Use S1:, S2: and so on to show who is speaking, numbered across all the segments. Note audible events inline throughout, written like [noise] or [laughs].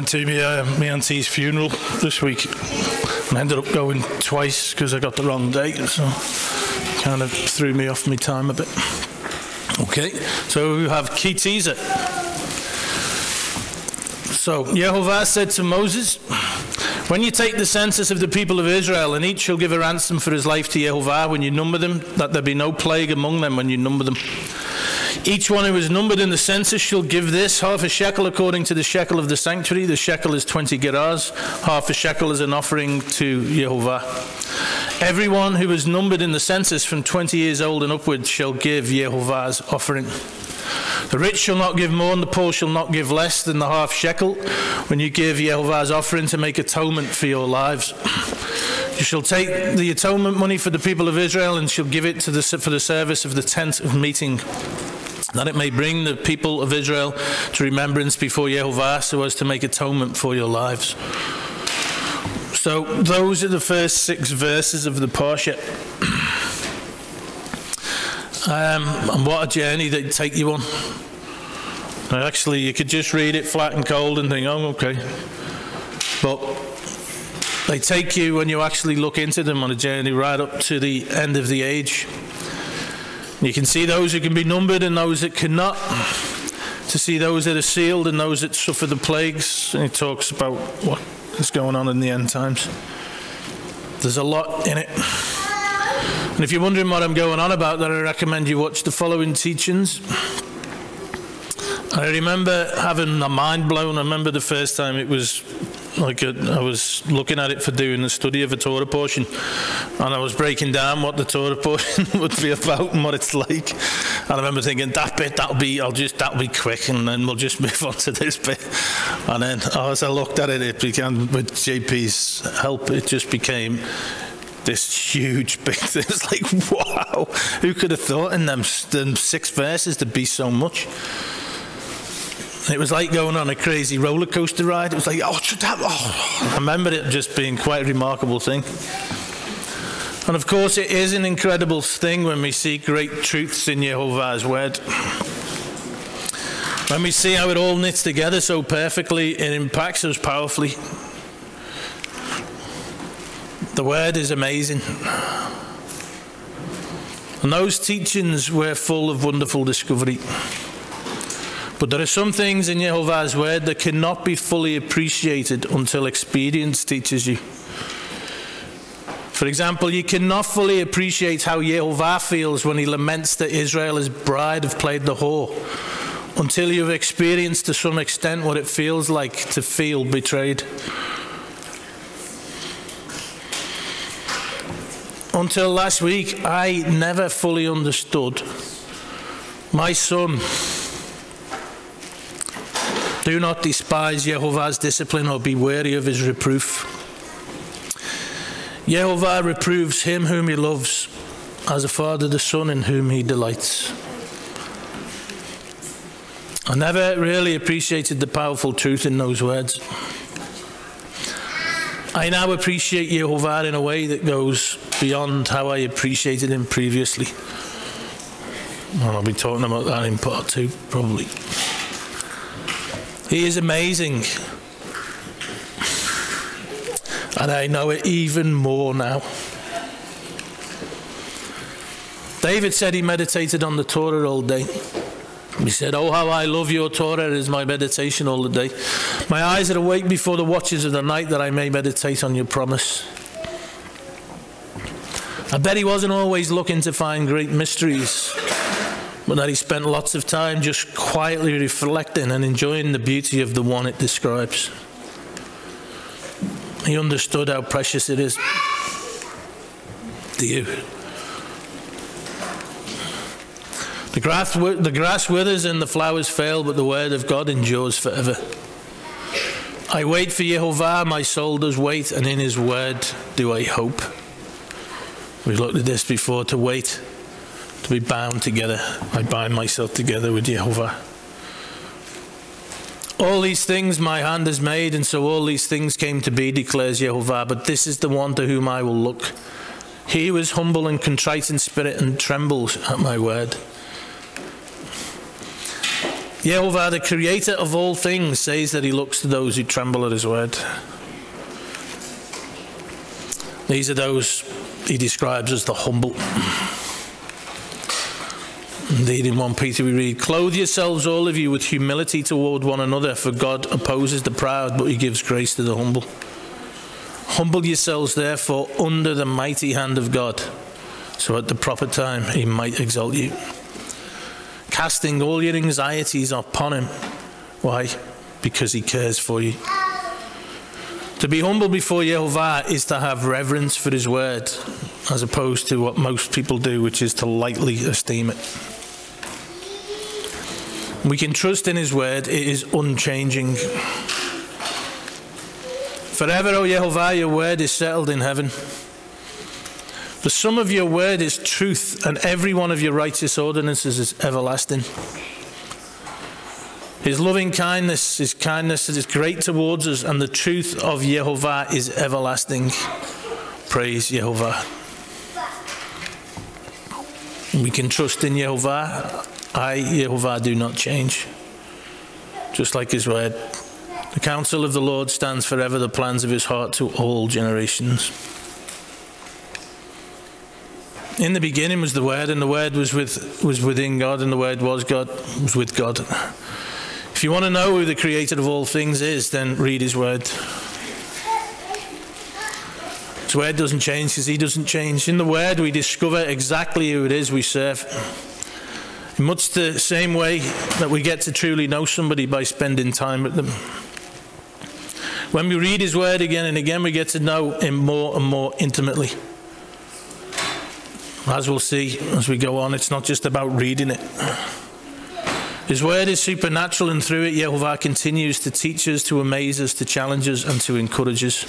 S1: Went to my, uh, my auntie's funeral this week and I ended up going twice because I got the wrong date, so kind of threw me off my time a bit. Okay, so we have Ki Tisa. So Yehovah said to Moses, When you take the census of the people of Israel, and each shall give a ransom for his life to Yehovah when you number them, that there be no plague among them when you number them. Each one who is numbered in the census shall give this half a shekel according to the shekel of the sanctuary. The shekel is 20 gerahs. Half a shekel is an offering to Jehovah. Everyone who is numbered in the census from 20 years old and upwards shall give Jehovah's offering. The rich shall not give more, and the poor shall not give less than the half shekel when you give Jehovah's offering to make atonement for your lives. You shall take the atonement money for the people of Israel and shall give it to the, for the service of the tent of meeting that it may bring the people of Israel to remembrance before Yehovah so as to make atonement for your lives. So, those are the first six verses of the Parsha. [clears throat] Um, and what a journey they take you on. Actually, you could just read it flat and cold and think, oh, okay. But they take you when you actually look into them on a journey right up to the end of the age. You can see those who can be numbered and those that cannot. To see those that are sealed and those that suffer the plagues. And he talks about what is going on in the end times. There's a lot in it. And if you're wondering what I'm going on about, then I recommend you watch the following teachings. I remember having a mind blown. I remember the first time it was like I was looking at it for doing the study of a Torah portion, and I was breaking down what the Torah [laughs] portion would be about and what it's like. And I remember thinking that bit that'll be I'll just that'll be quick, and then we'll just [laughs] move on to this bit. And then oh, as I looked at it, it began with JP's help. It just became this huge [laughs] big thing. It's like, wow, who could have thought in them, them six verses to be so much? It was like going on a crazy roller coaster ride. It was like, oh, that, oh. I remember it just being quite a remarkable thing. And of course, it is an incredible thing when we see great truths in Jehovah's word. When we see how it all knits together so perfectly, it impacts us powerfully. The word is amazing. And those teachings were full of wonderful discovery. But there are some things in Jehovah's word that cannot be fully appreciated until experience teaches you. For example, you cannot fully appreciate how Jehovah feels when he laments that Israel's bride have played the whore until you've experienced to some extent what it feels like to feel betrayed. Until last week, I never fully understood my son. Do not despise Jehovah's discipline or be wary of his reproof. Jehovah reproves him whom he loves, as a father the son in whom he delights. I never really appreciated the powerful truth in those words. I now appreciate Jehovah in a way that goes beyond how I appreciated him previously. And I'll be talking about that in part two, probably. He is amazing. And I know it even more now. David said he meditated on the Torah all day. He said, Oh, how I love your Torah is my meditation all the day. My eyes are awake before the watches of the night that I may meditate on your promise. I bet he wasn't always looking to find great mysteries, but that he spent lots of time just quietly reflecting and enjoying the beauty of the one it describes. He understood how precious it is. Do you? The grass, the grass withers and the flowers fail, but the word of God endures forever. I wait for Jehovah, my soul does wait, and in his word do I hope. We've looked at this before to wait, to be bound together. I bind myself together with Jehovah. All these things my hand has made, and so all these things came to be, declares Jehovah. But this is the one to whom I will look. He was humble and contrite in spirit and trembles at my word. Jehovah, the creator of all things, says that he looks to those who tremble at his word. These are those he describes as the humble. Indeed, in 1 Peter we read, Clothe yourselves, all of you, with humility toward one another, for God opposes the proud, but he gives grace to the humble. Humble yourselves, therefore, under the mighty hand of God, so at the proper time he might exalt you. Casting all your anxieties upon him. Why? Because he cares for you. To be humble before Jehovah is to have reverence for his word, as opposed to what most people do, which is to lightly esteem it. We can trust in his word, it is unchanging. Forever, O Jehovah, your word is settled in heaven. The sum of your word is truth, and every one of your righteous ordinances is everlasting. His loving kindness, his kindness is great towards us, and the truth of Jehovah is everlasting. Praise Jehovah. We can trust in Jehovah. I, Jehovah, do not change. Just like his word. The counsel of the Lord stands forever, the plans of his heart to all generations. In the beginning was the Word, and the Word was with was within God, and the Word was God, was with God. If you want to know who the creator of all things is, then read his word. His word doesn't change because he doesn't change. In the word we discover exactly who it is we serve. Much the same way that we get to truly know somebody by spending time with them. When we read His Word again and again, we get to know Him more and more intimately. As we'll see as we go on, it's not just about reading it. His word is supernatural, and through it, Jehovah continues to teach us, to amaze us, to challenge us, and to encourage us.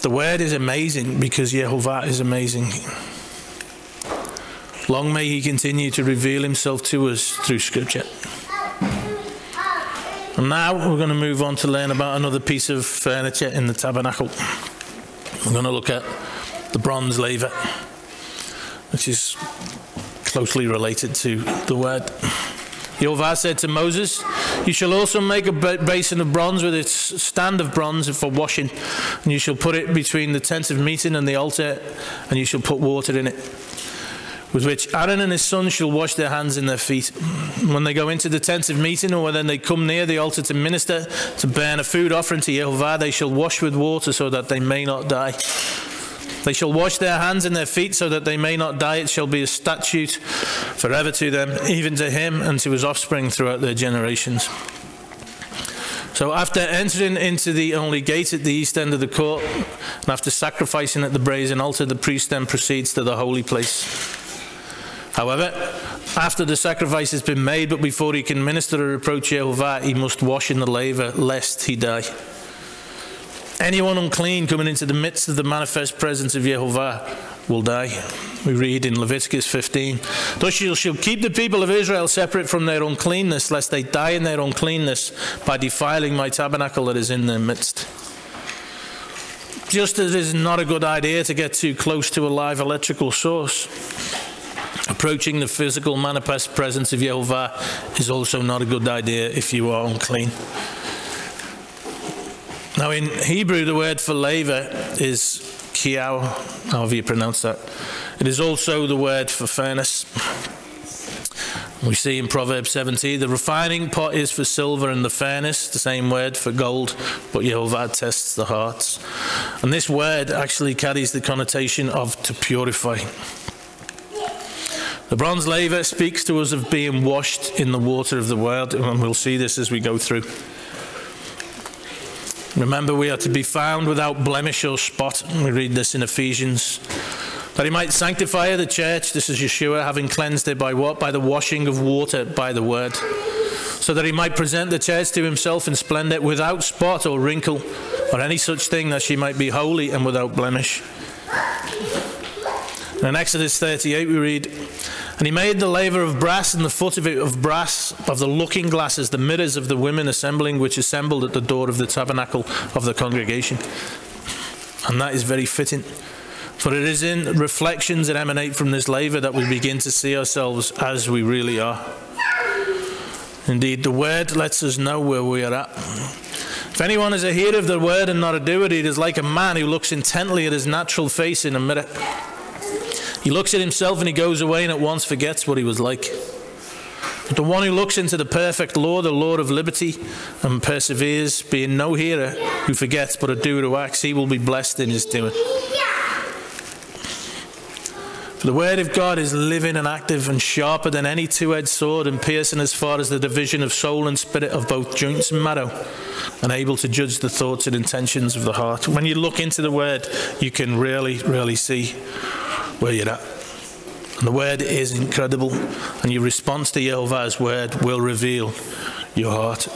S1: The word is amazing because Jehovah is amazing. Long may he continue to reveal himself to us through Scripture. And now we're going to move on to learn about another piece of furniture in the tabernacle. We're going to look at the bronze laver, which is closely related to the word. Jehovah said to Moses, You shall also make a basin of bronze with its stand of bronze for washing, and you shall put it between the tent of meeting and the altar, and you shall put water in it with which Aaron and his sons shall wash their hands and their feet. When they go into the tent of meeting, or when they come near the altar to minister, to burn a food offering to Jehovah, they shall wash with water so that they may not die. They shall wash their hands and their feet so that they may not die. It shall be a statute forever to them, even to him and to his offspring throughout their generations. So after entering into the only gate at the east end of the court, and after sacrificing at the brazen altar, the priest then proceeds to the holy place. However, after the sacrifice has been made, but before he can minister or approach Jehovah, he must wash in the laver, lest he die. Anyone unclean coming into the midst of the manifest presence of Jehovah will die. We read in Leviticus 15 Thus you shall keep the people of Israel separate from their uncleanness, lest they die in their uncleanness by defiling my tabernacle that is in their midst. Just as it is not a good idea to get too close to a live electrical source, Approaching the physical manifest presence of Jehovah is also not a good idea if you are unclean. Now, in Hebrew, the word for laver is kiao, however you pronounce that. It is also the word for furnace. We see in Proverbs 70 the refining pot is for silver and the furnace, the same word for gold, but Jehovah tests the hearts. And this word actually carries the connotation of to purify. The bronze laver speaks to us of being washed in the water of the word, and we'll see this as we go through. Remember, we are to be found without blemish or spot. We read this in Ephesians. That he might sanctify the church, this is Yeshua, having cleansed it by what? By the washing of water by the word. So that he might present the church to himself in splendor, without spot or wrinkle, or any such thing, that she might be holy and without blemish. In Exodus 38, we read, and he made the laver of brass and the foot of it of brass of the looking glasses, the mirrors of the women assembling, which assembled at the door of the tabernacle of the congregation. And that is very fitting. For it is in reflections that emanate from this laver that we begin to see ourselves as we really are. Indeed, the word lets us know where we are at. If anyone is a hearer of the word and not a doer, it is like a man who looks intently at his natural face in a mirror. He looks at himself and he goes away and at once forgets what he was like. But the one who looks into the perfect law, the Lord of liberty, and perseveres, being no hearer who forgets, but a doer who acts, he will be blessed in his doing. For the word of God is living and active and sharper than any two edged sword and piercing as far as the division of soul and spirit of both joints and marrow and able to judge the thoughts and intentions of the heart. When you look into the word, you can really, really see where you're at. And the word is incredible, and your response to Jehovah's word will reveal your heart.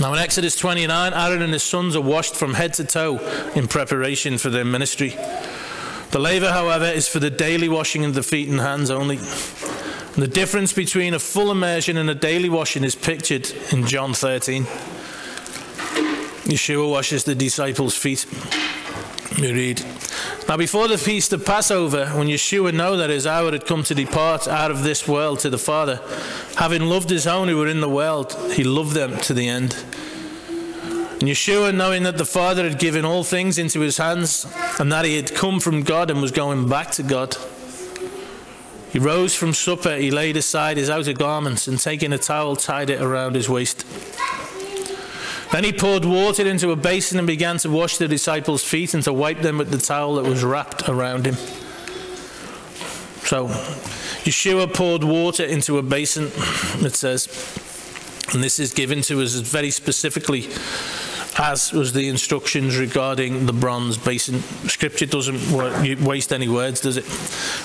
S1: Now, in Exodus 29, Aaron and his sons are washed from head to toe in preparation for their ministry. The laver, however, is for the daily washing of the feet and hands only. And the difference between a full immersion and a daily washing is pictured in John 13. Yeshua washes the disciples' feet. We read. Now, before the feast of Passover, when Yeshua knew that his hour had come to depart out of this world to the Father, having loved his own who were in the world, he loved them to the end. And Yeshua, knowing that the Father had given all things into his hands and that he had come from God and was going back to God, he rose from supper, he laid aside his outer garments and taking a towel tied it around his waist. Then he poured water into a basin and began to wash the disciples' feet and to wipe them with the towel that was wrapped around him. So, Yeshua poured water into a basin, it says, and this is given to us very specifically as was the instructions regarding the bronze basin. Scripture doesn't waste any words, does it?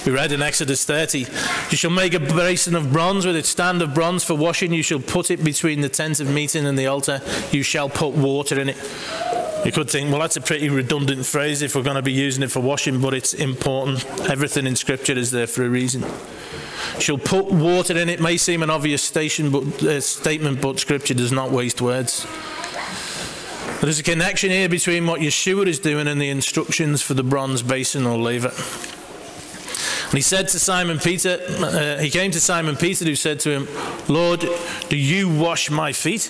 S1: We read in Exodus 30 You shall make a basin of bronze with its stand of bronze for washing. You shall put it between the tent of meeting and the altar. You shall put water in it. You could think, well, that's a pretty redundant phrase if we're going to be using it for washing, but it's important. Everything in Scripture is there for a reason. She'll put water in it. May seem an obvious station, but, uh, statement, but Scripture does not waste words. There's a connection here between what Yeshua is doing and the instructions for the bronze basin or laver. And he said to Simon Peter, uh, he came to Simon Peter who said to him, Lord, do you wash my feet?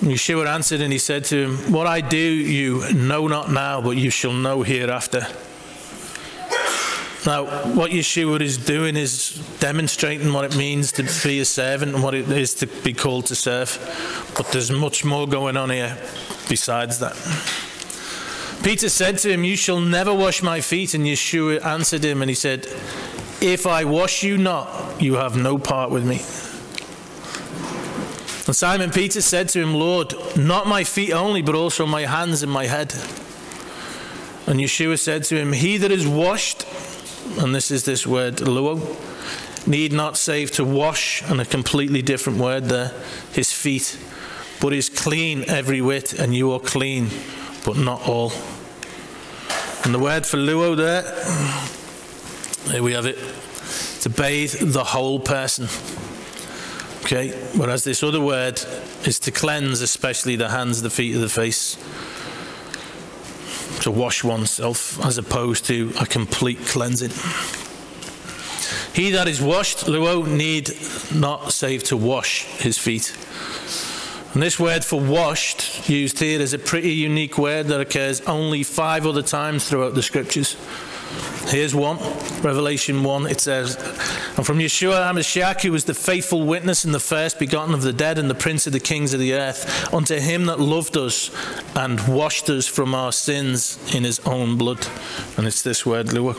S1: And Yeshua answered and he said to him, What I do you know not now, but you shall know hereafter. Now, what Yeshua is doing is demonstrating what it means to be a servant and what it is to be called to serve. But there's much more going on here besides that. Peter said to him, You shall never wash my feet. And Yeshua answered him and he said, If I wash you not, you have no part with me. And Simon Peter said to him, Lord, not my feet only, but also my hands and my head. And Yeshua said to him, He that is washed and this is this word luo, need not save to wash, and a completely different word there, his feet, but is clean every whit, and you are clean, but not all. And the word for luo there, here we have it, to bathe the whole person. Okay, whereas this other word is to cleanse, especially the hands, the feet, of the face to wash oneself as opposed to a complete cleansing. He that is washed, luo, need not save to wash his feet. And this word for washed, used here, is a pretty unique word that occurs only five other times throughout the scriptures. Here's one, Revelation 1. It says, And from Yeshua HaMashiach, who was the faithful witness and the first begotten of the dead and the prince of the kings of the earth, unto him that loved us and washed us from our sins in his own blood. And it's this word, luo.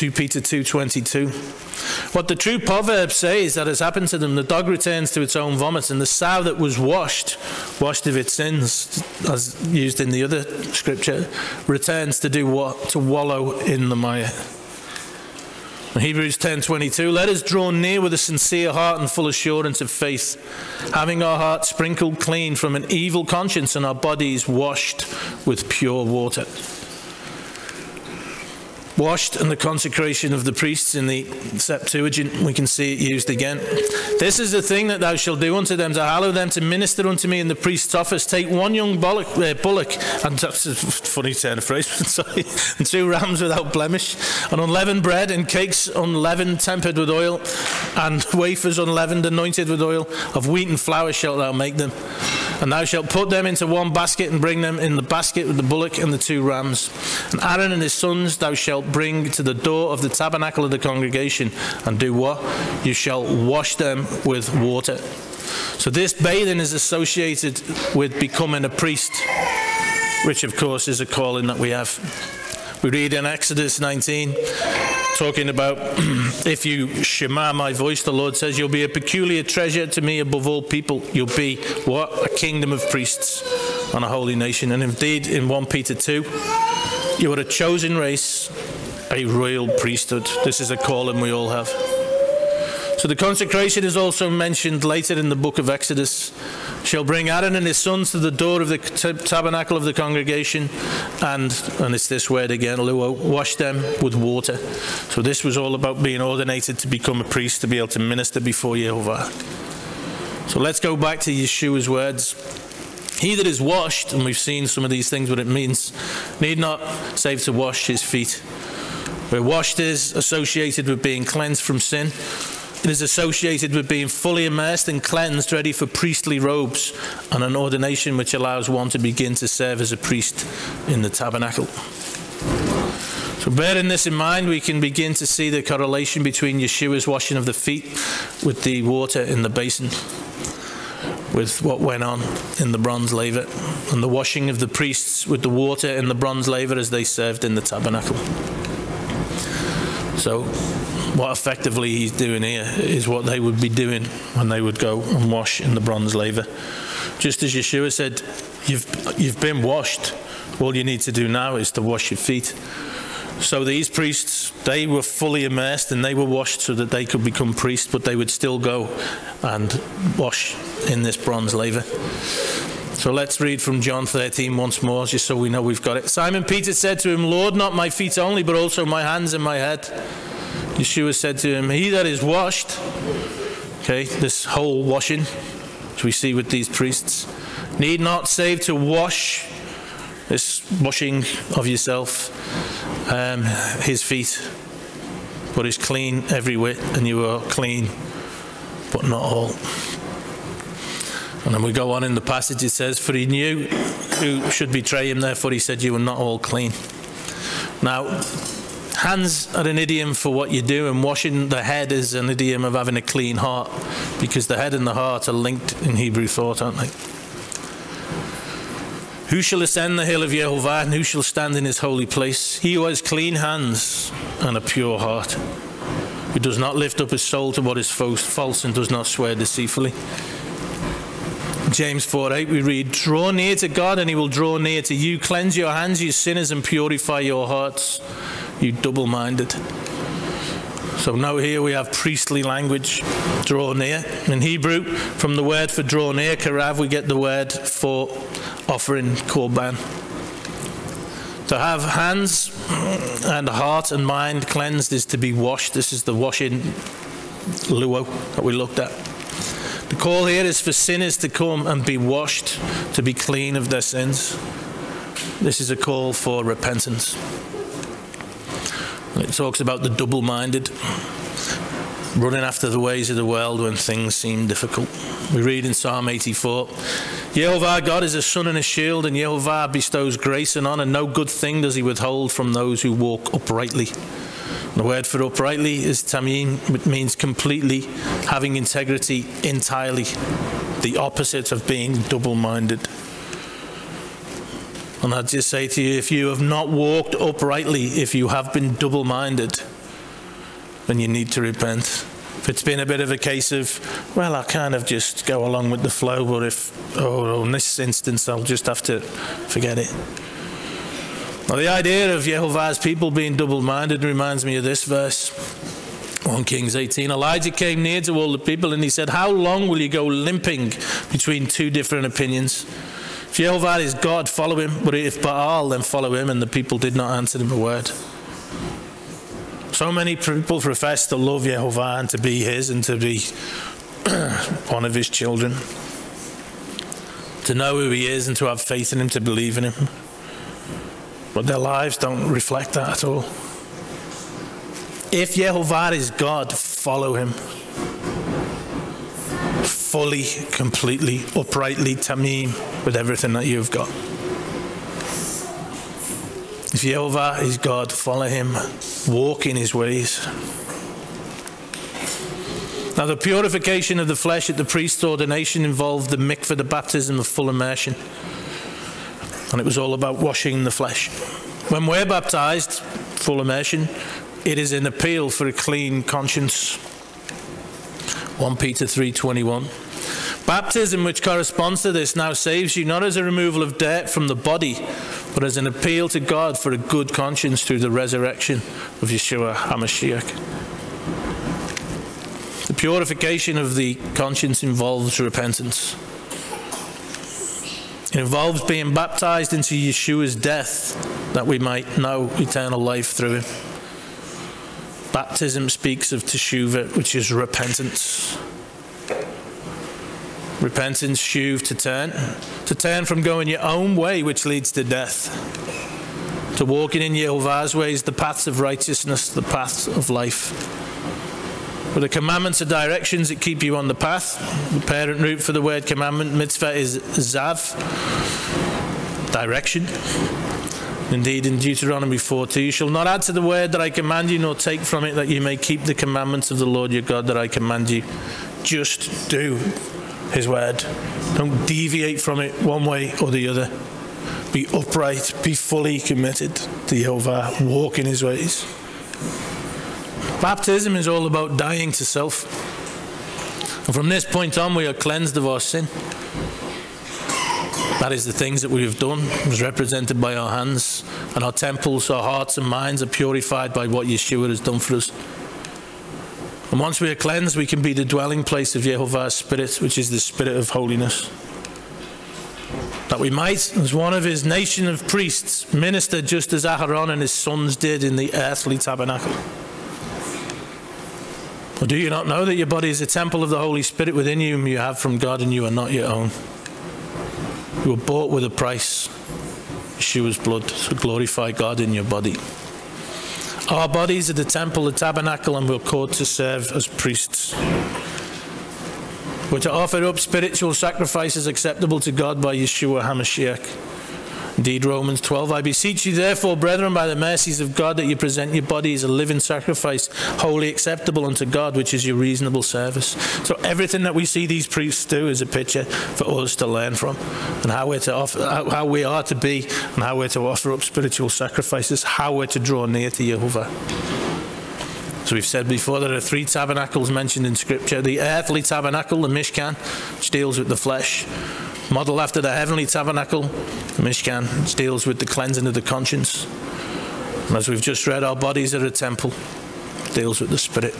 S1: 2 Peter 2.22 what the true proverb says that has happened to them, the dog returns to its own vomit, and the sow that was washed, washed of its sins, as used in the other scripture, returns to do what? To wallow in the mire. Hebrews 10:22, let us draw near with a sincere heart and full assurance of faith, having our hearts sprinkled clean from an evil conscience and our bodies washed with pure water. Washed and the consecration of the priests in the Septuagint, we can see it used again. This is the thing that thou shalt do unto them to hallow them to minister unto me in the priest's office. Take one young bullock, uh, bullock and [laughs] that's a funny turn of phrase, [laughs] sorry, and two rams without blemish, and unleavened bread and cakes unleavened, tempered with oil, and [laughs] wafers unleavened, anointed with oil. Of wheat and flour shalt thou make them. And thou shalt put them into one basket and bring them in the basket with the bullock and the two rams. And Aaron and his sons thou shalt bring to the door of the tabernacle of the congregation. And do what? You shall wash them with water. So this bathing is associated with becoming a priest, which of course is a calling that we have. We read in Exodus 19 talking about [clears throat] if you shema my voice, the Lord says, you'll be a peculiar treasure to me above all people. You'll be what? A kingdom of priests and a holy nation. And indeed, in 1 Peter 2, you are a chosen race, a royal priesthood. This is a calling we all have. So the consecration is also mentioned later in the book of Exodus. Shall bring Aaron and his sons to the door of the tabernacle of the congregation, and and it's this word again, wash them with water. So this was all about being ordinated to become a priest to be able to minister before Jehovah. So let's go back to Yeshua's words. He that is washed, and we've seen some of these things what it means, need not save to wash his feet. Where washed is associated with being cleansed from sin, it is associated with being fully immersed and cleansed, ready for priestly robes and an ordination which allows one to begin to serve as a priest in the tabernacle. So, bearing this in mind, we can begin to see the correlation between Yeshua's washing of the feet with the water in the basin, with what went on in the bronze laver, and the washing of the priests with the water in the bronze laver as they served in the tabernacle. So, what effectively he's doing here is what they would be doing when they would go and wash in the bronze laver. Just as Yeshua said, you've, you've been washed. All you need to do now is to wash your feet. So these priests, they were fully immersed and they were washed so that they could become priests, but they would still go and wash in this bronze laver. So let's read from John 13 once more, just so we know we've got it. Simon Peter said to him, Lord, not my feet only, but also my hands and my head. Yeshua said to him, He that is washed, okay, this whole washing, which we see with these priests, need not save to wash this washing of yourself, um, his feet, but is clean every whit, and you are clean, but not all. And then we go on in the passage, it says, For he knew who should betray him, therefore he said, You are not all clean. Now, Hands are an idiom for what you do, and washing the head is an idiom of having a clean heart, because the head and the heart are linked in Hebrew thought, aren't they? Who shall ascend the hill of Jehovah, and who shall stand in his holy place? He who has clean hands and a pure heart, who does not lift up his soul to what is false and does not swear deceitfully. James 4 8, we read, Draw near to God, and he will draw near to you. Cleanse your hands, you sinners, and purify your hearts you double minded. So now here we have priestly language, draw near. In Hebrew, from the word for draw near, karav, we get the word for offering korban. To have hands and heart and mind cleansed is to be washed. This is the washing luo that we looked at. The call here is for sinners to come and be washed, to be clean of their sins. This is a call for repentance. It talks about the double minded, running after the ways of the world when things seem difficult. We read in Psalm 84 Jehovah God is a sun and a shield, and Jehovah bestows grace and honor. No good thing does he withhold from those who walk uprightly. The word for uprightly is tamim, which means completely, having integrity entirely, the opposite of being double minded. And I'd just say to you if you have not walked uprightly, if you have been double minded, then you need to repent. If it's been a bit of a case of, well, I kind of just go along with the flow, but if, oh, in this instance, I'll just have to forget it. Now, the idea of Jehovah's people being double minded reminds me of this verse. 1 Kings 18. Elijah came near to all the people and he said, How long will you go limping between two different opinions? If Jehovah is God, follow him. But if Baal, then follow him. And the people did not answer him a word. So many people profess to love Yehovah and to be his and to be [clears throat] one of his children. To know who he is and to have faith in him, to believe in him. But their lives don't reflect that at all. If Yehovah is God, follow him. Fully, completely, uprightly, tamim, with everything that you've got. If Yehovah is God, follow him, walk in his ways. Now, the purification of the flesh at the priest's ordination involved the mikveh, the baptism of full immersion. And it was all about washing the flesh. When we're baptized, full immersion, it is an appeal for a clean conscience. 1 Peter 3:21. Baptism which corresponds to this now saves you not as a removal of dirt from the body, but as an appeal to God for a good conscience through the resurrection of Yeshua HaMashiach. The purification of the conscience involves repentance. It involves being baptized into Yeshua's death that we might know eternal life through him. Baptism speaks of teshuva, which is repentance. Repentance, shuv, to turn. To turn from going your own way, which leads to death. To walking in Yehovah's ways, the paths of righteousness, the paths of life. With the commandments are directions that keep you on the path. The parent root for the word commandment, mitzvah, is zav, direction. Indeed, in Deuteronomy 4:2, you shall not add to the word that I command you, nor take from it that you may keep the commandments of the Lord your God that I command you. Just do his word. Don't deviate from it one way or the other. Be upright, be fully committed to Jehovah, walk in his ways. Baptism is all about dying to self. And from this point on, we are cleansed of our sin. That is the things that we have done, as represented by our hands, and our temples, our hearts and minds are purified by what Yeshua has done for us. And once we are cleansed, we can be the dwelling place of Jehovah's Spirit, which is the Spirit of holiness. That we might, as one of his nation of priests, minister just as Aharon and his sons did in the earthly tabernacle. Or do you not know that your body is a temple of the Holy Spirit within you, whom you have from God, and you are not your own? You were bought with a price, Yeshua's blood, to glorify God in your body. Our bodies are the temple, the tabernacle, and we're called to serve as priests. We're to offer up spiritual sacrifices acceptable to God by Yeshua HaMashiach. Indeed, Romans 12, I beseech you, therefore, brethren, by the mercies of God, that you present your body as a living sacrifice, wholly acceptable unto God, which is your reasonable service. So everything that we see these priests do is a picture for us to learn from, and how we're to offer, how we are to be, and how we're to offer up spiritual sacrifices, how we're to draw near to Jehovah. So we've said before, there are three tabernacles mentioned in Scripture. The earthly tabernacle, the Mishkan, which deals with the flesh model after the heavenly tabernacle, the Mishkan, which deals with the cleansing of the conscience. And as we've just read, our bodies are a temple, deals with the spirit.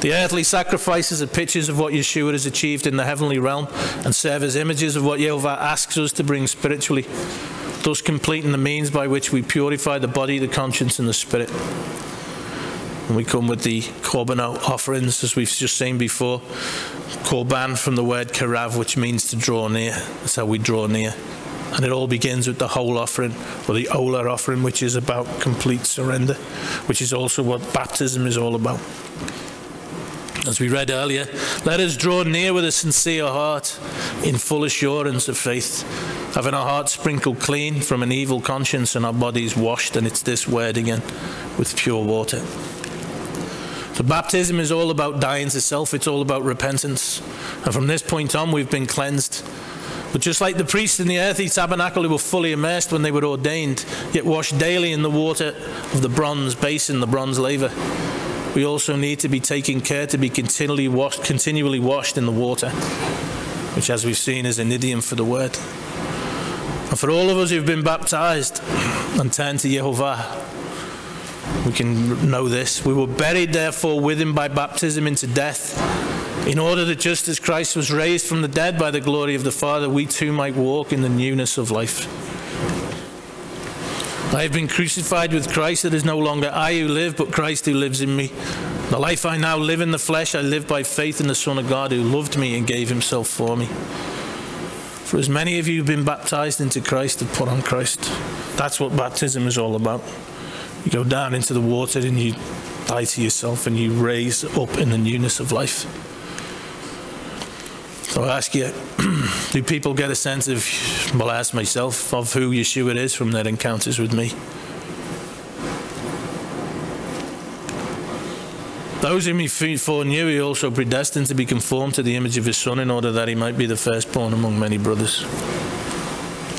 S1: The earthly sacrifices are pictures of what Yeshua has achieved in the heavenly realm and serve as images of what Yehovah asks us to bring spiritually, thus completing the means by which we purify the body, the conscience, and the spirit. And we come with the korban offerings, as we've just seen before. Korban from the word karav, which means to draw near. That's how we draw near. And it all begins with the whole offering, or the Olah offering, which is about complete surrender, which is also what baptism is all about. As we read earlier, let us draw near with a sincere heart, in full assurance of faith, having our hearts sprinkled clean from an evil conscience and our bodies washed, and it's this word again, with pure water. So baptism is all about dying to self, it's all about repentance. And from this point on, we've been cleansed. But just like the priests in the earthly tabernacle who were fully immersed when they were ordained, yet washed daily in the water of the bronze basin, the bronze laver, we also need to be taking care to be continually washed, continually washed in the water, which, as we've seen, is an idiom for the word. And for all of us who've been baptized and turned to Yehovah, we can know this. We were buried, therefore, with him by baptism into death, in order that just as Christ was raised from the dead by the glory of the Father, we too might walk in the newness of life. I have been crucified with Christ. It is no longer I who live, but Christ who lives in me. The life I now live in the flesh, I live by faith in the Son of God who loved me and gave himself for me. For as many of you have been baptized into Christ have put on Christ. That's what baptism is all about. You go down into the water and you die to yourself and you raise up in the newness of life. So I ask you, [clears throat] do people get a sense of, well, I ask myself, of who Yeshua is from their encounters with me? Those whom he foreknew, he also predestined to be conformed to the image of his Son in order that he might be the firstborn among many brothers.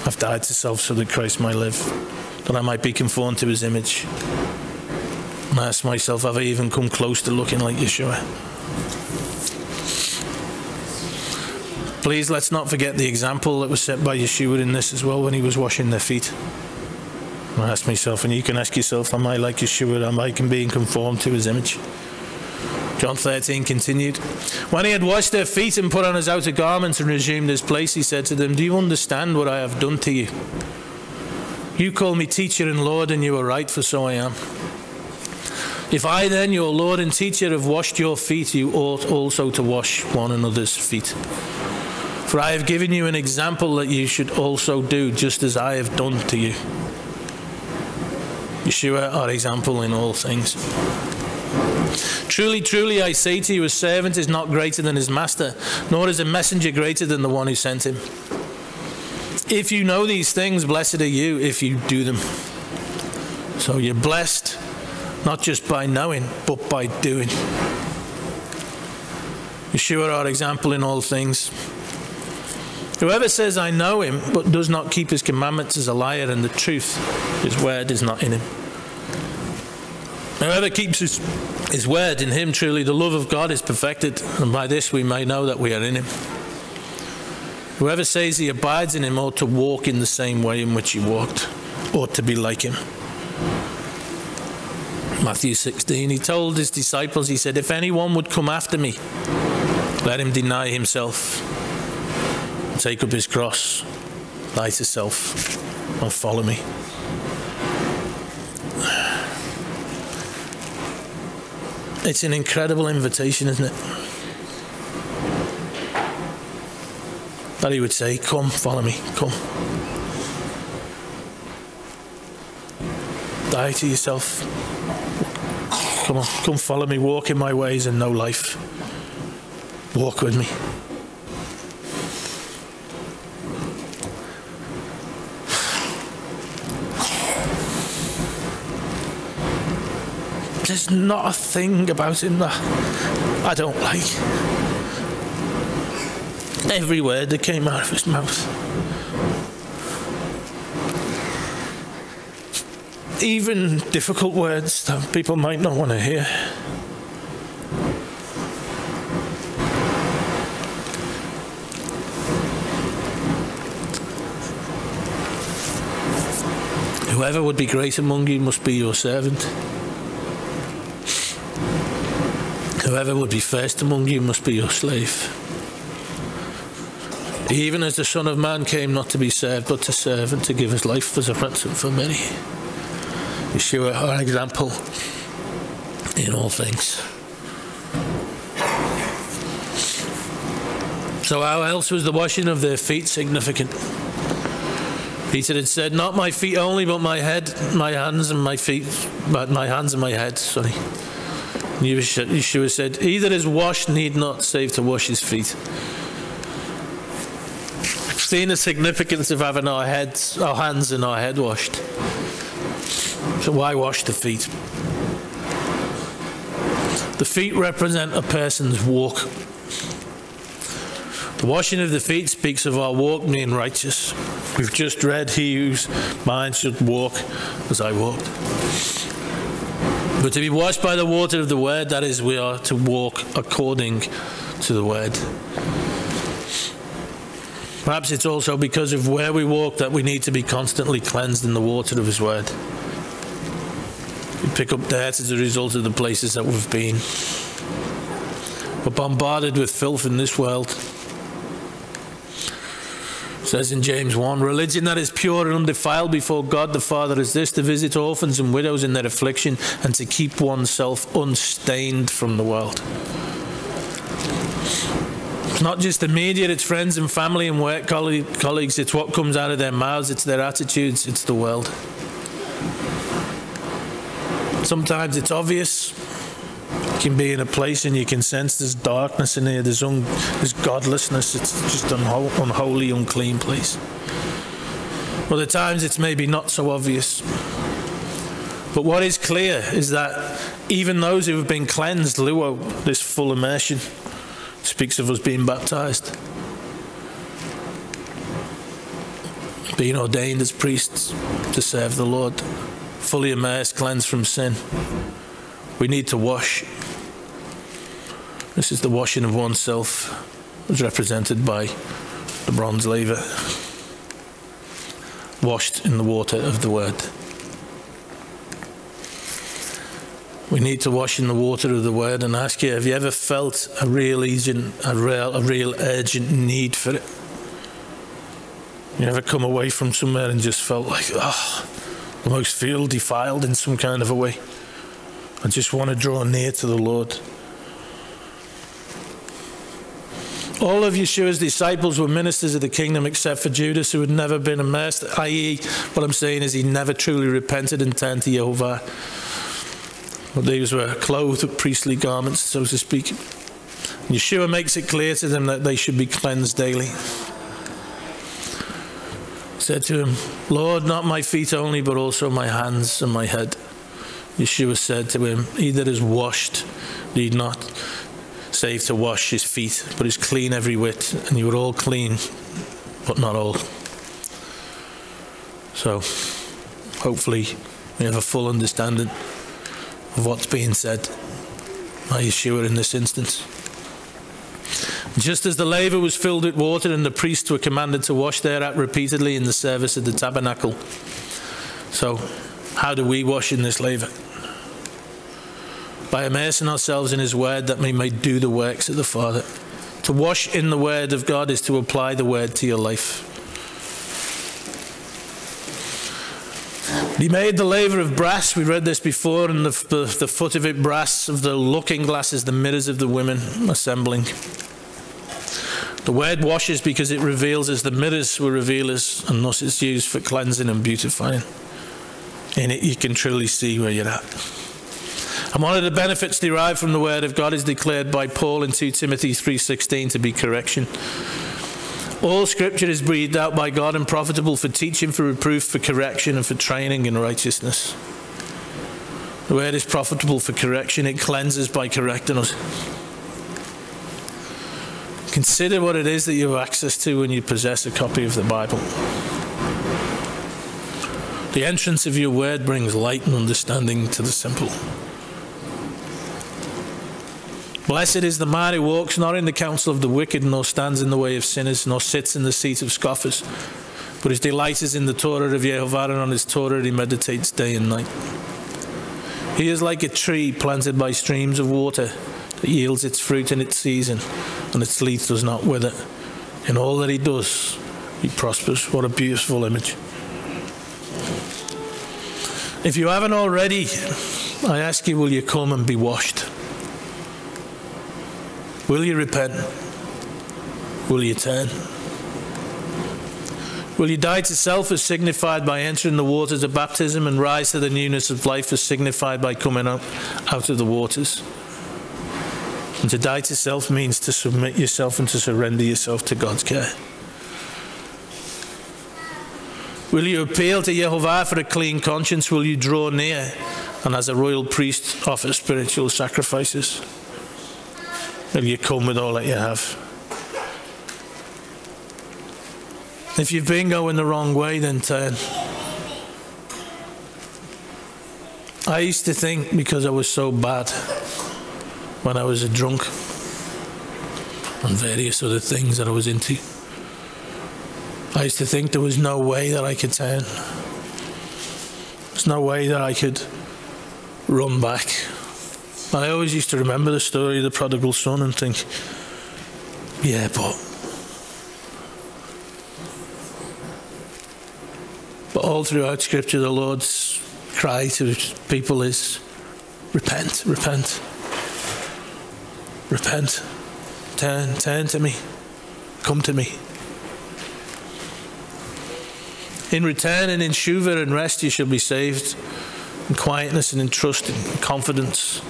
S1: I've died to self so that Christ might live, that I might be conformed to his image. And I ask myself, have I even come close to looking like Yeshua? Please let's not forget the example that was set by Yeshua in this as well when he was washing their feet. I ask myself, and you can ask yourself, am I like Yeshua? Am I being conformed to his image? John 13 continued. When he had washed their feet and put on his outer garments and resumed his place, he said to them, Do you understand what I have done to you? You call me teacher and Lord, and you are right, for so I am. If I then, your Lord and teacher, have washed your feet, you ought also to wash one another's feet. For I have given you an example that you should also do, just as I have done to you. Yeshua, our example in all things. Truly, truly, I say to you, a servant is not greater than his master, nor is a messenger greater than the one who sent him. If you know these things, blessed are you if you do them. So you're blessed not just by knowing, but by doing. Yeshua, our example in all things. Whoever says, I know him, but does not keep his commandments is a liar, and the truth, his word, is not in him. Whoever keeps his, his word in him, truly the love of God is perfected, and by this we may know that we are in him. Whoever says he abides in him ought to walk in the same way in which he walked, ought to be like him. Matthew 16, he told his disciples, he said, If anyone would come after me, let him deny himself, take up his cross, die to self, and follow me. It's an incredible invitation, isn't it? That he would say, Come, follow me, come. Die to yourself. Come on, come follow me, walk in my ways and know life. Walk with me. There's not a thing about him that I don't like. Every word that came out of his mouth. Even difficult words that people might not want to hear. Whoever would be great among you must be your servant. Whoever would be first among you must be your slave. Even as the Son of Man came not to be served, but to serve and to give his life as a ransom for many. Yeshua, our example in all things. So, how else was the washing of their feet significant? Peter had said, Not my feet only, but my head, my hands, and my feet, but my hands and my head. Sorry. Yeshua said, He that is washed need not save to wash his feet. Seen the significance of having our heads, our hands and our head washed. So why wash the feet? The feet represent a person's walk. The washing of the feet speaks of our walk being righteous. We've just read, He whose mind should walk as I walked. But to be washed by the water of the word, that is, we are to walk according to the word. Perhaps it's also because of where we walk that we need to be constantly cleansed in the water of his word. We pick up dirt as a result of the places that we've been. We're bombarded with filth in this world. It says in James 1 Religion that is pure and undefiled before God the Father is this to visit orphans and widows in their affliction and to keep oneself unstained from the world. It's not just the media, it's friends and family and work colleagues, it's what comes out of their mouths, it's their attitudes, it's the world. Sometimes it's obvious. You can be in a place and you can sense there's darkness in here, there's, un- there's godlessness, it's just unho- unholy, unclean place. Other times it's maybe not so obvious. But what is clear is that even those who have been cleansed, luo, this full immersion, speaks of us being baptized, being ordained as priests to serve the Lord fully immersed, cleansed from sin. We need to wash. This is the washing of oneself, as represented by the bronze laver, washed in the water of the Word. We need to wash in the water of the Word and ask you: Have you ever felt a real, urgent, a real, a real urgent need for it? You ever come away from somewhere and just felt like, ah, oh, almost feel defiled in some kind of a way. I just want to draw near to the Lord. All of Yeshua's disciples were ministers of the kingdom except for Judas, who had never been immersed, i.e., what I'm saying is he never truly repented and turned to Jehovah. These were clothed with priestly garments, so to speak. Yeshua makes it clear to them that they should be cleansed daily said to him, Lord, not my feet only, but also my hands and my head. Yeshua said to him, He that is washed need not save to wash his feet, but is clean every whit, and you are all clean, but not all. So, hopefully, we have a full understanding of what's being said by Yeshua in this instance. Just as the laver was filled with water and the priests were commanded to wash thereat repeatedly in the service of the tabernacle. So, how do we wash in this laver? By immersing ourselves in His Word that we may do the works of the Father. To wash in the Word of God is to apply the Word to your life. He made the laver of brass. We read this before, and the, the, the foot of it brass of the looking glasses, the mirrors of the women assembling. The word washes because it reveals as the mirrors were revealers, and thus it's used for cleansing and beautifying. In it, you can truly see where you're at. And one of the benefits derived from the word of God is declared by Paul in 2 Timothy 3:16 to be correction. All scripture is breathed out by God and profitable for teaching, for reproof, for correction, and for training in righteousness. The word is profitable for correction, it cleanses by correcting us. Consider what it is that you have access to when you possess a copy of the Bible. The entrance of your word brings light and understanding to the simple. Blessed is the man who walks not in the counsel of the wicked, nor stands in the way of sinners, nor sits in the seat of scoffers. But his delight is in the Torah of Jehovah, and on his Torah he meditates day and night. He is like a tree planted by streams of water that yields its fruit in its season, and its leaf does not wither. In all that he does, he prospers. What a beautiful image. If you haven't already, I ask you, will you come and be washed? Will you repent? Will you turn? Will you die to self as signified by entering the waters of baptism and rise to the newness of life as signified by coming out, out of the waters? And to die to self means to submit yourself and to surrender yourself to God's care. Will you appeal to Jehovah for a clean conscience? Will you draw near and as a royal priest offer spiritual sacrifices? You come with all that you have? If you've been going the wrong way, then turn. I used to think because I was so bad when I was a drunk and various other things that I was into. I used to think there was no way that I could turn. There's no way that I could run back. I always used to remember the story of the prodigal son and think, yeah, but. but all throughout Scripture, the Lord's cry to people is repent, repent, repent, turn, turn to me, come to me. In return and in shuva and rest you shall be saved, in quietness and in trust and confidence.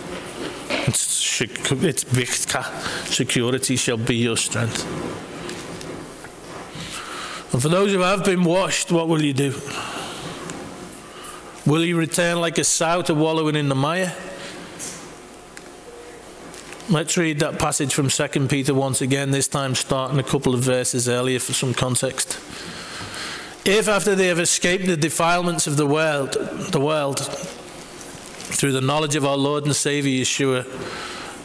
S1: It's, it's security shall be your strength. And for those who have been washed, what will you do? Will you return like a sow to wallowing in the mire? Let's read that passage from 2 Peter once again, this time starting a couple of verses earlier for some context. If after they have escaped the defilements of the world, the world, through the knowledge of our Lord and Saviour Yeshua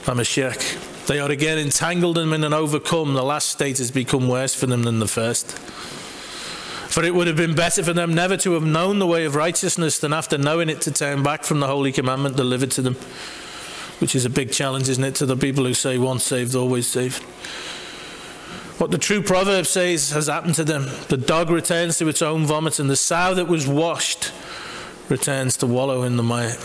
S1: HaMashiach, they are again entangled in and overcome, the last state has become worse for them than the first. For it would have been better for them never to have known the way of righteousness than after knowing it to turn back from the holy commandment delivered to them, which is a big challenge, isn't it, to the people who say once saved, always saved. What the true proverb says has happened to them. The dog returns to its own vomit, and the sow that was washed returns to wallow in the mire.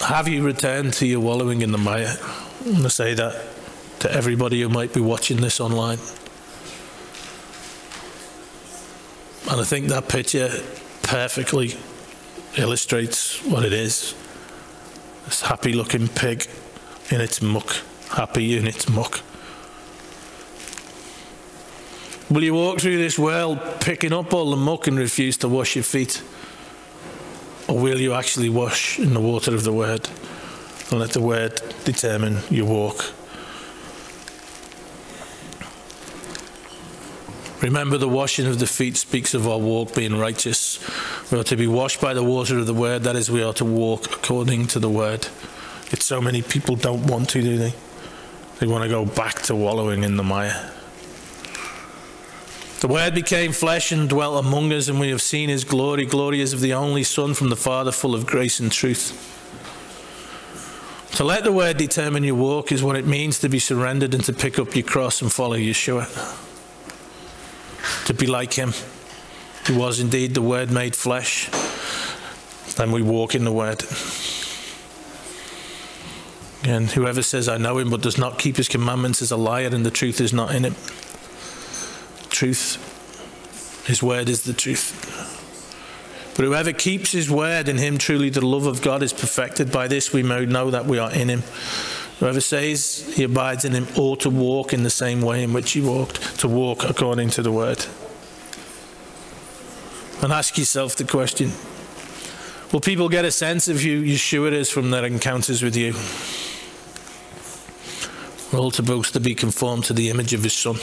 S1: Have you returned to your wallowing in the mire? I'm going to say that to everybody who might be watching this online. And I think that picture perfectly illustrates what it is. This happy looking pig in its muck, happy in its muck. Will you walk through this world picking up all the muck and refuse to wash your feet? Or will you actually wash in the water of the Word and let the Word determine your walk? Remember, the washing of the feet speaks of our walk being righteous. We are to be washed by the water of the Word, that is, we are to walk according to the Word. It's so many people don't want to, do they? They want to go back to wallowing in the mire. The Word became flesh and dwelt among us, and we have seen His glory. Glory is of the only Son from the Father, full of grace and truth. To let the Word determine your walk is what it means to be surrendered and to pick up your cross and follow Yeshua. To be like Him, who was indeed the Word made flesh. Then we walk in the Word. And whoever says, I know him, but does not keep his commandments is a liar, and the truth is not in him. Truth, his word is the truth. But whoever keeps his word, in him truly the love of God is perfected. By this we may know that we are in him. Whoever says he abides in him ought to walk in the same way in which he walked, to walk according to the word. And ask yourself the question Will people get a sense of who Yeshua is from their encounters with you? All supposed to be conformed to the image of his son.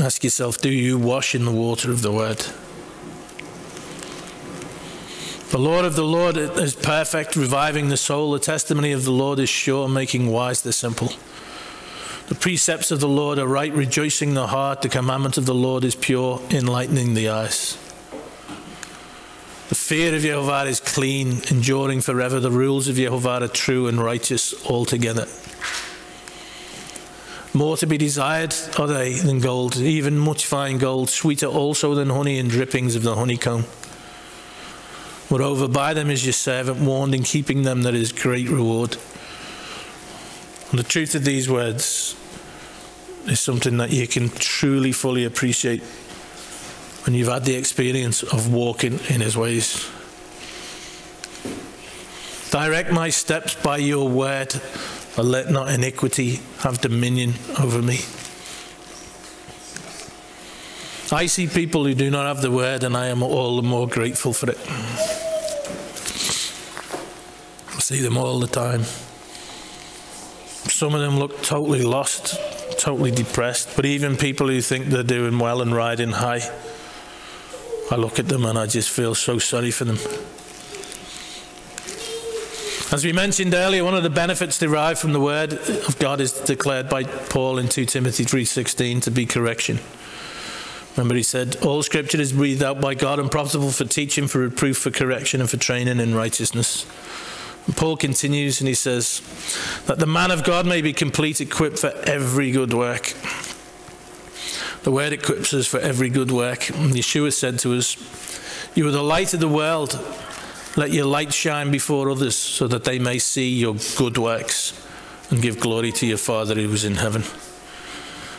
S1: Ask yourself do you wash in the water of the word? The Lord of the Lord is perfect, reviving the soul. The testimony of the Lord is sure, making wise the simple. The precepts of the Lord are right, rejoicing the heart. The commandment of the Lord is pure, enlightening the eyes. The fear of Jehovah is clean, enduring forever. The rules of Jehovah are true and righteous altogether. More to be desired are they than gold, even much fine gold, sweeter also than honey and drippings of the honeycomb. Moreover, by them is your servant warned, in keeping them there is great reward. And the truth of these words is something that you can truly fully appreciate when you've had the experience of walking in his ways. Direct my steps by your word, and let not iniquity have dominion over me. I see people who do not have the word, and I am all the more grateful for it. I see them all the time. Some of them look totally lost, totally depressed, but even people who think they're doing well and riding high I look at them and I just feel so sorry for them. As we mentioned earlier, one of the benefits derived from the word of God is declared by Paul in 2 Timothy 3:16 to be correction. Remember he said, all scripture is breathed out by God and profitable for teaching, for reproof, for correction and for training in righteousness. And Paul continues and he says that the man of God may be complete, equipped for every good work. The word equips us for every good work. And Yeshua said to us, You are the light of the world. Let your light shine before others so that they may see your good works and give glory to your Father who is in heaven.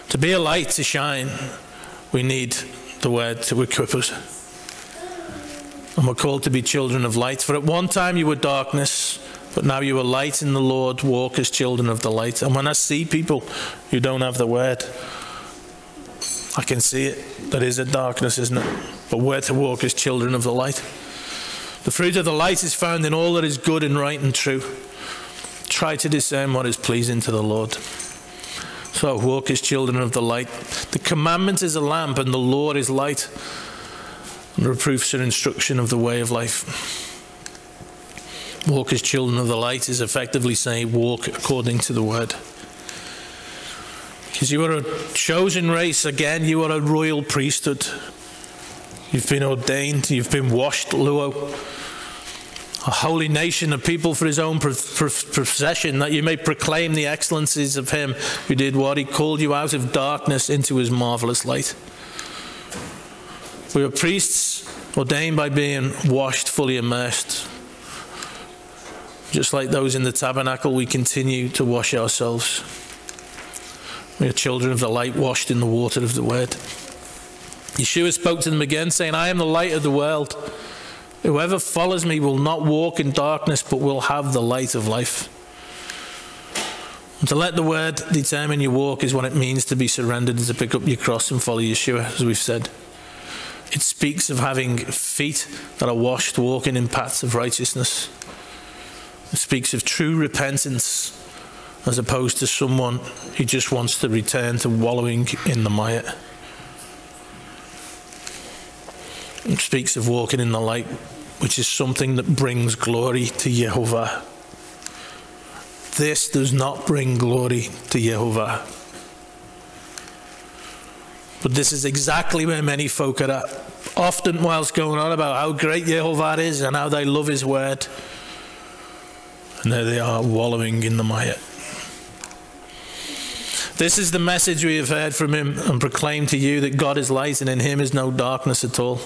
S1: To be a light to shine, we need the word to equip us. And we're called to be children of light. For at one time you were darkness, but now you are light in the Lord. Walk as children of the light. And when I see people who don't have the word, I can see it. That is a darkness, isn't it? But we're to walk as children of the light. The fruit of the light is found in all that is good and right and true. Try to discern what is pleasing to the Lord. So walk as children of the light. The commandment is a lamp, and the Lord is light. And reproofs are instruction of the way of life. Walk as children of the light is effectively saying walk according to the word. Because you are a chosen race, again, you are a royal priesthood. You've been ordained, you've been washed, luo. A holy nation, a people for his own possession, that you may proclaim the excellencies of him who did what? He called you out of darkness into his marvelous light. We are priests ordained by being washed, fully immersed. Just like those in the tabernacle, we continue to wash ourselves. We are children of the light, washed in the water of the word. Yeshua spoke to them again, saying, I am the light of the world. Whoever follows me will not walk in darkness, but will have the light of life. And to let the word determine your walk is what it means to be surrendered and to pick up your cross and follow Yeshua, as we've said. It speaks of having feet that are washed, walking in paths of righteousness. It speaks of true repentance as opposed to someone who just wants to return to wallowing in the mire. It speaks of walking in the light, which is something that brings glory to Jehovah. This does not bring glory to Jehovah. But this is exactly where many folk are at. Often, whilst going on about how great Jehovah is and how they love his word, and there they are wallowing in the mire. This is the message we have heard from him and proclaim to you that God is light and in him is no darkness at all.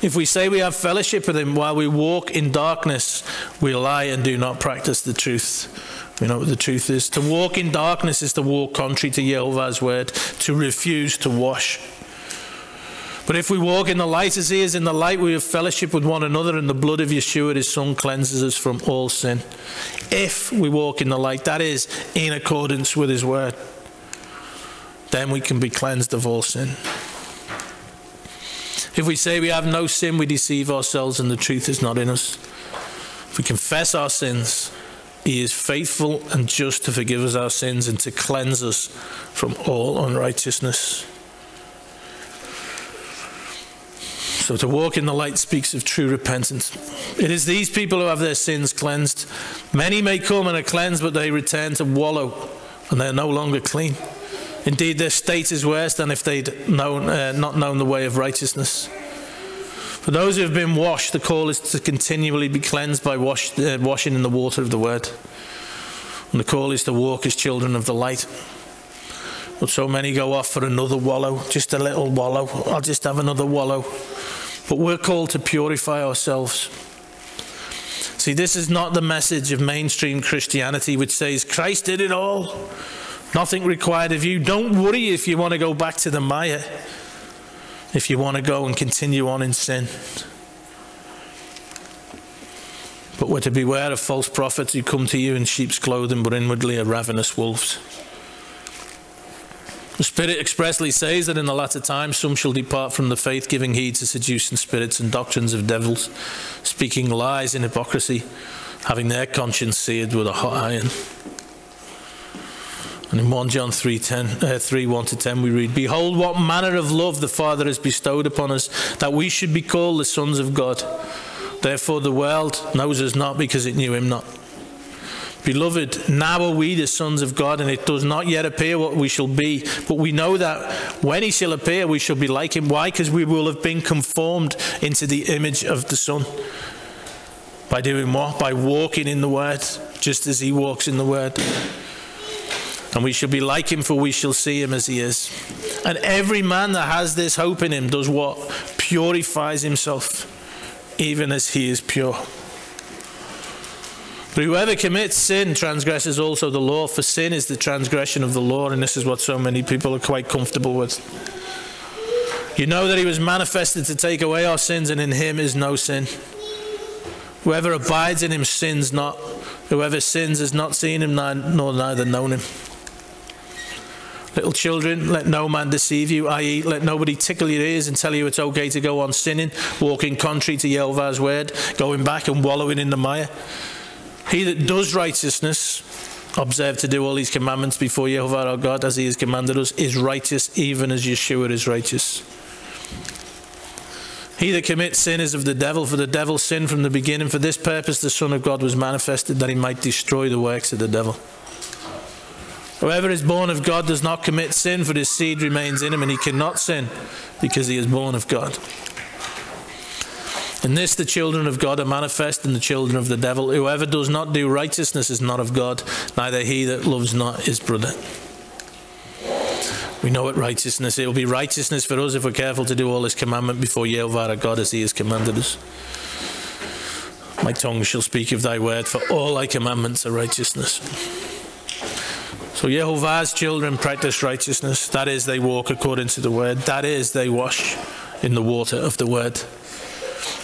S1: If we say we have fellowship with him while we walk in darkness, we lie and do not practice the truth. We know what the truth is. To walk in darkness is to walk contrary to Jehovah's word, to refuse to wash. But if we walk in the light as he is in the light, we have fellowship with one another, and the blood of Yeshua, his son, cleanses us from all sin. If we walk in the light, that is, in accordance with his word, then we can be cleansed of all sin. If we say we have no sin, we deceive ourselves and the truth is not in us. If we confess our sins, He is faithful and just to forgive us our sins and to cleanse us from all unrighteousness. So to walk in the light speaks of true repentance. It is these people who have their sins cleansed. Many may come and are cleansed, but they return to wallow and they're no longer clean. Indeed, their state is worse than if they'd known, uh, not known the way of righteousness. For those who have been washed, the call is to continually be cleansed by wash, uh, washing in the water of the word. And the call is to walk as children of the light. But so many go off for another wallow, just a little wallow. I'll just have another wallow. But we're called to purify ourselves. See, this is not the message of mainstream Christianity, which says Christ did it all. Nothing required of you. Don't worry if you want to go back to the mire, if you want to go and continue on in sin. But we're to beware of false prophets who come to you in sheep's clothing, but inwardly are ravenous wolves. The Spirit expressly says that in the latter times some shall depart from the faith, giving heed to seducing spirits and doctrines of devils, speaking lies in hypocrisy, having their conscience seared with a hot iron. And in 1 John 3, 10, uh, 3 1 to 10, we read, Behold, what manner of love the Father has bestowed upon us, that we should be called the sons of God. Therefore, the world knows us not because it knew him not. Beloved, now are we the sons of God, and it does not yet appear what we shall be. But we know that when he shall appear, we shall be like him. Why? Because we will have been conformed into the image of the Son. By doing what? By walking in the Word, just as he walks in the Word and we shall be like him, for we shall see him as he is. And every man that has this hope in him does what? Purifies himself, even as he is pure. But whoever commits sin transgresses also the law, for sin is the transgression of the law, and this is what so many people are quite comfortable with. You know that he was manifested to take away our sins, and in him is no sin. Whoever abides in him sins not. Whoever sins has not seen him nor neither known him. Little children, let no man deceive you, i.e., let nobody tickle your ears and tell you it's okay to go on sinning, walking contrary to Yehovah's word, going back and wallowing in the mire. He that does righteousness, observe to do all these commandments before Yehovah our God as he has commanded us, is righteous even as Yeshua is righteous. He that commits sin is of the devil, for the devil sinned from the beginning. For this purpose the Son of God was manifested, that he might destroy the works of the devil. Whoever is born of God does not commit sin, for his seed remains in him, and he cannot sin because he is born of God. In this, the children of God are manifest, and the children of the devil. Whoever does not do righteousness is not of God, neither he that loves not his brother. We know what righteousness. It will be righteousness for us if we're careful to do all His commandment before Yehovah our God as He has commanded us. My tongue shall speak of Thy word, for all Thy commandments are righteousness. So Yehovah's children practice righteousness. That is, they walk according to the word. That is, they wash in the water of the word.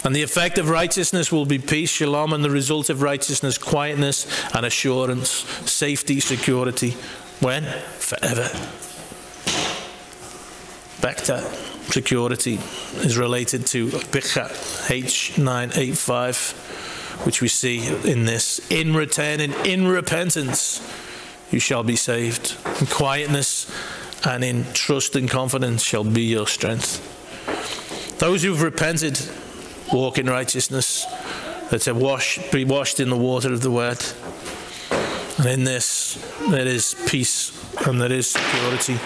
S1: And the effect of righteousness will be peace, shalom, and the result of righteousness, quietness and assurance, safety, security. When? Forever. Bechta security is related to Bicha H985, which we see in this. In returning, in repentance you shall be saved. In quietness and in trust and confidence shall be your strength. Those who've repented walk in righteousness, that are washed, be washed in the water of the word. And in this, there is peace and there is security.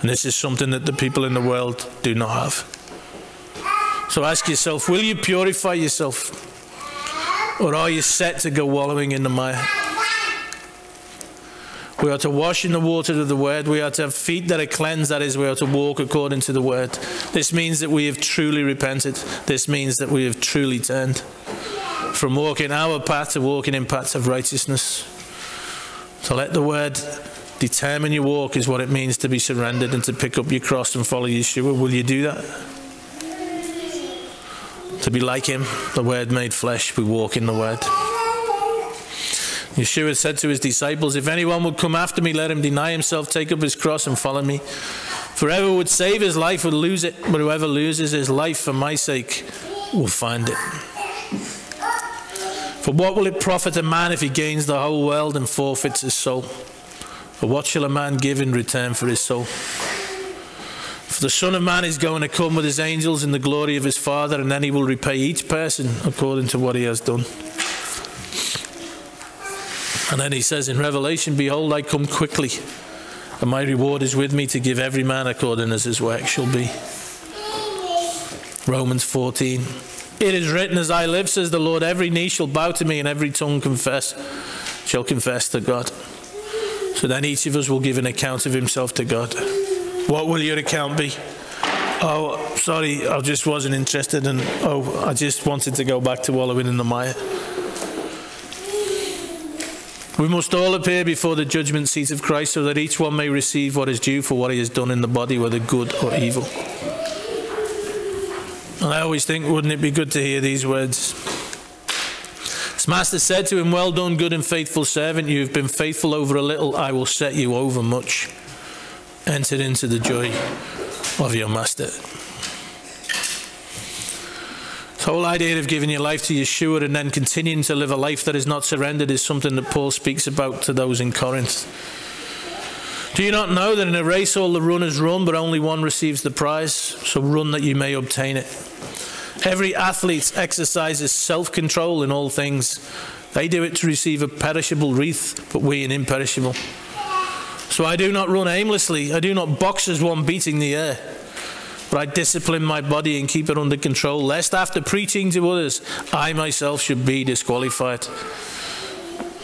S1: And this is something that the people in the world do not have. So ask yourself will you purify yourself? Or are you set to go wallowing in the mire? We are to wash in the water of the word. We are to have feet that are cleansed. That is, we are to walk according to the word. This means that we have truly repented. This means that we have truly turned from walking our path to walking in paths of righteousness. So let the word determine your walk, is what it means to be surrendered and to pick up your cross and follow Yeshua. Will you do that? To be like him, the word made flesh, we walk in the word. Yeshua said to his disciples, If anyone would come after me, let him deny himself, take up his cross, and follow me. For whoever would save his life would lose it, but whoever loses his life for my sake will find it. For what will it profit a man if he gains the whole world and forfeits his soul? Or what shall a man give in return for his soul? For the Son of Man is going to come with his angels in the glory of his Father, and then he will repay each person according to what he has done. And then he says in Revelation, Behold, I come quickly, and my reward is with me to give every man according as his work shall be. Romans 14. It is written, As I live, says the Lord, every knee shall bow to me, and every tongue confess, shall confess to God. So then each of us will give an account of himself to God. What will your account be? Oh, sorry, I just wasn't interested, and oh, I just wanted to go back to wallowing in the mire. We must all appear before the judgment seat of Christ so that each one may receive what is due for what he has done in the body, whether good or evil. And I always think, wouldn't it be good to hear these words? His master said to him, Well done, good and faithful servant. You have been faithful over a little, I will set you over much. Enter into the joy of your master. The whole idea of giving your life to Yeshua and then continuing to live a life that is not surrendered is something that Paul speaks about to those in Corinth. Do you not know that in a race all the runners run, but only one receives the prize? So run that you may obtain it. Every athlete exercises self control in all things. They do it to receive a perishable wreath, but we an imperishable. So I do not run aimlessly. I do not box as one beating the air but I discipline my body and keep it under control, lest after preaching to others, I myself should be disqualified.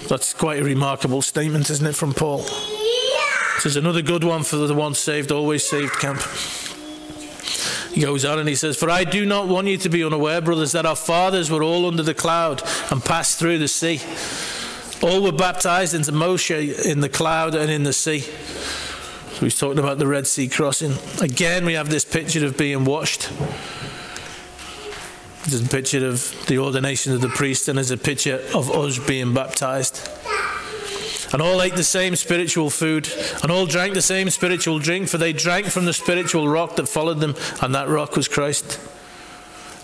S1: That's quite a remarkable statement, isn't it, from Paul? This is another good one for the once saved, always saved camp. He goes on and he says, For I do not want you to be unaware, brothers, that our fathers were all under the cloud and passed through the sea. All were baptized into Moshe in the cloud and in the sea. So he's talking about the Red Sea crossing. Again, we have this picture of being washed. There's a picture of the ordination of the priest, and there's a picture of us being baptized. And all ate the same spiritual food, and all drank the same spiritual drink, for they drank from the spiritual rock that followed them, and that rock was Christ.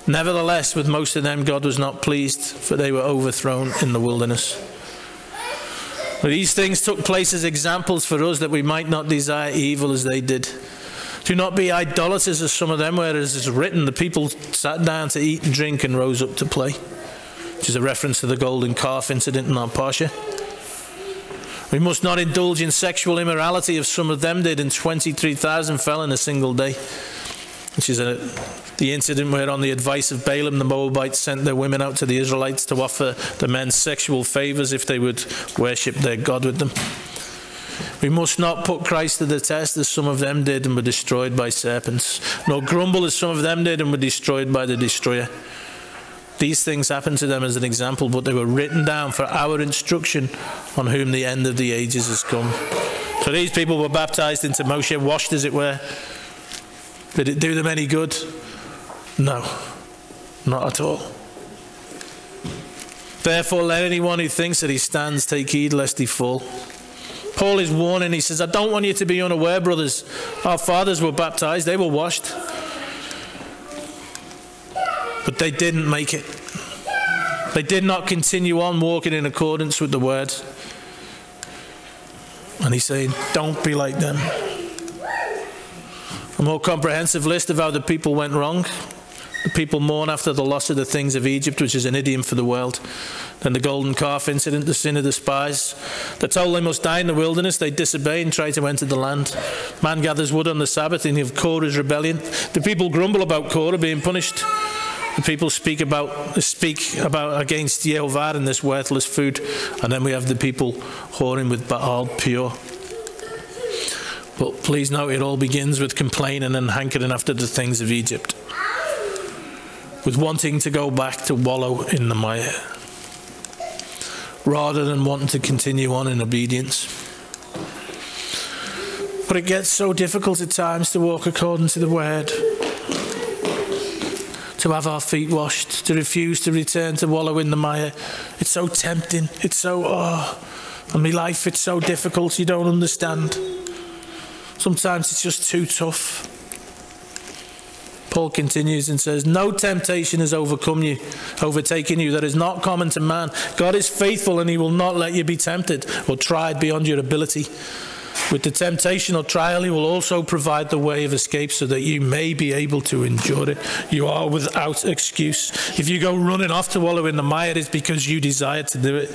S1: Nevertheless, with most of them, God was not pleased, for they were overthrown in the wilderness. But these things took place as examples for us that we might not desire evil as they did. Do not be idolaters as some of them were, as is written, the people sat down to eat and drink and rose up to play, which is a reference to the golden calf incident in our Parsha. We must not indulge in sexual immorality as some of them did, and 23,000 fell in a single day. Which is a, the incident where, on the advice of Balaam, the Moabites sent their women out to the Israelites to offer the men sexual favors if they would worship their God with them. We must not put Christ to the test as some of them did and were destroyed by serpents, nor grumble as some of them did and were destroyed by the destroyer. These things happened to them as an example, but they were written down for our instruction on whom the end of the ages has come. So these people were baptized into Moshe, washed as it were. Did it do them any good? No, not at all. Therefore, let anyone who thinks that he stands take heed lest he fall. Paul is warning, he says, I don't want you to be unaware, brothers. Our fathers were baptized, they were washed. But they didn't make it. They did not continue on walking in accordance with the word. And he's saying, Don't be like them. A more comprehensive list of how the people went wrong. The people mourn after the loss of the things of Egypt, which is an idiom for the world. Then the golden calf incident, the sin of the spies. They're told they must die in the wilderness. They disobey and try to enter the land. Man gathers wood on the Sabbath, and you have Korah's rebellion. The people grumble about Korah being punished. The people speak about speak about against Yehovah and this worthless food, and then we have the people whoring with Baal Peor. But please note, it all begins with complaining and hankering after the things of Egypt, with wanting to go back to wallow in the mire, rather than wanting to continue on in obedience. But it gets so difficult at times to walk according to the word to have our feet washed, to refuse to return to wallow in the mire. It's so tempting. It's so, oh, and my life, it's so difficult, you don't understand. Sometimes it's just too tough. Paul continues and says, No temptation has overcome you, overtaken you that is not common to man. God is faithful and he will not let you be tempted or tried beyond your ability. With the temptation or trial, He will also provide the way of escape so that you may be able to endure it. You are without excuse. If you go running off to wallow in the mire, it is because you desire to do it.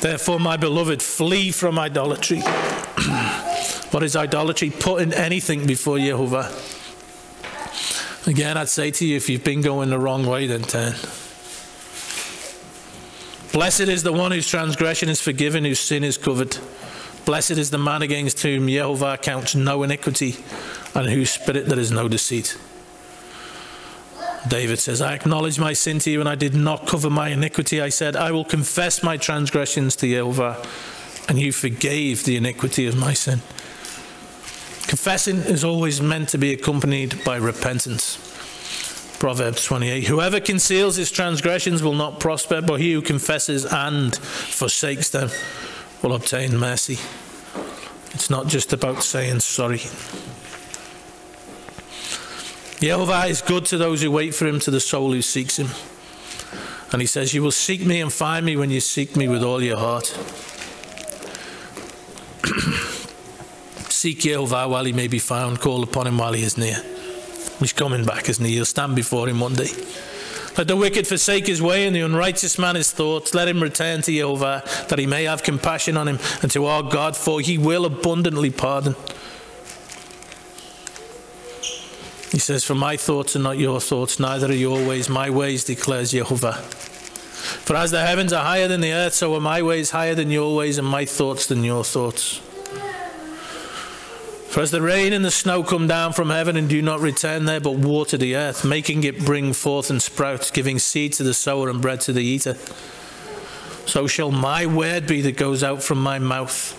S1: Therefore, my beloved, flee from idolatry. [clears throat] what is idolatry? Putting anything before Jehovah. Again, I'd say to you, if you've been going the wrong way, then turn. Blessed is the one whose transgression is forgiven, whose sin is covered. Blessed is the man against whom Jehovah counts no iniquity, and whose spirit there is no deceit. David says, I acknowledge my sin to you, and I did not cover my iniquity. I said, I will confess my transgressions to Jehovah, and you forgave the iniquity of my sin. Confessing is always meant to be accompanied by repentance. Proverbs 28 Whoever conceals his transgressions will not prosper, but he who confesses and forsakes them will obtain mercy. It's not just about saying sorry. Jehovah is good to those who wait for him, to the soul who seeks him. And he says, You will seek me and find me when you seek me with all your heart. [clears throat] seek Jehovah while he may be found, call upon him while he is near. He's coming back, isn't he? You'll stand before him one day. Let the wicked forsake his way and the unrighteous man his thoughts. Let him return to Jehovah, that he may have compassion on him, and to our God, for he will abundantly pardon. He says, For my thoughts are not your thoughts, neither are your ways my ways, declares Jehovah. For as the heavens are higher than the earth, so are my ways higher than your ways, and my thoughts than your thoughts. For as the rain and the snow come down from heaven and do not return there, but water the earth, making it bring forth and sprout, giving seed to the sower and bread to the eater, so shall my word be that goes out from my mouth.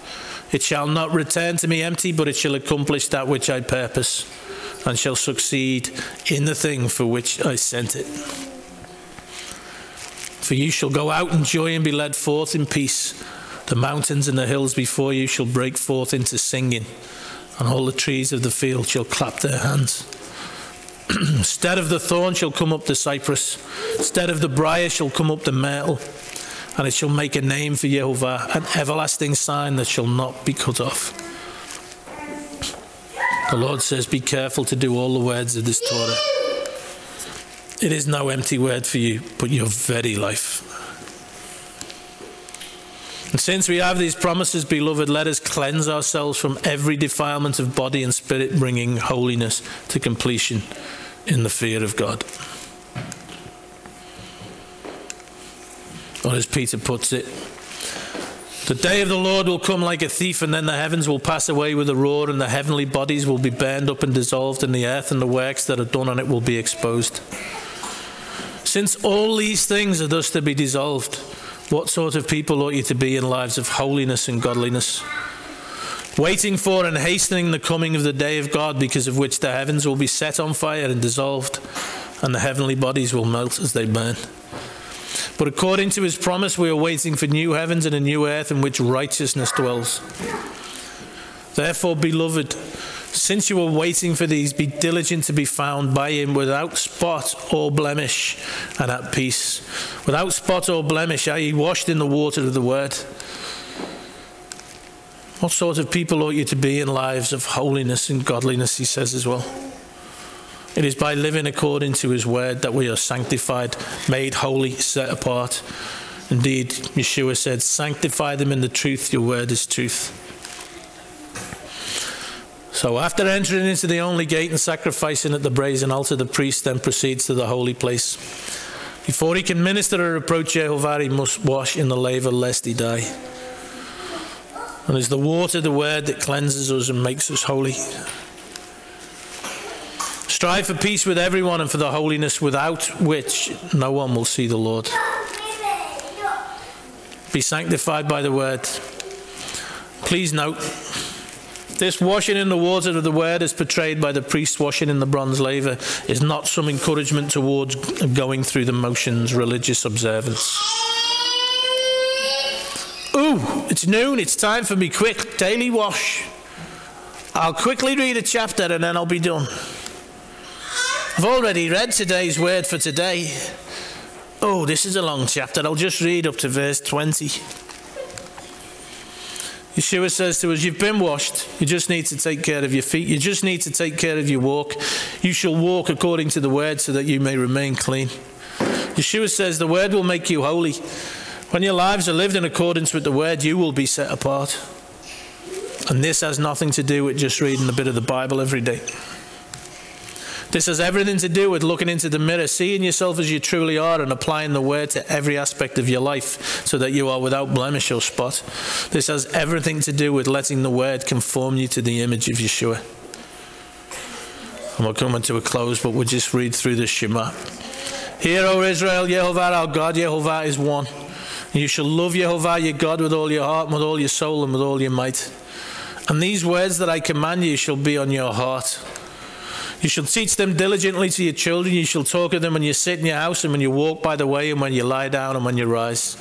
S1: It shall not return to me empty, but it shall accomplish that which I purpose, and shall succeed in the thing for which I sent it. For you shall go out in joy and be led forth in peace. The mountains and the hills before you shall break forth into singing and all the trees of the field shall clap their hands. [clears throat] instead of the thorn shall come up the cypress, instead of the brier shall come up the myrtle, and it shall make a name for Jehovah, an everlasting sign that shall not be cut off. The Lord says, Be careful to do all the words of this Torah. It is no empty word for you, but your very life. And since we have these promises, beloved, let us cleanse ourselves from every defilement of body and spirit, bringing holiness to completion in the fear of God. Or as Peter puts it, the day of the Lord will come like a thief, and then the heavens will pass away with a roar, and the heavenly bodies will be burned up and dissolved, and the earth and the works that are done on it will be exposed. Since all these things are thus to be dissolved, what sort of people ought you to be in lives of holiness and godliness? Waiting for and hastening the coming of the day of God, because of which the heavens will be set on fire and dissolved, and the heavenly bodies will melt as they burn. But according to his promise, we are waiting for new heavens and a new earth in which righteousness dwells. Therefore, beloved, since you are waiting for these, be diligent to be found by him without spot or blemish and at peace. Without spot or blemish, i.e., washed in the water of the word. What sort of people ought you to be in lives of holiness and godliness, he says as well. It is by living according to his word that we are sanctified, made holy, set apart. Indeed, Yeshua said, Sanctify them in the truth, your word is truth. So after entering into the only gate and sacrificing at the brazen altar, the priest then proceeds to the holy place. Before he can minister or approach Jehovah, he must wash in the laver lest he die. And it's the water, the word, that cleanses us and makes us holy. Strive for peace with everyone and for the holiness without which no one will see the Lord. Be sanctified by the word. Please note this washing in the water of the word, as portrayed by the priest washing in the bronze laver, is not some encouragement towards going through the motions religious observance. Ooh, it's noon, it's time for me quick daily wash. I'll quickly read a chapter and then I'll be done. I've already read today's word for today. Oh, this is a long chapter. I'll just read up to verse 20. Yeshua says to us, You've been washed. You just need to take care of your feet. You just need to take care of your walk. You shall walk according to the word so that you may remain clean. Yeshua says, The word will make you holy. When your lives are lived in accordance with the word, you will be set apart. And this has nothing to do with just reading a bit of the Bible every day. This has everything to do with looking into the mirror, seeing yourself as you truly are, and applying the word to every aspect of your life so that you are without blemish or spot. This has everything to do with letting the word conform you to the image of Yeshua. And we're coming to a close, but we'll just read through the Shema. Hear, O Israel, Yehovah our God, Yehovah is one. You shall love Yehovah your God with all your heart, with all your soul, and with all your might. And these words that I command you shall be on your heart. You shall teach them diligently to your children. You shall talk of them when you sit in your house and when you walk by the way and when you lie down and when you rise.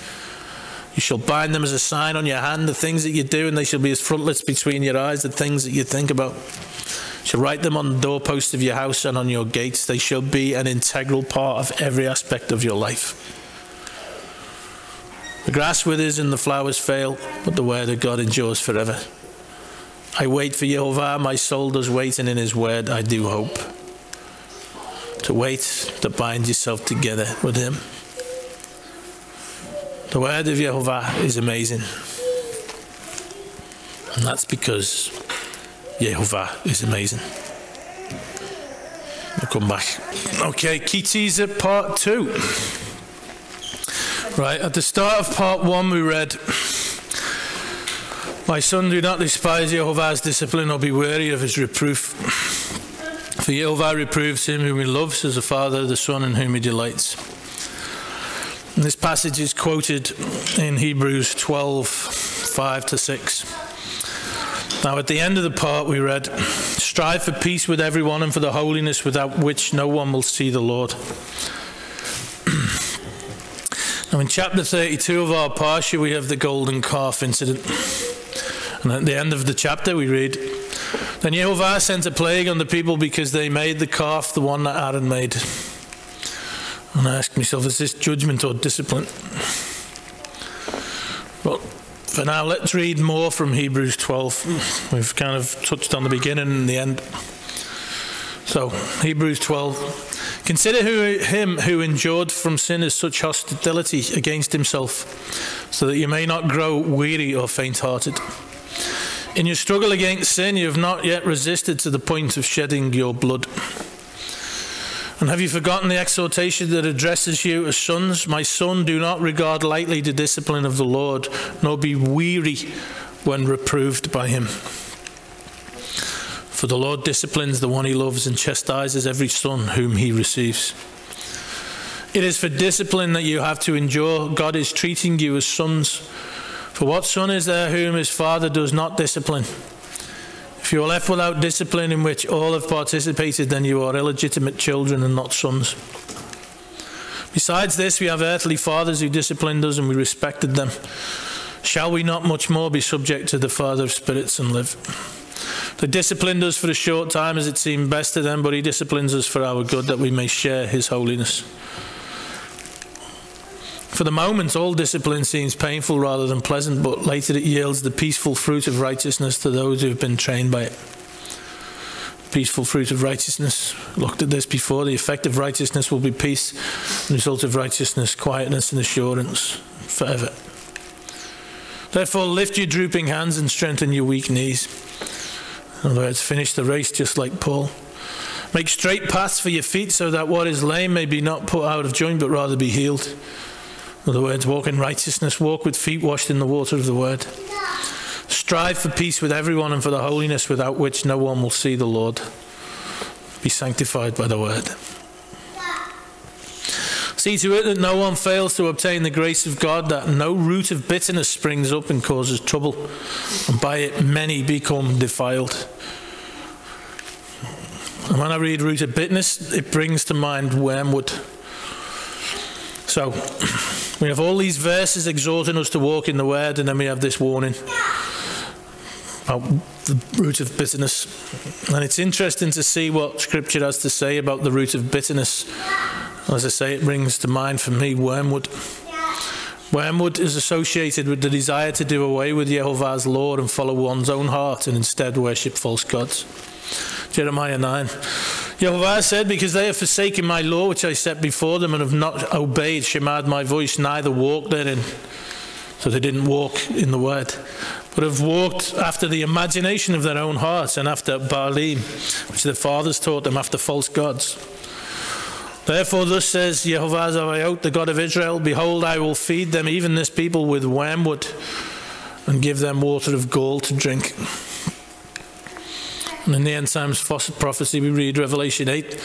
S1: You shall bind them as a sign on your hand, the things that you do, and they shall be as frontlets between your eyes, the things that you think about. You shall write them on the doorposts of your house and on your gates. They shall be an integral part of every aspect of your life. The grass withers and the flowers fail, but the word of God endures forever. I wait for Jehovah, my soul does wait, and in his word I do hope. To wait, to bind yourself together with him. The word of Jehovah is amazing. And that's because Jehovah is amazing. We'll come back. Okay, Ki Tisa part two. Right, at the start of part one, we read My son, do not despise Jehovah's discipline or be wary of his reproof. For Jehovah reproves him whom he loves as a father the son in whom he delights. And this passage is quoted in Hebrews 12 5 to 6. Now, at the end of the part, we read, Strive for peace with everyone and for the holiness without which no one will see the Lord. [clears throat] now, in chapter 32 of our Parsha, we have the golden calf incident. And at the end of the chapter, we read, Then Jehovah sent a plague on the people because they made the calf, the one that Aaron made. And I ask myself, is this judgment or discipline? Well, for now, let's read more from Hebrews 12. We've kind of touched on the beginning and the end. So, Hebrews 12. Consider who, him who endured from sinners such hostility against himself, so that you may not grow weary or faint hearted. In your struggle against sin, you have not yet resisted to the point of shedding your blood. And have you forgotten the exhortation that addresses you as sons? My son, do not regard lightly the discipline of the Lord, nor be weary when reproved by him. For the Lord disciplines the one he loves and chastises every son whom he receives. It is for discipline that you have to endure. God is treating you as sons. For what son is there whom his father does not discipline? If you are left without discipline in which all have participated, then you are illegitimate children and not sons. Besides this, we have earthly fathers who disciplined us and we respected them. Shall we not much more be subject to the Father of spirits and live? They disciplined us for a short time as it seemed best to them, but He disciplines us for our good that we may share His holiness. For the moment, all discipline seems painful rather than pleasant, but later it yields the peaceful fruit of righteousness to those who have been trained by it. Peaceful fruit of righteousness. Looked at this before. The effect of righteousness will be peace. The result of righteousness, quietness and assurance forever. Therefore, lift your drooping hands and strengthen your weak knees. In other words, finish the race just like Paul. Make straight paths for your feet so that what is lame may be not put out of joint but rather be healed. In other words, walk in righteousness, walk with feet washed in the water of the word. Strive for peace with everyone and for the holiness without which no one will see the Lord. Be sanctified by the word. See to it that no one fails to obtain the grace of God, that no root of bitterness springs up and causes trouble, and by it many become defiled. And when I read root of bitterness, it brings to mind wormwood. So, we have all these verses exhorting us to walk in the word, and then we have this warning about the root of bitterness. And it's interesting to see what Scripture has to say about the root of bitterness. As I say, it brings to mind for me wormwood. Wormwood is associated with the desire to do away with Jehovah's law and follow one's own heart and instead worship false gods. Jeremiah 9. Jehovah said, Because they have forsaken my law which I set before them and have not obeyed, shemad my voice, neither walked therein. So they didn't walk in the word, but have walked after the imagination of their own hearts and after Baalim, which their fathers taught them after false gods. Therefore, thus says Jehovah Zavaot, the God of Israel Behold, I will feed them, even this people, with wormwood, and give them water of gall to drink. In the end times prophecy, we read Revelation 8.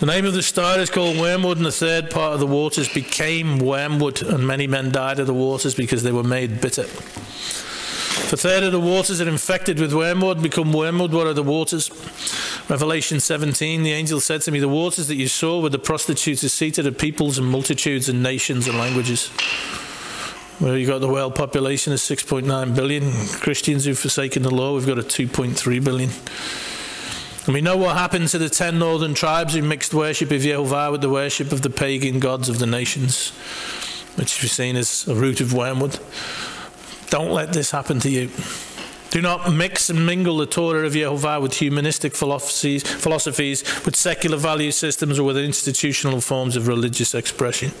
S1: The name of the star is called Wormwood, and the third part of the waters became wormwood, and many men died of the waters because they were made bitter. The third of the waters are infected with wormwood, become wormwood. What are the waters? Revelation 17, the angel said to me, The waters that you saw were the prostitutes seated of peoples and multitudes and nations and languages. Well, you've got the world population of 6.9 billion. Christians who've forsaken the law, we've got a 2.3 billion. And we know what happened to the ten northern tribes who mixed worship of Jehovah with the worship of the pagan gods of the nations, which we've seen as a root of wormwood. Don't let this happen to you. Do not mix and mingle the Torah of Jehovah with humanistic philosophies, philosophies, with secular value systems, or with institutional forms of religious expression.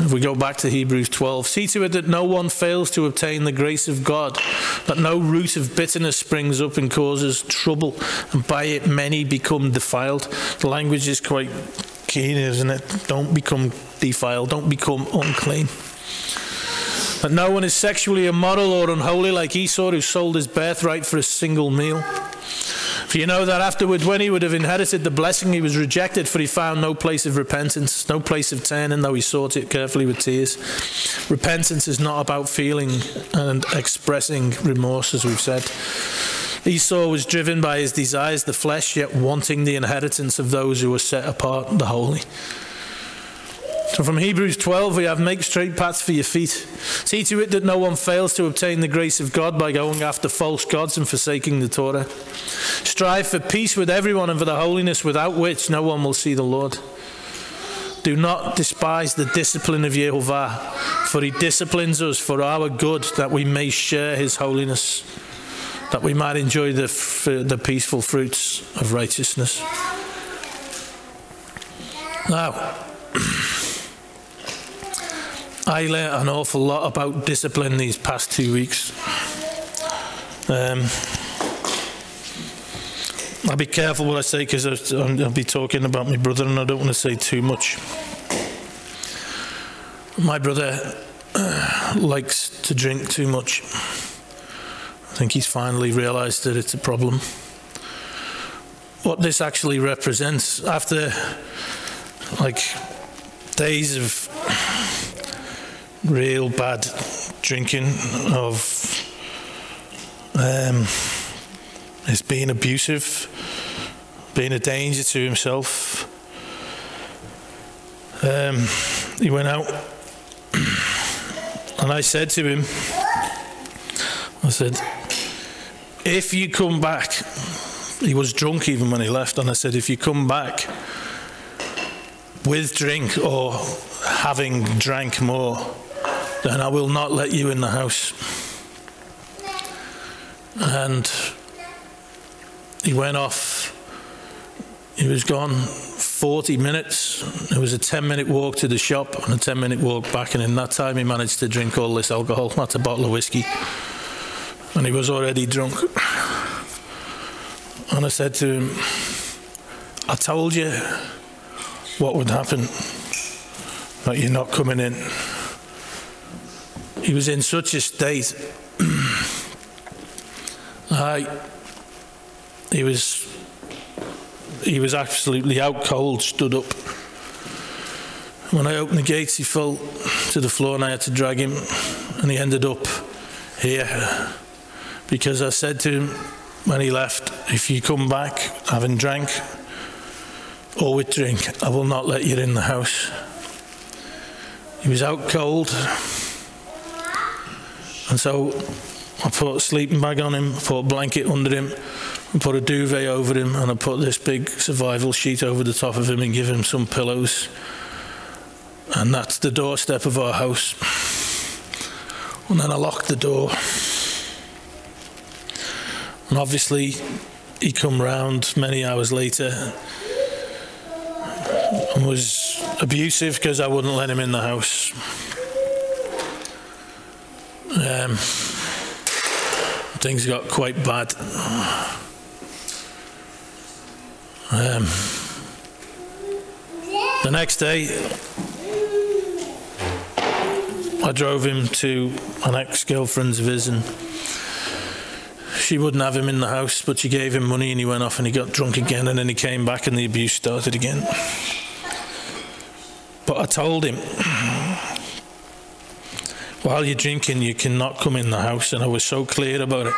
S1: If we go back to Hebrews 12, see to it that no one fails to obtain the grace of God, that no root of bitterness springs up and causes trouble, and by it many become defiled. The language is quite keen, isn't it? Don't become defiled, don't become unclean. That no one is sexually immoral or unholy like Esau, who sold his birthright for a single meal. For you know that afterward, when he would have inherited the blessing, he was rejected, for he found no place of repentance, no place of turning, though he sought it carefully with tears. Repentance is not about feeling and expressing remorse, as we've said. Esau was driven by his desires, the flesh, yet wanting the inheritance of those who were set apart, the holy. So from Hebrews 12, we have make straight paths for your feet. See to it that no one fails to obtain the grace of God by going after false gods and forsaking the Torah. Strive for peace with everyone and for the holiness without which no one will see the Lord. Do not despise the discipline of Jehovah, for he disciplines us for our good, that we may share his holiness, that we might enjoy the, the peaceful fruits of righteousness. Now, [clears throat] I learned an awful lot about discipline these past two weeks. Um, I'll be careful what I say because I'll be talking about my brother and I don't want to say too much. My brother uh, likes to drink too much. I think he's finally realised that it's a problem. What this actually represents after like days of real bad drinking, of um, his being abusive, being a danger to himself. Um, he went out, [clears throat] and I said to him, I said, if you come back, he was drunk even when he left, and I said, if you come back with drink or having drank more, then I will not let you in the house. And he went off. He was gone 40 minutes. It was a 10 minute walk to the shop and a 10 minute walk back. And in that time, he managed to drink all this alcohol. That's a bottle of whiskey. And he was already drunk. And I said to him, I told you what would happen, that you're not coming in he was in such a state. [clears throat] I, he was, he was absolutely out cold, stood up. When I opened the gates, he fell to the floor and I had to drag him, and he ended up here because I said to him when he left, if you come back having drank or with drink, I will not let you in the house. He was out cold. And so I put a sleeping bag on him, put a blanket under him, put a duvet over him, and I put this big survival sheet over the top of him and give him some pillows. And that's the doorstep of our house. And then I locked the door. And obviously, he come round many hours later and was abusive because I wouldn't let him in the house. Um, things got quite bad. Um, the next day, I drove him to an ex girlfriend's of his, and she wouldn't have him in the house, but she gave him money and he went off and he got drunk again, and then he came back and the abuse started again. But I told him while you're drinking, you cannot come in the house, and I was so clear about it.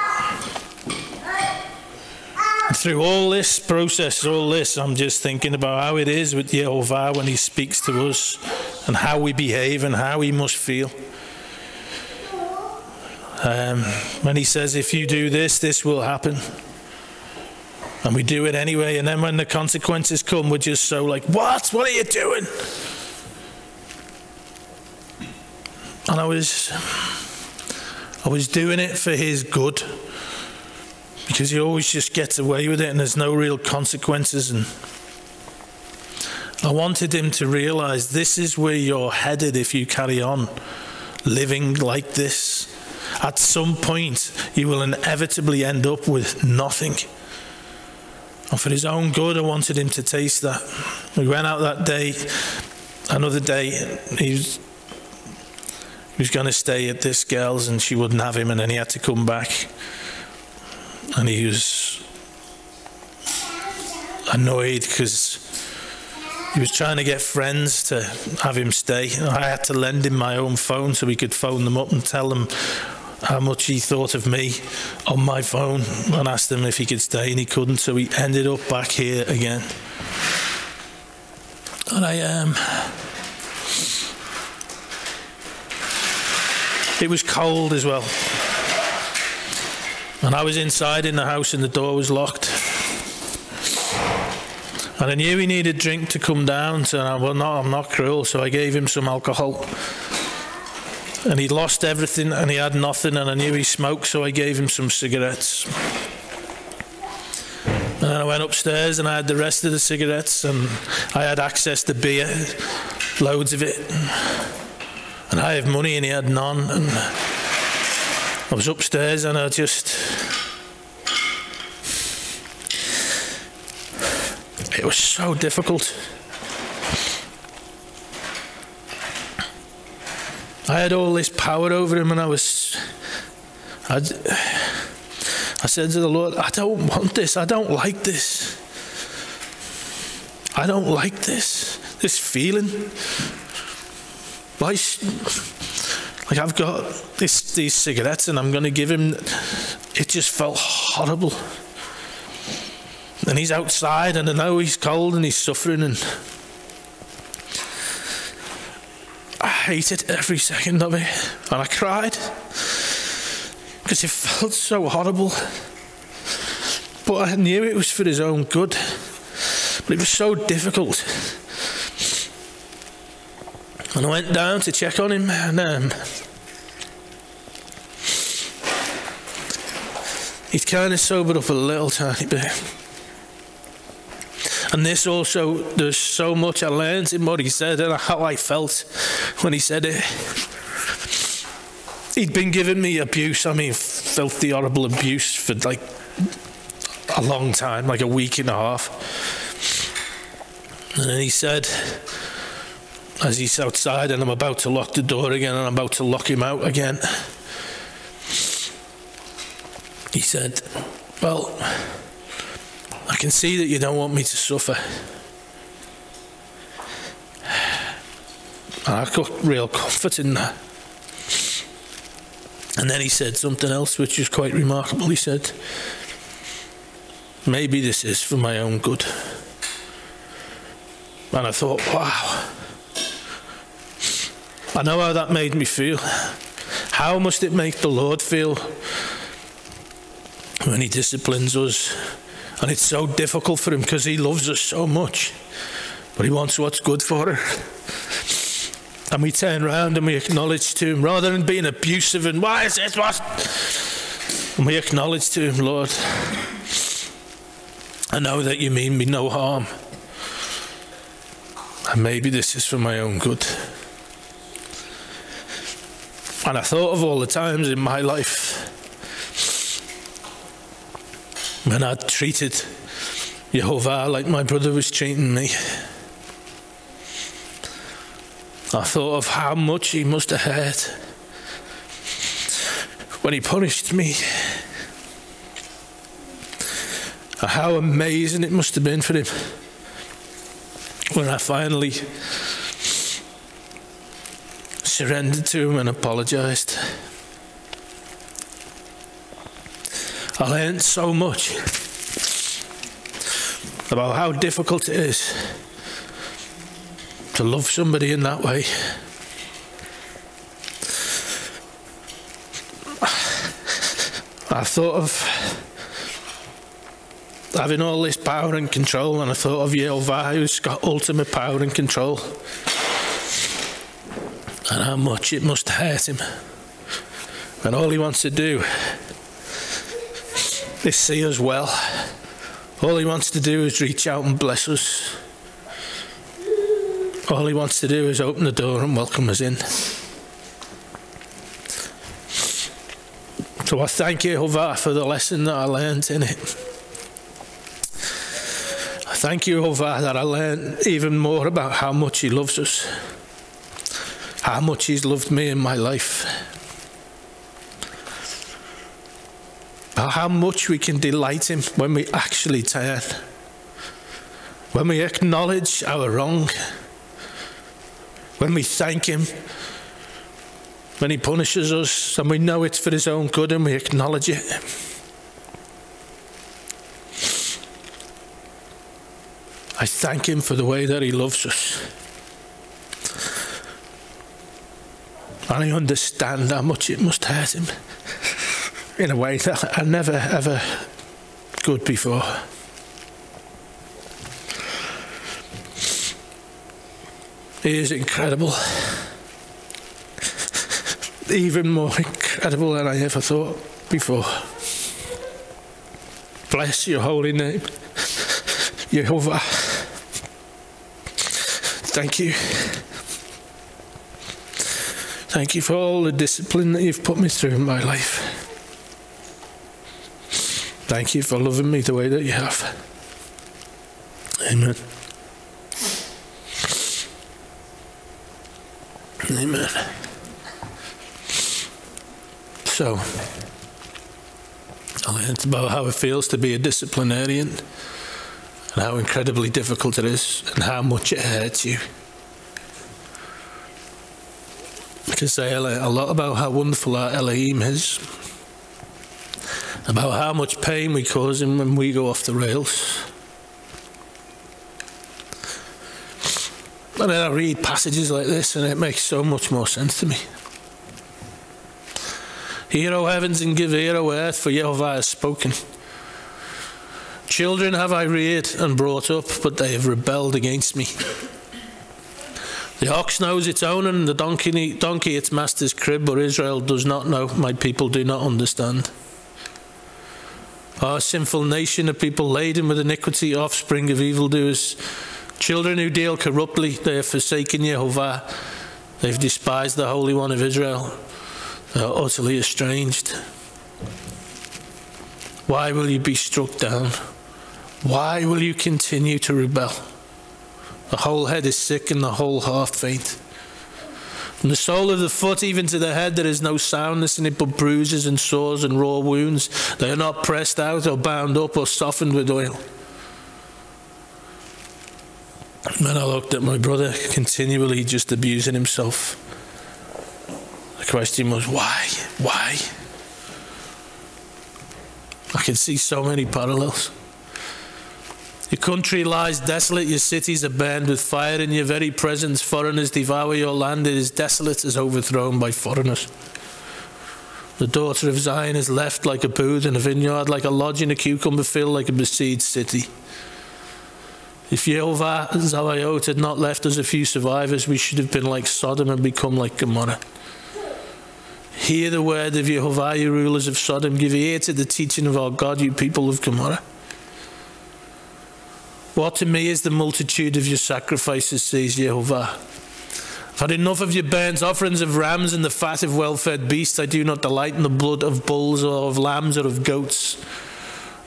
S1: And through all this process, all this, I'm just thinking about how it is with Jehovah when He speaks to us, and how we behave, and how we must feel. Um, when He says, "If you do this, this will happen," and we do it anyway, and then when the consequences come, we're just so like, "What? What are you doing?" And I was I was doing it for his good because he always just gets away with it and there's no real consequences and I wanted him to realize this is where you're headed if you carry on living like this. At some point, you will inevitably end up with nothing. And for his own good, I wanted him to taste that. We went out that day, another day, he was He was going to stay at this girl's and she wouldn't have him, and then he had to come back. And he was annoyed because he was trying to get friends to have him stay. I had to lend him my own phone so he could phone them up and tell them how much he thought of me on my phone and asked him if he could stay, and he couldn't. So he ended up back here again. And I um, it was cold as well. And I was inside in the house and the door was locked. And I knew he needed drink to come down, so I, well, no, I'm not cruel, so I gave him some alcohol and he'd lost everything and he had nothing and I knew he smoked so I gave him some cigarettes and then I went upstairs and I had the rest of the cigarettes and I had access to beer loads of it and I had money and he had none and I was upstairs and I just it was so difficult I had all this power over him, and I was. i I said to the Lord, I don't want this. I don't like this. I don't like this. This feeling. Why? Like I've got this, these cigarettes, and I'm going to give him. It just felt horrible. And he's outside, and I know he's cold and he's suffering, and I hated every second of it. And I cried because it felt so horrible. But I knew it was for his own good. But it was so difficult. And I went down to check on him, and um, he'd kind of sobered up a little tiny bit. And this also, there's so much I learned in what he said and how I felt when he said it. He'd been giving me abuse, I mean, filthy, horrible abuse for like a long time, like a week and a half. And then he said, as he's outside and I'm about to lock the door again and I'm about to lock him out again, he said, Well, I can see that you don't want me to suffer. And I got real comfort in that. And then he said something else which was quite remarkable. He said, Maybe this is for my own good. And I thought, wow. I know how that made me feel. How must it make the Lord feel when He disciplines us and it's so difficult for him because he loves us so much. But he wants what's good for us. And we turn around and we acknowledge to him rather than being abusive and why is this what? And we acknowledge to him, Lord, I know that you mean me no harm. And maybe this is for my own good. And I thought of all the times in my life when I'd treated Jehovah like my brother was treating me. I thought of how much he must have hurt when he punished me. How amazing it must have been for him when I finally surrendered to him and apologized. I learned so much about how difficult it is to love somebody in that way. I thought of having all this power and control, and I thought of Yehovah who's got ultimate power and control, and how much it must hurt him when all he wants to do they see us well. All he wants to do is reach out and bless us. All he wants to do is open the door and welcome us in. So I thank you, Jehovah, for the lesson that I learned in it. I thank you, Jehovah, that I learned even more about how much He loves us, how much He's loved me in my life. How much we can delight Him when we actually turn, when we acknowledge our wrong, when we thank Him, when He punishes us and we know it's for His own good and we acknowledge it. I thank Him for the way that He loves us. And I understand how much it must hurt Him in a way that I never ever could before. He is incredible. Even more incredible than I ever thought before. Bless your holy name, Jehovah. Thank you. Thank you for all the discipline that you've put me through in my life. Thank you for loving me the way that you have. Amen. Amen. So, I learned about how it feels to be a disciplinarian and how incredibly difficult it is and how much it hurts you. Can say a lot about how wonderful our Elohim is, about how much pain we cause him when we go off the rails. And then I read passages like this and it makes so much more sense to me. Hear, O heavens, and give ear, O earth, for Jehovah has spoken. Children have I reared and brought up, but they have rebelled against me. The ox knows its owner, and the donkey, donkey its master's crib, but Israel does not know. My people do not understand. Our sinful nation, a people laden with iniquity, offspring of evildoers, children who deal corruptly, they have forsaken Jehovah. They've despised the Holy One of Israel. They are utterly estranged. Why will you be struck down? Why will you continue to rebel? The whole head is sick and the whole heart faint. From the sole of the foot even to the head, there is no soundness in it, but bruises and sores and raw wounds. They are not pressed out or bound up or softened with oil. And then I looked at my brother continually just abusing himself. The question was, why? Why? I can see so many parallels. Your country lies desolate, your cities are burned with fire, in your very presence foreigners devour your land. It is desolate as overthrown by foreigners. The daughter of Zion is left like a booth in a vineyard, like a lodge in a cucumber field, like a besieged city. If Jehovah Zabayot had not left us a few survivors, we should have been like Sodom and become like Gomorrah. Hear the word of Jehovah, you rulers of Sodom. Give ear to the teaching of our God, you people of Gomorrah. What to me is the multitude of your sacrifices, says Jehovah. I've had enough of your burnt offerings of rams and the fat of well fed beasts. I do not delight in the blood of bulls or of lambs or of goats.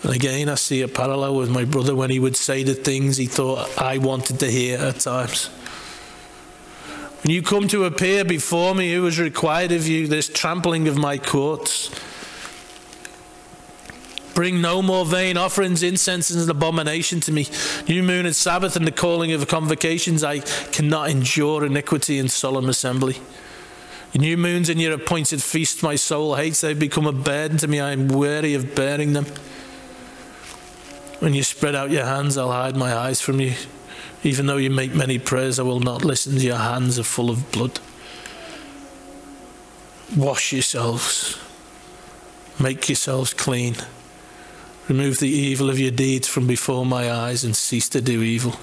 S1: And again, I see a parallel with my brother when he would say the things he thought I wanted to hear at times. When you come to appear before me, who has required of you this trampling of my courts? Bring no more vain offerings, incense, and abomination to me. New moon and Sabbath and the calling of convocations. I cannot endure iniquity and solemn assembly. New moons and your appointed feasts my soul hates. They've become a burden to me. I am weary of bearing them. When you spread out your hands, I'll hide my eyes from you. Even though you make many prayers, I will not listen. Your hands are full of blood. Wash yourselves. Make yourselves clean. Remove the evil of your deeds from before my eyes and cease to do evil.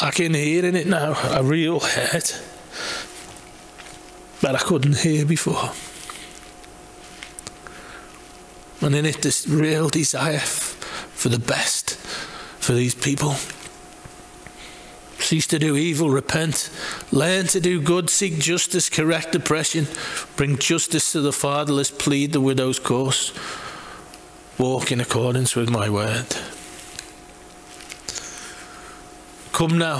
S1: I can hear in it now a real hurt that I couldn't hear before. And in it, this real desire for the best for these people. Cease to do evil, repent, learn to do good, seek justice, correct oppression, bring justice to the fatherless, plead the widow's cause walk in accordance with my word. Come now,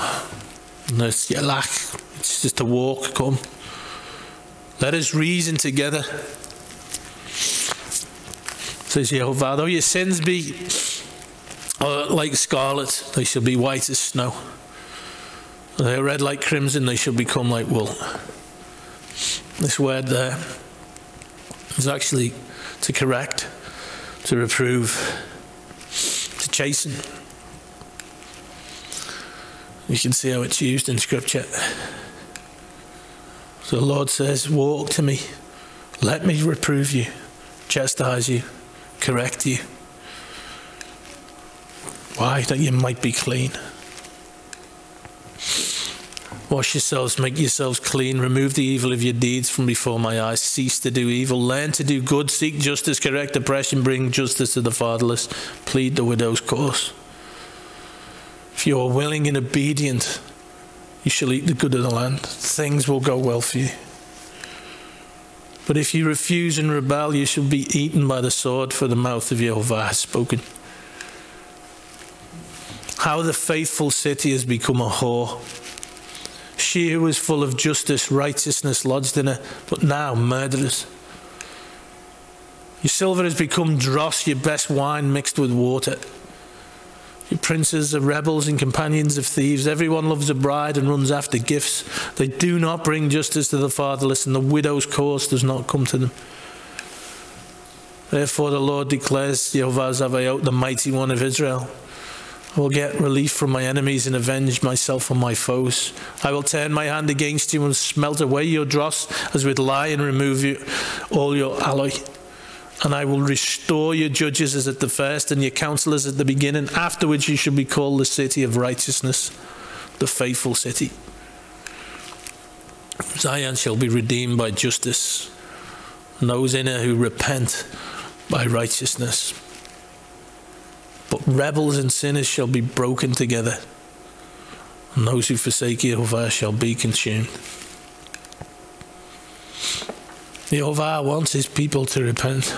S1: nes Yelach, It's just a walk, come. Let us reason together. Says Jehovah, though your sins be uh, like scarlet, they shall be white as snow. They are red like crimson, they shall become like wool. This word there is actually to correct, to reprove, to chasten. You can see how it's used in Scripture. So the Lord says, Walk to me, let me reprove you, chastise you, correct you. Why? That you might be clean. Wash yourselves, make yourselves clean, remove the evil of your deeds from before my eyes, cease to do evil, learn to do good, seek justice, correct oppression, bring justice to the fatherless, plead the widow's cause. If you are willing and obedient, you shall eat the good of the land. Things will go well for you. But if you refuse and rebel, you shall be eaten by the sword, for the mouth of Jehovah has spoken. How the faithful city has become a whore. She who was full of justice, righteousness lodged in her, but now murderers. Your silver has become dross, your best wine mixed with water. Your princes are rebels and companions of thieves. Everyone loves a bride and runs after gifts. They do not bring justice to the fatherless, and the widow's cause does not come to them. Therefore, the Lord declares, Jehovah Zavaot, the mighty one of Israel. Will get relief from my enemies and avenge myself on my foes. I will turn my hand against you and smelt away your dross as with lye and remove you, all your alloy and I will restore your judges as at the first and your counselors at the beginning. Afterwards, you shall be called the city of righteousness, the faithful city. Zion shall be redeemed by justice, and those in her who repent by righteousness. But rebels and sinners shall be broken together, and those who forsake Jehovah shall be consumed. Jehovah wants his people to repent.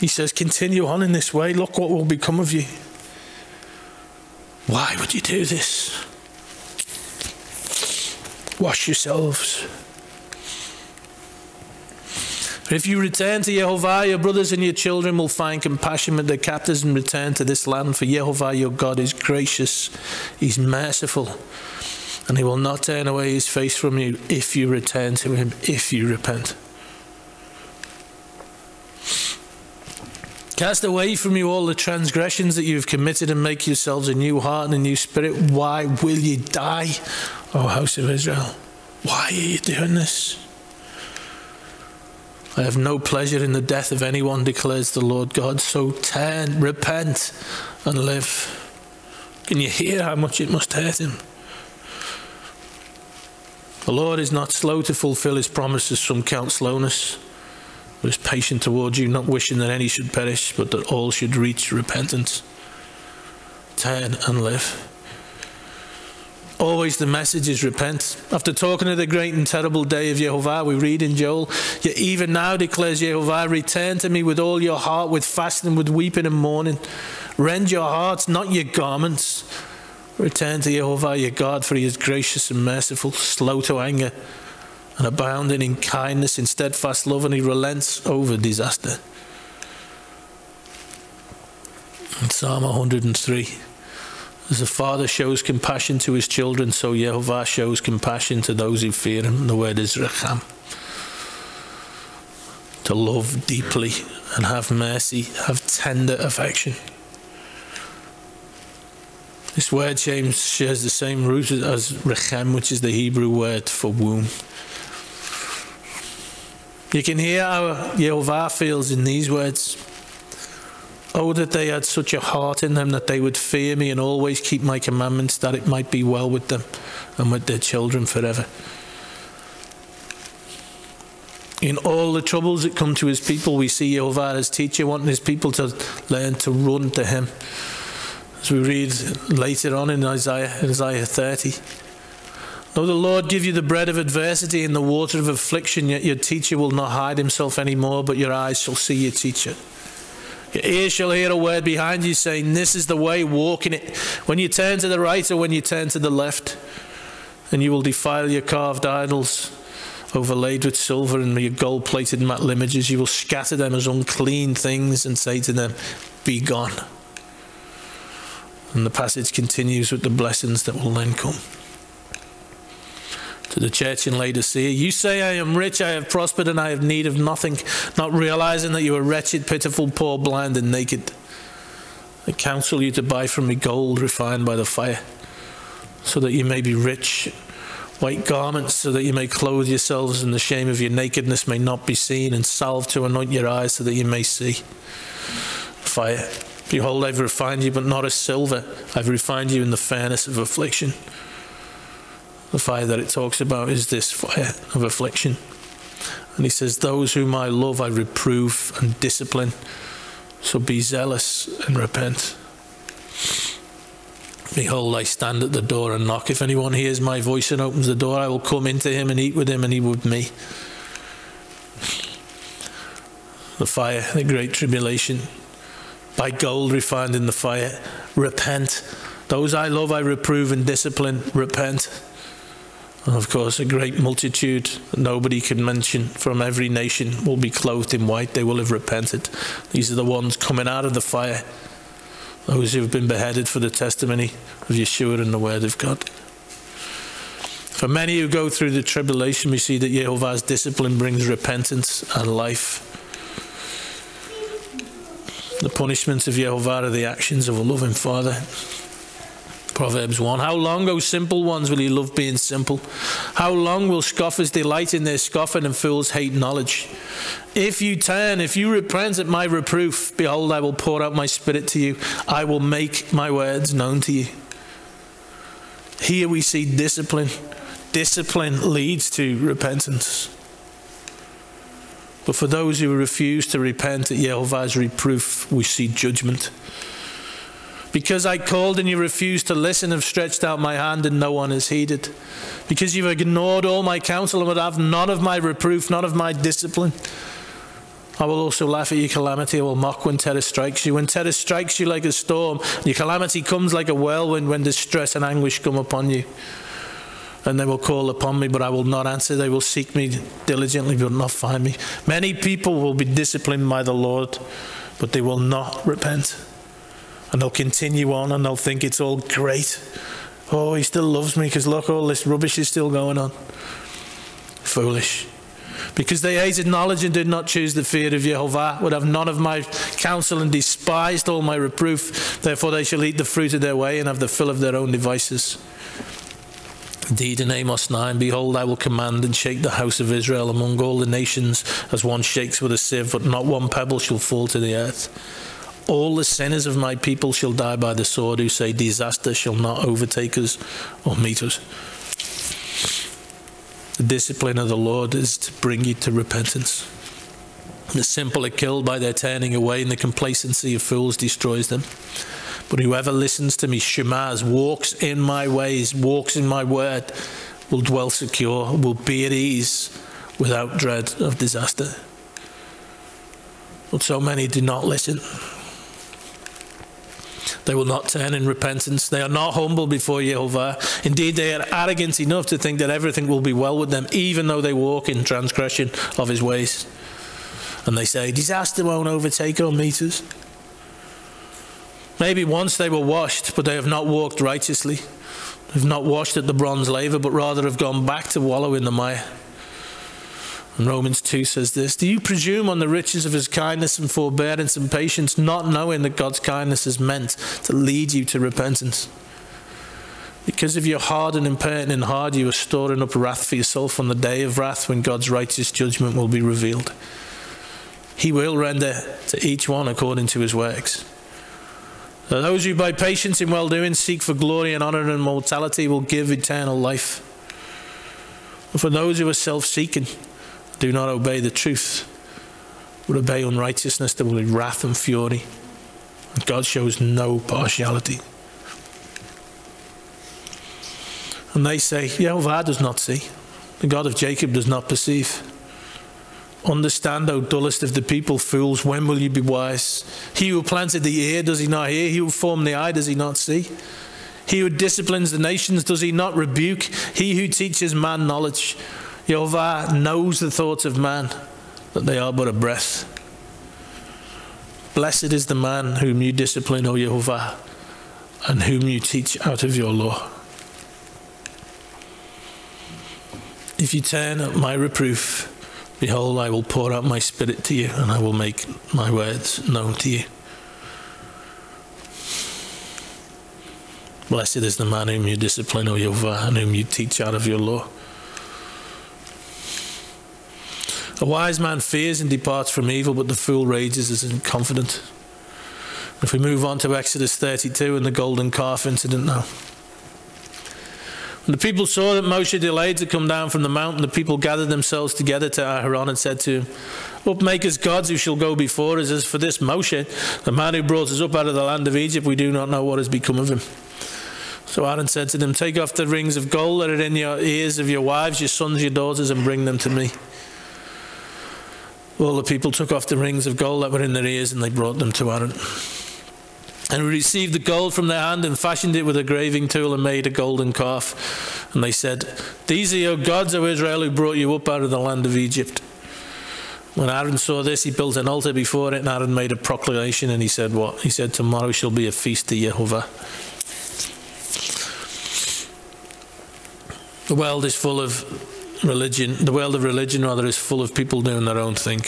S1: He says, Continue on in this way. Look what will become of you. Why would you do this? Wash yourselves. If you return to Jehovah, your brothers and your children will find compassion with their captors and return to this land. For Jehovah your God is gracious, He's merciful, and he will not turn away his face from you if you return to him, if you repent. Cast away from you all the transgressions that you have committed and make yourselves a new heart and a new spirit. Why will you die, O house of Israel? Why are you doing this? I have no pleasure in the death of anyone, declares the Lord God. So turn, repent, and live. Can you hear how much it must hurt him? The Lord is not slow to fulfill his promises, some count slowness, but is patient towards you, not wishing that any should perish, but that all should reach repentance. Turn and live. Always the message is repent. After talking of the great and terrible day of Jehovah, we read in Joel, Yet even now declares Jehovah, return to me with all your heart, with fasting, with weeping and mourning. Rend your hearts, not your garments. Return to Jehovah your God, for he is gracious and merciful, slow to anger, and abounding in kindness, in steadfast love, and he relents over disaster. In Psalm 103, as a father shows compassion to his children, so Jehovah shows compassion to those who fear him. The word is racham. To love deeply and have mercy, have tender affection. This word James shares the same root as rechem, which is the Hebrew word for womb. You can hear how Jehovah feels in these words. Oh, that they had such a heart in them that they would fear me and always keep my commandments, that it might be well with them and with their children forever. In all the troubles that come to his people, we see Jehovah as teacher wanting his people to learn to run to him as we read later on in Isaiah, Isaiah 30. Though the Lord give you the bread of adversity and the water of affliction, yet your teacher will not hide himself any more, but your eyes shall see your teacher. Your ears shall hear a word behind you saying, This is the way, walk in it. When you turn to the right or when you turn to the left, and you will defile your carved idols overlaid with silver and your gold plated metal images. You will scatter them as unclean things and say to them, Be gone. And the passage continues with the blessings that will then come. To the church in Laodicea, you say, I am rich, I have prospered, and I have need of nothing, not realizing that you are wretched, pitiful, poor, blind, and naked. I counsel you to buy from me gold refined by the fire, so that you may be rich, white garments, so that you may clothe yourselves, and the shame of your nakedness may not be seen, and salve to anoint your eyes, so that you may see. Fire. Behold, I've refined you, but not as silver. I've refined you in the fairness of affliction. The fire that it talks about is this fire of affliction. And he says, Those whom I love, I reprove and discipline. So be zealous and repent. Behold, I stand at the door and knock. If anyone hears my voice and opens the door, I will come into him and eat with him, and he with me. The fire, the great tribulation, by gold refined in the fire. Repent. Those I love, I reprove and discipline. Repent. And of course, a great multitude nobody can mention from every nation will be clothed in white. They will have repented. These are the ones coming out of the fire, those who have been beheaded for the testimony of Yeshua and the word of God. For many who go through the tribulation, we see that Jehovah's discipline brings repentance and life. The punishments of Jehovah are the actions of a loving Father. Proverbs 1. How long, O simple ones, will you love being simple? How long will scoffers delight in their scoffing and fools hate knowledge? If you turn, if you repent at my reproof, behold, I will pour out my spirit to you. I will make my words known to you. Here we see discipline. Discipline leads to repentance. But for those who refuse to repent at Jehovah's reproof, we see judgment. Because I called and you refused to listen, have stretched out my hand and no one has heeded. Because you've ignored all my counsel and would have none of my reproof, none of my discipline. I will also laugh at your calamity. I will mock when terror strikes you. When terror strikes you like a storm, your calamity comes like a whirlwind when distress and anguish come upon you. And they will call upon me, but I will not answer. They will seek me diligently, but not find me. Many people will be disciplined by the Lord, but they will not repent and they'll continue on and they'll think it's all great. Oh, he still loves me because look, all this rubbish is still going on. Foolish. Because they hated knowledge and did not choose the fear of Jehovah, would have none of my counsel and despised all my reproof. Therefore, they shall eat the fruit of their way and have the fill of their own devices. Indeed, in Amos 9, behold, I will command and shake the house of Israel among all the nations as one shakes with a sieve, but not one pebble shall fall to the earth. All the sinners of my people shall die by the sword, who say, Disaster shall not overtake us or meet us. The discipline of the Lord is to bring you to repentance. The simple are killed by their turning away, and the complacency of fools destroys them. But whoever listens to me, Shemaz, walks in my ways, walks in my word, will dwell secure, will be at ease without dread of disaster. But so many do not listen. They will not turn in repentance. They are not humble before Jehovah. Indeed, they are arrogant enough to think that everything will be well with them, even though they walk in transgression of his ways. And they say, Disaster won't overtake our meet us. Maybe once they were washed, but they have not walked righteously. They have not washed at the bronze laver, but rather have gone back to wallow in the mire. Romans 2 says this Do you presume on the riches of his kindness and forbearance and patience, not knowing that God's kindness is meant to lead you to repentance? Because of your hard and impertinent heart, you are storing up wrath for yourself on the day of wrath when God's righteous judgment will be revealed. He will render to each one according to his works. Those who by patience in well doing seek for glory and honor and immortality will give eternal life. for those who are self seeking, do not obey the truth, but obey unrighteousness, there will be wrath and fury. And God shows no partiality. And they say, Jehovah does not see. The God of Jacob does not perceive. Understand, O dullest of the people, fools, when will you be wise? He who planted the ear, does he not hear? He who formed the eye, does he not see? He who disciplines the nations, does he not rebuke? He who teaches man knowledge, Jehovah knows the thoughts of man, that they are but a breath. Blessed is the man whom you discipline, O Jehovah, and whom you teach out of your law. If you turn at my reproof, behold, I will pour out my spirit to you, and I will make my words known to you. Blessed is the man whom you discipline, O Jehovah, and whom you teach out of your law. A wise man fears and departs from evil, but the fool rages as confident. If we move on to Exodus 32 and the golden calf incident now. When the people saw that Moshe delayed to come down from the mountain, the people gathered themselves together to Aharon and said to him, Up make us gods who shall go before us. As for this Moshe, the man who brought us up out of the land of Egypt, we do not know what has become of him. So Aaron said to them, Take off the rings of gold that are in your ears of your wives, your sons, your daughters, and bring them to me. All the people took off the rings of gold that were in their ears and they brought them to Aaron. And we received the gold from their hand and fashioned it with a graving tool and made a golden calf. And they said, These are your gods, O Israel, who brought you up out of the land of Egypt. When Aaron saw this, he built an altar before it, and Aaron made a proclamation, and he said, What? He said, Tomorrow shall be a feast to Jehovah. The world is full of religion, the world of religion rather, is full of people doing their own thing.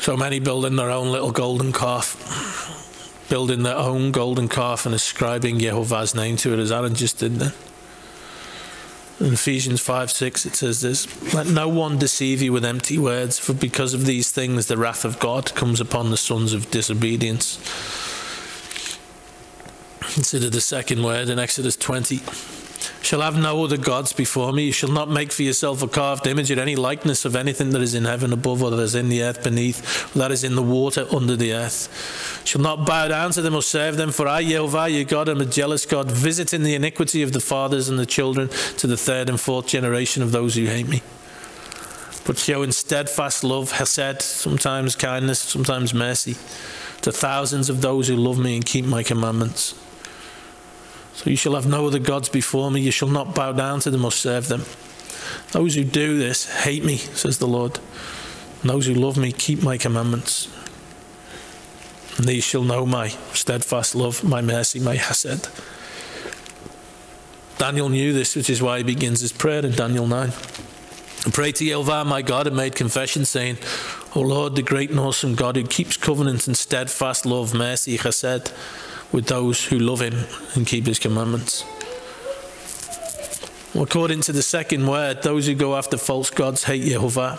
S1: So many building their own little golden calf, building their own golden calf and ascribing Jehovah's name to it, as Aaron just did then. In Ephesians 5 6, it says this Let no one deceive you with empty words, for because of these things the wrath of God comes upon the sons of disobedience. Consider the second word in Exodus 20 shall have no other gods before me. You shall not make for yourself a carved image or any likeness of anything that is in heaven above, or that is in the earth beneath, or that is in the water under the earth. shall not bow down to them or serve them, for I, Jehovah, your God, am a jealous God, visiting the iniquity of the fathers and the children to the third and fourth generation of those who hate me. But showing steadfast love, hesed, sometimes kindness, sometimes mercy, to thousands of those who love me and keep my commandments. So you shall have no other gods before me. You shall not bow down to them or serve them. Those who do this hate me, says the Lord. And those who love me keep my commandments. And these shall know my steadfast love, my mercy, my hesed. Daniel knew this, which is why he begins his prayer in Daniel 9. And pray to Jehovah, my God, and made confession, saying, O Lord, the great and awesome God who keeps covenant and steadfast love, mercy, chesed, with those who love him and keep his commandments. According to the second word, those who go after false gods hate Jehovah,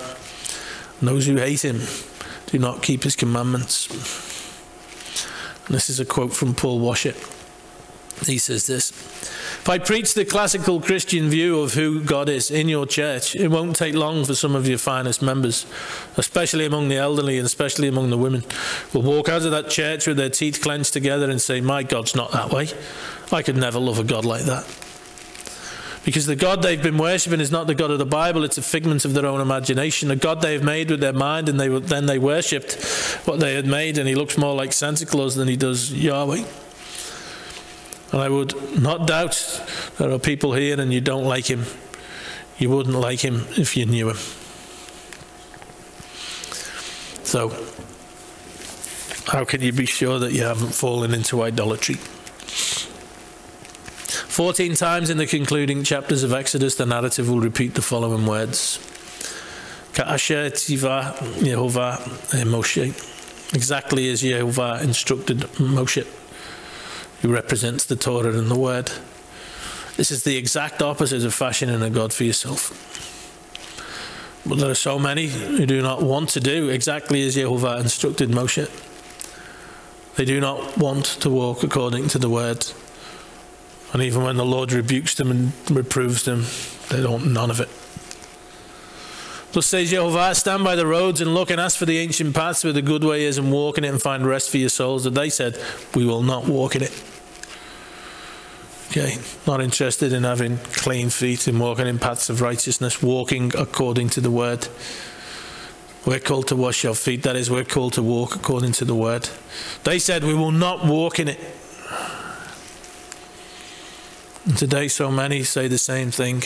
S1: and those who hate him do not keep his commandments. And this is a quote from Paul Washer. He says this If I preach the classical Christian view of who God is in your church, it won't take long for some of your finest members, especially among the elderly and especially among the women, will walk out of that church with their teeth clenched together and say, My God's not that way. I could never love a God like that. Because the God they've been worshipping is not the God of the Bible, it's a figment of their own imagination. A God they've made with their mind, and they then they worshipped what they had made, and he looks more like Santa Claus than he does Yahweh. And I would not doubt there are people here and you don't like him. You wouldn't like him if you knew him. So, how can you be sure that you haven't fallen into idolatry? 14 times in the concluding chapters of Exodus, the narrative will repeat the following words exactly as Yehovah instructed Moshe who represents the Torah and the Word. This is the exact opposite of fashioning a God for yourself. But there are so many who do not want to do exactly as Jehovah instructed Moshe. They do not want to walk according to the Word. And even when the Lord rebukes them and reproves them, they don't none of it. Thus says Jehovah, stand by the roads and look and ask for the ancient paths where the good way is and walk in it and find rest for your souls. And they said, We will not walk in it. Okay, not interested in having clean feet and walking in paths of righteousness, walking according to the word. We're called to wash our feet, that is, we're called to walk according to the word. They said we will not walk in it. And today, so many say the same thing.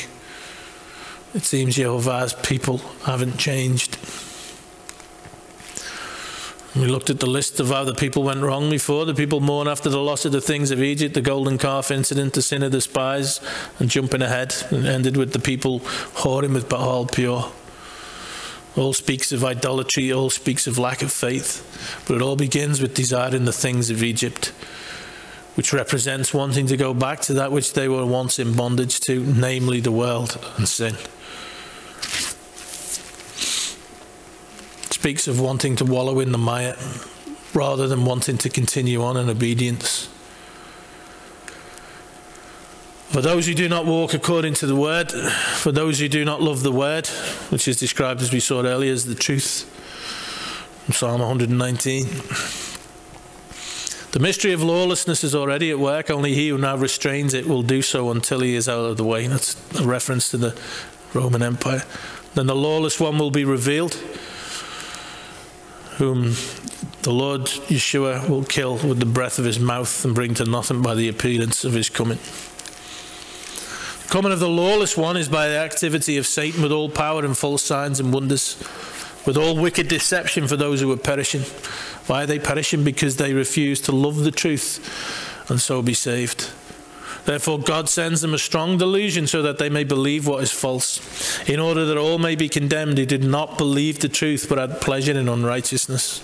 S1: It seems Jehovah's people haven't changed. We looked at the list of how the people went wrong before. The people mourn after the loss of the things of Egypt, the golden calf incident, the sin of the spies, and jumping ahead, and ended with the people whoring with Baal Peor. All speaks of idolatry, all speaks of lack of faith, but it all begins with desiring the things of Egypt, which represents wanting to go back to that which they were once in bondage to, namely the world and sin. Speaks of wanting to wallow in the mire rather than wanting to continue on in obedience. For those who do not walk according to the word, for those who do not love the word, which is described as we saw earlier as the truth, Psalm 119. The mystery of lawlessness is already at work, only he who now restrains it will do so until he is out of the way. That's a reference to the Roman Empire. Then the lawless one will be revealed whom the Lord Yeshua will kill with the breath of his mouth and bring to nothing by the appearance of his coming. The coming of the lawless one is by the activity of Satan with all power and false signs and wonders, with all wicked deception for those who are perishing. Why are they perishing? Because they refuse to love the truth and so be saved. Therefore, God sends them a strong delusion so that they may believe what is false. In order that all may be condemned who did not believe the truth but had pleasure in unrighteousness.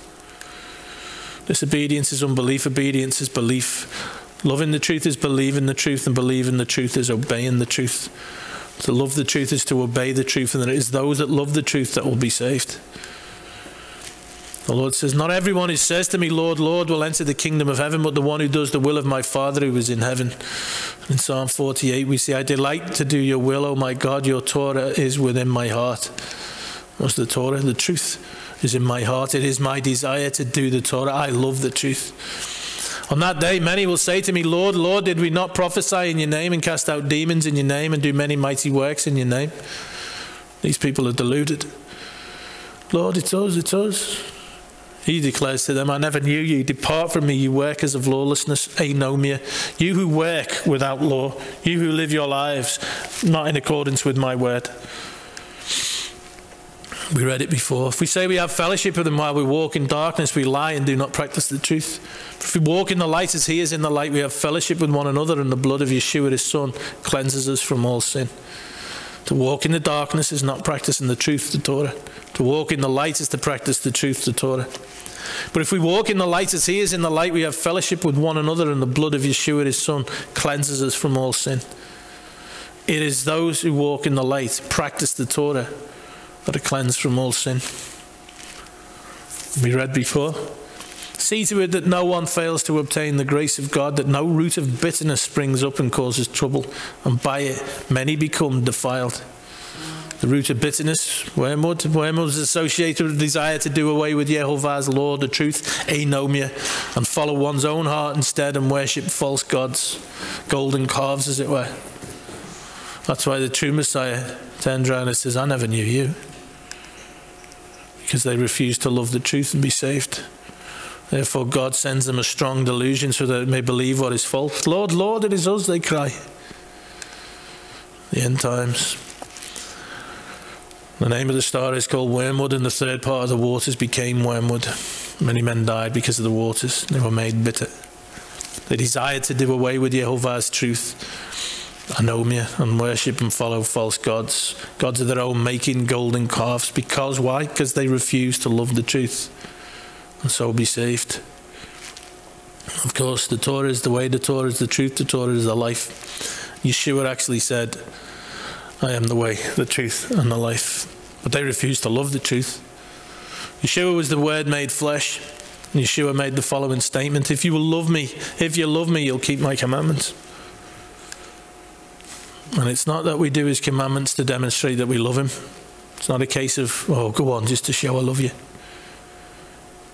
S1: Disobedience is unbelief, obedience is belief. Loving the truth is believing the truth, and believing the truth is obeying the truth. To love the truth is to obey the truth, and it is those that love the truth that will be saved. The Lord says, Not everyone who says to me, Lord, Lord, will enter the kingdom of heaven, but the one who does the will of my Father who is in heaven. In Psalm 48, we see, I delight to do your will, O my God, your Torah is within my heart. What's the Torah? The truth is in my heart. It is my desire to do the Torah. I love the truth. On that day, many will say to me, Lord, Lord, did we not prophesy in your name and cast out demons in your name and do many mighty works in your name? These people are deluded. Lord, it's us, it's us. He declares to them, I never knew you. Depart from me, you workers of lawlessness, anomia. You who work without law, you who live your lives not in accordance with my word. We read it before. If we say we have fellowship with him while we walk in darkness, we lie and do not practice the truth. If we walk in the light as he is in the light, we have fellowship with one another, and the blood of Yeshua, his son, cleanses us from all sin. To walk in the darkness is not practicing the truth, of the Torah. To walk in the light is to practice the truth, of the Torah. But if we walk in the light as He is in the light, we have fellowship with one another, and the blood of Yeshua, His Son, cleanses us from all sin. It is those who walk in the light, practice the Torah, that are cleansed from all sin. We read before. See to it that no one fails to obtain the grace of God, that no root of bitterness springs up and causes trouble, and by it many become defiled. The root of bitterness, wormwood. Wormwood is associated with desire to do away with Jehovah's law, the truth, anomia, and follow one's own heart instead and worship false gods, golden calves, as it were. That's why the true Messiah turns around and says, I never knew you. Because they refuse to love the truth and be saved. Therefore, God sends them a strong delusion so that they may believe what is false. Lord, Lord, it is us, they cry. The end times. The name of the star is called Wormwood, and the third part of the waters became wormwood. Many men died because of the waters, they were made bitter. They desired to do away with Jehovah's truth, anomia, and worship and follow false gods, gods of their own making, golden calves. Because why? Because they refused to love the truth and so be saved. Of course, the Torah is the way, the Torah is the truth, the Torah is the life. Yeshua actually said, I am the way, the truth, and the life. But they refused to love the truth. Yeshua was the Word made flesh. Yeshua made the following statement If you will love me, if you love me, you'll keep my commandments. And it's not that we do his commandments to demonstrate that we love him. It's not a case of, oh, go on, just to show I love you.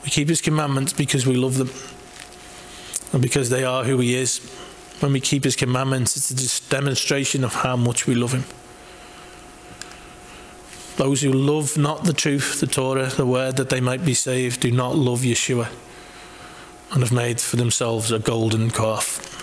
S1: We keep his commandments because we love them and because they are who he is When we keep his commandments, it's a demonstration of how much we love him. Those who love not the truth, the Torah, the word that they might be saved, do not love Yeshua and have made for themselves a golden calf.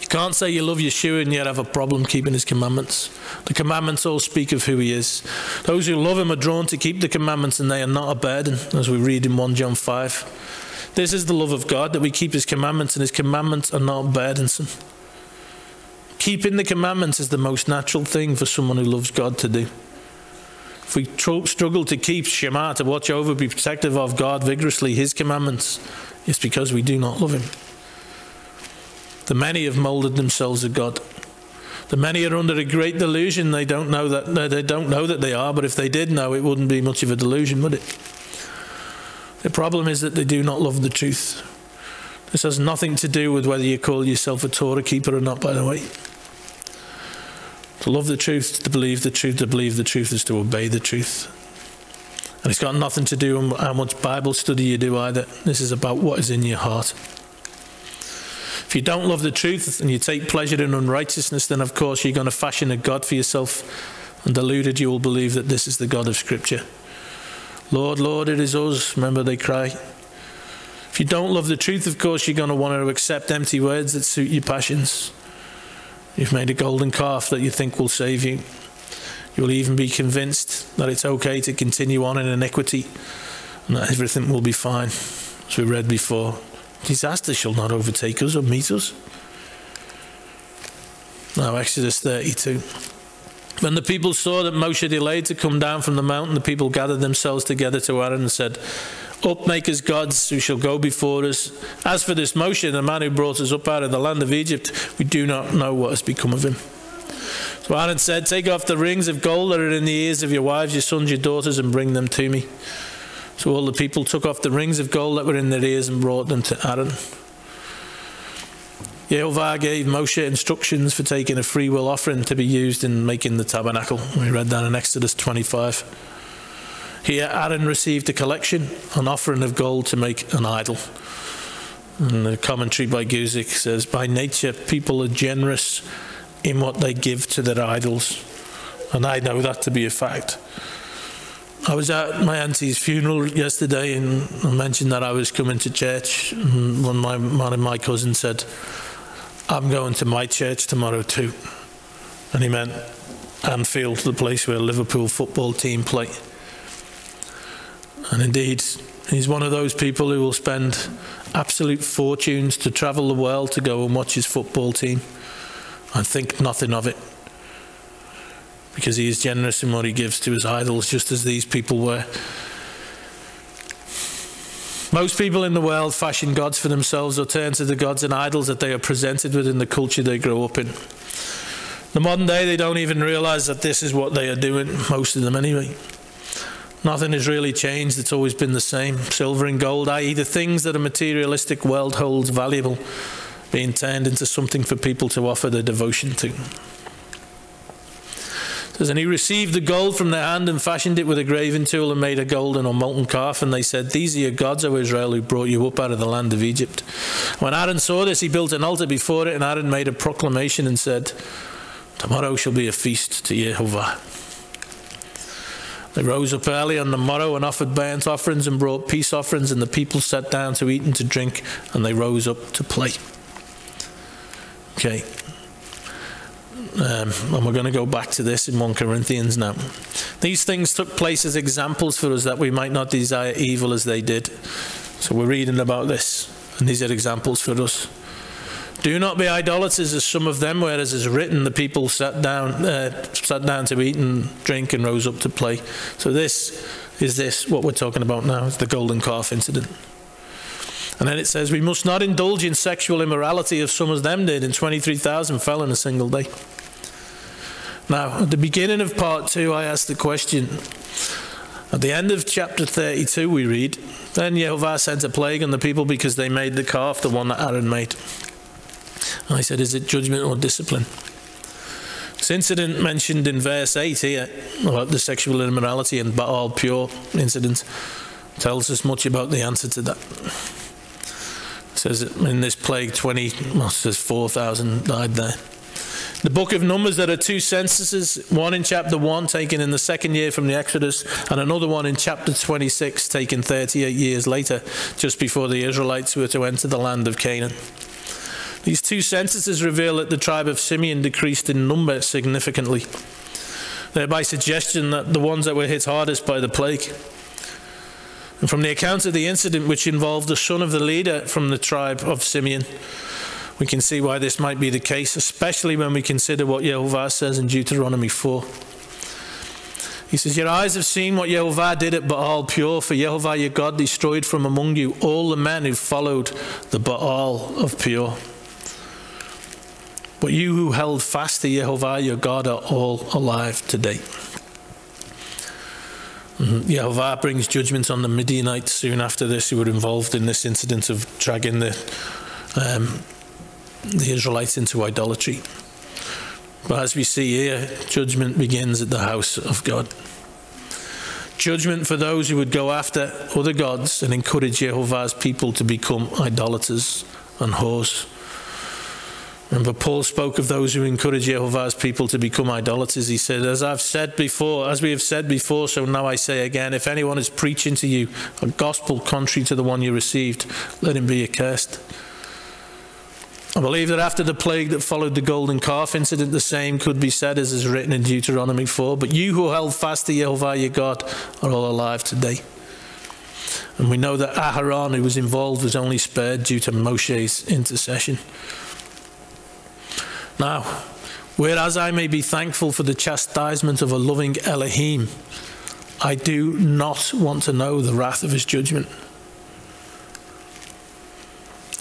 S1: You can't say you love Yeshua and yet have a problem keeping his commandments. The commandments all speak of who he is. Those who love him are drawn to keep the commandments and they are not a burden, as we read in 1 John 5. This is the love of God, that we keep his commandments, and his commandments are not burdensome. Keeping the commandments is the most natural thing for someone who loves God to do. If we tr- struggle to keep Shema, to watch over, be protective of God vigorously, His commandments, it's because we do not love Him. The many have molded themselves of God. The many are under a great delusion. They don't know that they don't know that they are, but if they did know, it wouldn't be much of a delusion, would it? The problem is that they do not love the truth. This has nothing to do with whether you call yourself a Torah keeper or not, by the way. To love the truth, to believe the truth, to believe the truth is to obey the truth. And it's got nothing to do with how much Bible study you do either. This is about what is in your heart. If you don't love the truth and you take pleasure in unrighteousness, then of course you're going to fashion a God for yourself. And deluded, you will believe that this is the God of Scripture. Lord, Lord, it is us. Remember, they cry. If you don't love the truth, of course, you're going to want to accept empty words that suit your passions. You've made a golden calf that you think will save you. You'll even be convinced that it's okay to continue on in iniquity and that everything will be fine. As we read before, disaster shall not overtake us or meet us. Now, Exodus 32. When the people saw that Moshe delayed to come down from the mountain, the people gathered themselves together to Aaron and said, Up make us gods who shall go before us. As for this Moshe, the man who brought us up out of the land of Egypt, we do not know what has become of him. So Aaron said, Take off the rings of gold that are in the ears of your wives, your sons, your daughters, and bring them to me. So all the people took off the rings of gold that were in their ears and brought them to Aaron. Yehovah gave Moshe instructions for taking a free will offering to be used in making the tabernacle. We read that in Exodus 25. Here, Aaron received a collection, an offering of gold to make an idol. And the commentary by Guzik says, By nature, people are generous in what they give to their idols. And I know that to be a fact. I was at my auntie's funeral yesterday and I mentioned that I was coming to church. And one of my, one of my cousins said, I'm going to my church tomorrow too. And he meant Anfield, the place where Liverpool football team play. And indeed, he's one of those people who will spend absolute fortunes to travel the world to go and watch his football team and think nothing of it. Because he is generous in what he gives to his idols, just as these people were. Most people in the world fashion gods for themselves or turn to the gods and idols that they are presented with in the culture they grow up in. The modern day, they don't even realize that this is what they are doing, most of them anyway. Nothing has really changed, it's always been the same. Silver and gold, i.e., the things that a materialistic world holds valuable, being turned into something for people to offer their devotion to says, and he received the gold from their hand and fashioned it with a graving tool and made a golden or molten calf. And they said, These are your gods, O Israel, who brought you up out of the land of Egypt. When Aaron saw this, he built an altar before it, and Aaron made a proclamation and said, Tomorrow shall be a feast to Jehovah. They rose up early on the morrow and offered burnt offerings and brought peace offerings, and the people sat down to eat and to drink, and they rose up to play. Okay. Um, and we're going to go back to this in 1 Corinthians now. These things took place as examples for us that we might not desire evil as they did. So we're reading about this, and these are examples for us. Do not be idolaters as some of them, whereas is written, the people sat down, uh, sat down to eat and drink and rose up to play. So this is this what we're talking about now, is the golden calf incident. And then it says, we must not indulge in sexual immorality as some of them did, and 23,000 fell in a single day. Now, at the beginning of part two, I asked the question. At the end of chapter 32, we read, Then Jehovah sent a plague on the people because they made the calf, the one that Aaron made. And I said, Is it judgment or discipline? This incident mentioned in verse 8 here about the sexual immorality and Baal Peor incident tells us much about the answer to that. It says in this plague, 20, well, says 4,000 died there. The book of Numbers, there are two censuses, one in chapter 1, taken in the second year from the Exodus, and another one in chapter 26, taken 38 years later, just before the Israelites were to enter the land of Canaan. These two censuses reveal that the tribe of Simeon decreased in number significantly, thereby suggesting that the ones that were hit hardest by the plague. And from the account of the incident, which involved the son of the leader from the tribe of Simeon, we can see why this might be the case, especially when we consider what Yehovah says in Deuteronomy 4. He says, Your eyes have seen what Yehovah did at Baal Peor, for Yehovah your God destroyed from among you all the men who followed the Baal of Peor. But you who held fast to Yehovah your God are all alive today. Mm-hmm. Yehovah brings judgment on the Midianites soon after this, who were involved in this incident of dragging the um, the Israelites into idolatry. But as we see here, judgment begins at the house of God. Judgment for those who would go after other gods and encourage Jehovah's people to become idolaters and whores. Remember, Paul spoke of those who encourage Jehovah's people to become idolaters. He said, As I've said before, as we have said before, so now I say again, if anyone is preaching to you a gospel contrary to the one you received, let him be accursed. I believe that after the plague that followed the golden calf incident, the same could be said as is written in Deuteronomy 4. But you who held fast to Jehovah your God are all alive today. And we know that Aharon, who was involved, was only spared due to Moshe's intercession. Now, whereas I may be thankful for the chastisement of a loving Elohim, I do not want to know the wrath of his judgment.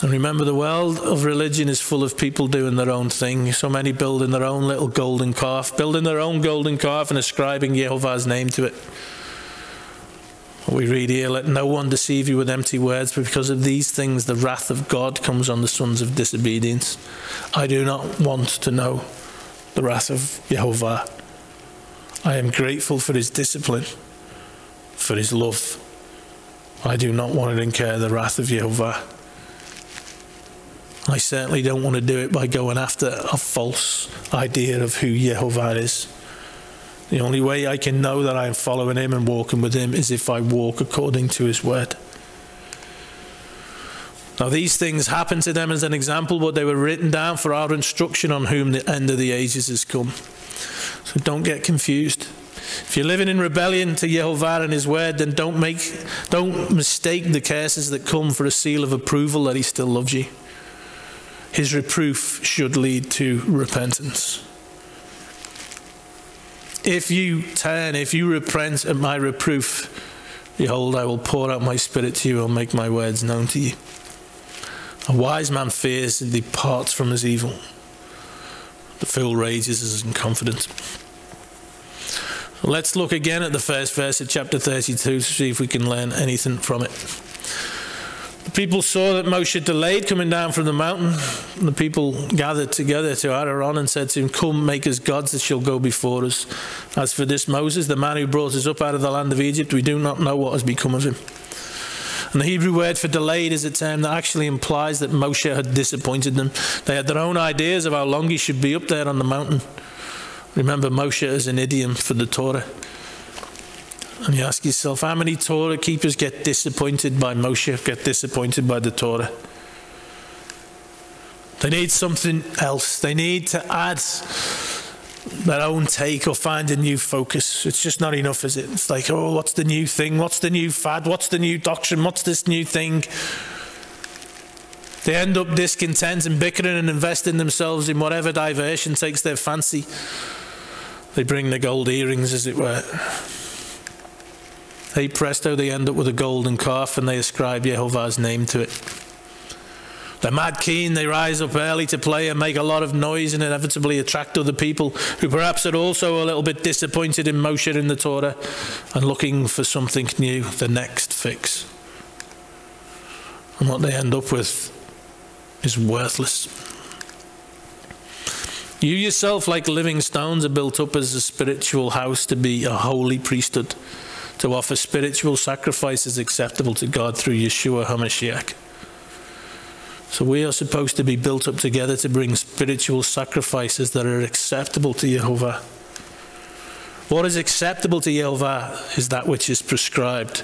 S1: And remember, the world of religion is full of people doing their own thing. So many building their own little golden calf, building their own golden calf and ascribing Jehovah's name to it. We read here, let no one deceive you with empty words, but because of these things the wrath of God comes on the sons of disobedience. I do not want to know the wrath of Jehovah. I am grateful for his discipline, for his love. I do not want to incur the wrath of Jehovah. I certainly don't want to do it by going after a false idea of who Jehovah is. The only way I can know that I'm following him and walking with him is if I walk according to his word. Now, these things happened to them as an example, but they were written down for our instruction on whom the end of the ages has come. So don't get confused. If you're living in rebellion to Jehovah and His word, then don't make, don't mistake the curses that come for a seal of approval that He still loves you his reproof should lead to repentance. If you turn, if you repent at my reproof, behold, I will pour out my spirit to you and make my words known to you. A wise man fears and departs from his evil. The fool rages in confidence. Let's look again at the first verse of chapter 32 to see if we can learn anything from it. The people saw that Moshe delayed coming down from the mountain. The people gathered together to Aaron and said to him, Come, make us gods that shall go before us. As for this Moses, the man who brought us up out of the land of Egypt, we do not know what has become of him. And the Hebrew word for delayed is a term that actually implies that Moshe had disappointed them. They had their own ideas of how long he should be up there on the mountain. Remember, Moshe is an idiom for the Torah. And you ask yourself, how many Torah keepers get disappointed by Moshe, get disappointed by the Torah? They need something else. They need to add their own take or find a new focus. It's just not enough, is it? It's like, oh, what's the new thing? What's the new fad? What's the new doctrine? What's this new thing? They end up discontent and bickering and investing themselves in whatever diversion takes their fancy. They bring the gold earrings, as it were. Hey presto, they end up with a golden calf and they ascribe Jehovah's name to it. They're mad keen, they rise up early to play and make a lot of noise and inevitably attract other people who perhaps are also a little bit disappointed in Moshe in the Torah and looking for something new, the next fix. And what they end up with is worthless. You yourself, like living stones, are built up as a spiritual house to be a holy priesthood to offer spiritual sacrifices acceptable to God through Yeshua HaMashiach. So we are supposed to be built up together to bring spiritual sacrifices that are acceptable to Jehovah. What is acceptable to Jehovah is that which is prescribed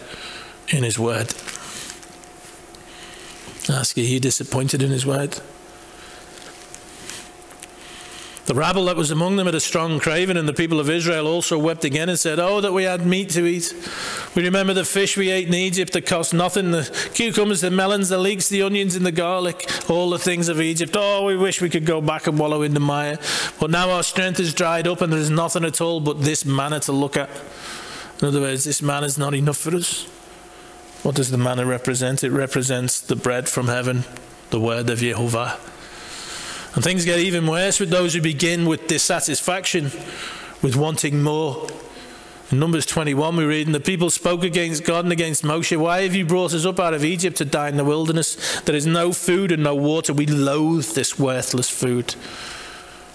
S1: in His Word. Ask are you disappointed in His Word? The rabble that was among them had a strong craving, and the people of Israel also wept again and said, Oh, that we had meat to eat. We remember the fish we ate in Egypt that cost nothing the cucumbers, the melons, the leeks, the onions, and the garlic, all the things of Egypt. Oh, we wish we could go back and wallow in the mire. But now our strength is dried up, and there is nothing at all but this manna to look at. In other words, this manna is not enough for us. What does the manna represent? It represents the bread from heaven, the word of Jehovah. And things get even worse with those who begin with dissatisfaction, with wanting more. In Numbers 21, we read, And the people spoke against God and against Moshe, Why have you brought us up out of Egypt to die in the wilderness? There is no food and no water. We loathe this worthless food.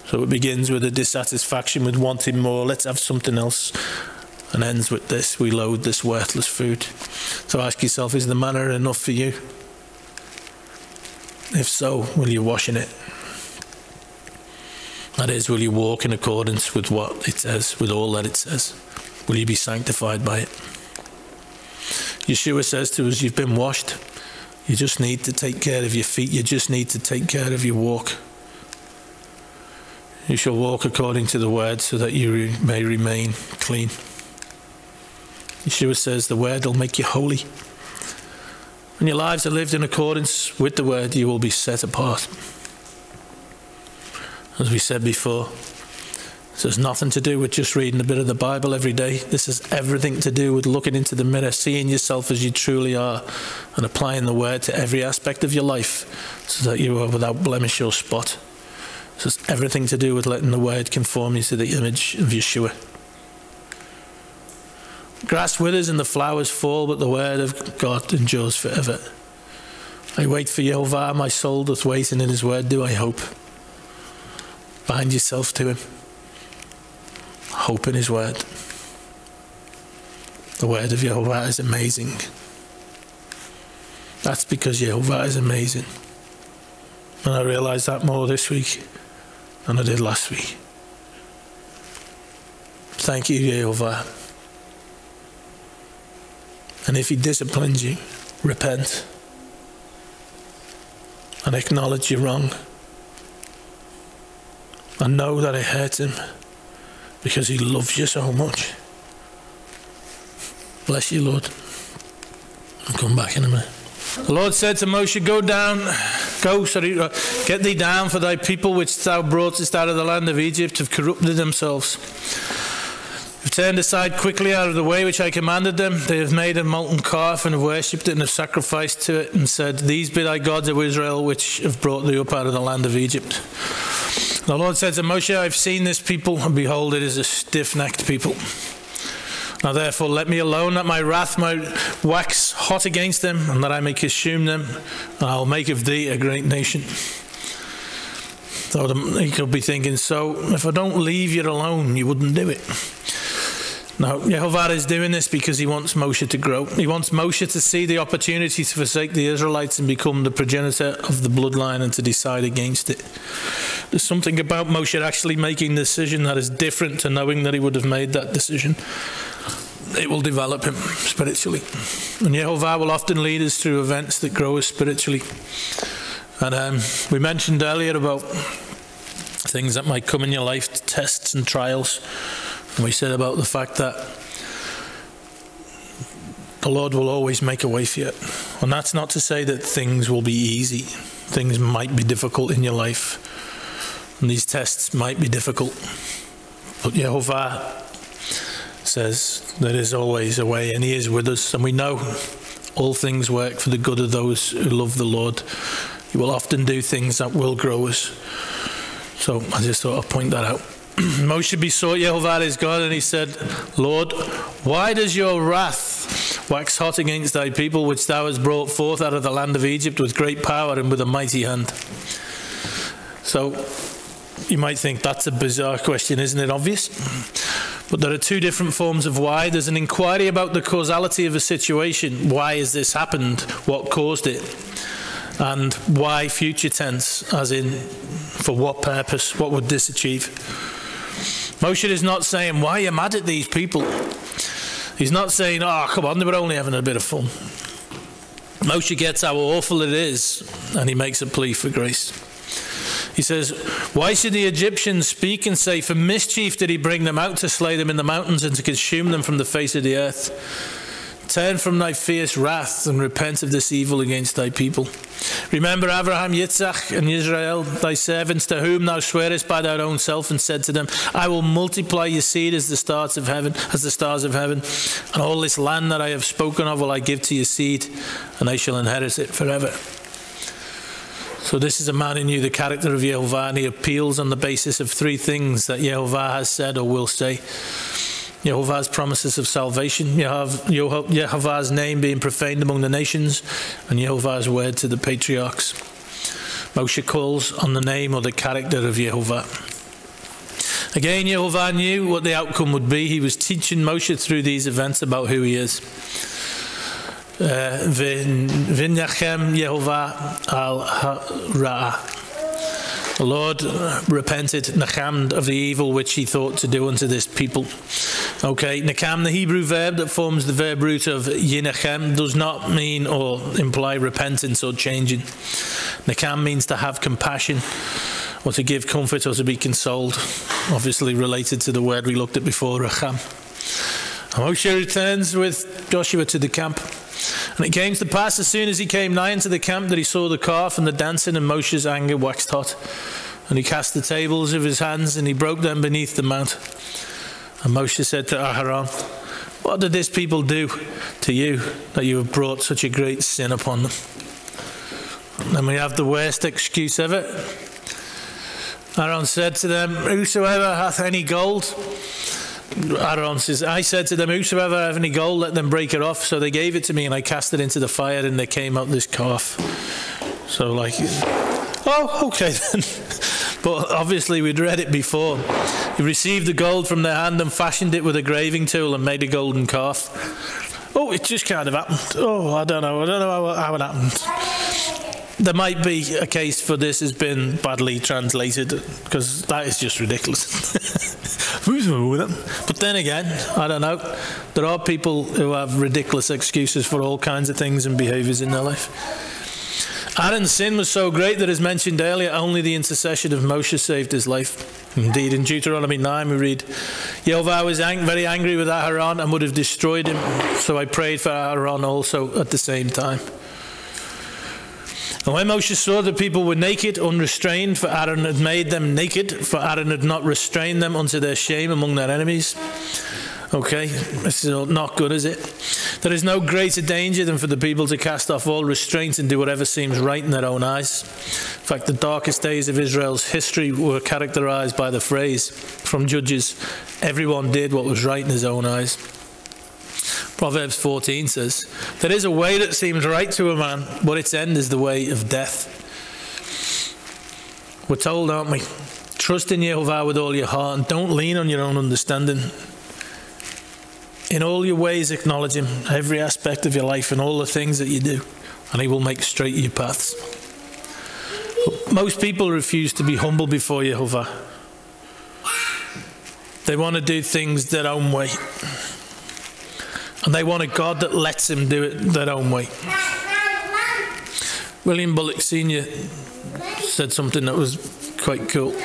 S1: So it begins with a dissatisfaction, with wanting more. Let's have something else. And ends with this We loathe this worthless food. So ask yourself, is the manna enough for you? If so, will you wash in it? That is, will you walk in accordance with what it says, with all that it says? Will you be sanctified by it? Yeshua says to us, You've been washed. You just need to take care of your feet. You just need to take care of your walk. You shall walk according to the word so that you may remain clean. Yeshua says the word will make you holy. When your lives are lived in accordance with the word, you will be set apart as we said before. This has nothing to do with just reading a bit of the Bible every day. This has everything to do with looking into the mirror, seeing yourself as you truly are, and applying the word to every aspect of your life so that you are without blemish or spot. This has everything to do with letting the word conform you to the image of Yeshua. Grass withers and the flowers fall, but the word of God endures forever. I wait for Jehovah, my soul doth wait, and in his word do I hope. Bind yourself to Him. Hope in His word. The word of Jehovah is amazing. That's because Jehovah is amazing. And I realised that more this week than I did last week. Thank you, Jehovah. And if He disciplines you, repent and acknowledge you're wrong. I know that it hurts him because he loves you so much. Bless you, Lord. I'll come back in a minute. The Lord said to Moshe, Go down, go, sorry, uh, get thee down, for thy people which thou broughtest out of the land of Egypt have corrupted themselves. Have turned aside quickly out of the way which I commanded them. They have made a molten calf and have worshipped it and have sacrificed to it and said, These be thy gods, O Israel, which have brought thee up out of the land of Egypt. The Lord said to Moshe, I've seen this people, and behold, it is a stiff necked people. Now therefore let me alone, that my wrath might wax hot against them, and that I may consume them, and I will make of thee a great nation. So he could be thinking, so if I don't leave you alone, you wouldn't do it. Now, Yehovah is doing this because he wants Moshe to grow. He wants Moshe to see the opportunity to forsake the Israelites and become the progenitor of the bloodline and to decide against it. There's something about Moshe actually making the decision that is different to knowing that he would have made that decision. It will develop him spiritually. And Yehovah will often lead us through events that grow us spiritually. And um, we mentioned earlier about things that might come in your life, tests and trials. And we said about the fact that the Lord will always make a way for you. And that's not to say that things will be easy. Things might be difficult in your life. And these tests might be difficult. But Jehovah says there is always a way, and He is with us. And we know all things work for the good of those who love the Lord. He will often do things that will grow us. So I just thought I'd point that out. [clears throat] Moshe besought Jehovah his God, and he said, Lord, why does your wrath wax hot against thy people, which thou hast brought forth out of the land of Egypt with great power and with a mighty hand? So you might think that's a bizarre question, isn't it obvious? But there are two different forms of why. There's an inquiry about the causality of a situation. Why has this happened? What caused it? And why future tense, as in for what purpose? What would this achieve? Moshe is not saying, Why are you mad at these people? He's not saying, Oh, come on, they were only having a bit of fun. Moshe gets how awful it is, and he makes a plea for grace. He says, Why should the Egyptians speak and say, For mischief did he bring them out to slay them in the mountains and to consume them from the face of the earth? Turn from thy fierce wrath and repent of this evil against thy people. Remember Abraham, Yitzchak, and Israel, thy servants, to whom thou swearest by thy own self, and said to them, I will multiply your seed as the stars of heaven, as the stars of heaven, and all this land that I have spoken of will I give to your seed, and they shall inherit it forever. So this is a man who knew the character of Yehovah, and he appeals on the basis of three things that Yehovah has said or will say. Jehovah's promises of salvation, Jehovah's name being profaned among the nations, and Jehovah's word to the patriarchs. Moshe calls on the name or the character of Jehovah. Again, Jehovah knew what the outcome would be. He was teaching Moshe through these events about who he is. Uh, Yehovah al Ra'ah. The Lord repented, Nacham, of the evil which he thought to do unto this people. Okay, Nakam, the Hebrew verb that forms the verb root of Yinachem, does not mean or imply repentance or changing. Nakam means to have compassion or to give comfort or to be consoled, obviously related to the word we looked at before, Racham. Moshe returns with Joshua to the camp. And it came to pass as soon as he came nigh into the camp that he saw the calf and the dancing, and Moshe's anger waxed hot. And he cast the tables of his hands and he broke them beneath the mount. And Moshe said to Aharon, What did this people do to you that you have brought such a great sin upon them? And we have the worst excuse ever. Aaron said to them, Whosoever hath any gold, Aaron says, I said to them, Whosoever have any gold, let them break it off. So they gave it to me, and I cast it into the fire, and there came out this calf. So, like, oh, okay [laughs] then. but obviously, we'd read it before. He received the gold from their hand and fashioned it with a graving tool and made a golden calf. Oh, it just kind of happened. Oh, I don't know. I don't know how, how it happened. There might be a case for this has been badly translated because that is just ridiculous. [laughs] But then again, I don't know. There are people who have ridiculous excuses for all kinds of things and behaviours in their life. Aaron's sin was so great that, as mentioned earlier, only the intercession of Moshe saved his life. Indeed, in Deuteronomy 9, we read, Yehovah was ang- very angry with Aaron and would have destroyed him, so I prayed for Aaron also at the same time. And when Moshe saw the people were naked, unrestrained, for Aaron had made them naked, for Aaron had not restrained them unto their shame among their enemies. Okay, this is not good, is it? There is no greater danger than for the people to cast off all restraint and do whatever seems right in their own eyes. In fact, the darkest days of Israel's history were characterized by the phrase from Judges everyone did what was right in his own eyes. Proverbs 14 says, There is a way that seems right to a man, but its end is the way of death. We're told, aren't we? Trust in Jehovah with all your heart and don't lean on your own understanding. In all your ways, acknowledge Him, every aspect of your life and all the things that you do, and He will make straight your paths. Most people refuse to be humble before Jehovah. They want to do things their own way. And they want a God that lets them do it their own way. William Bullock Sr. said something that was quite cool.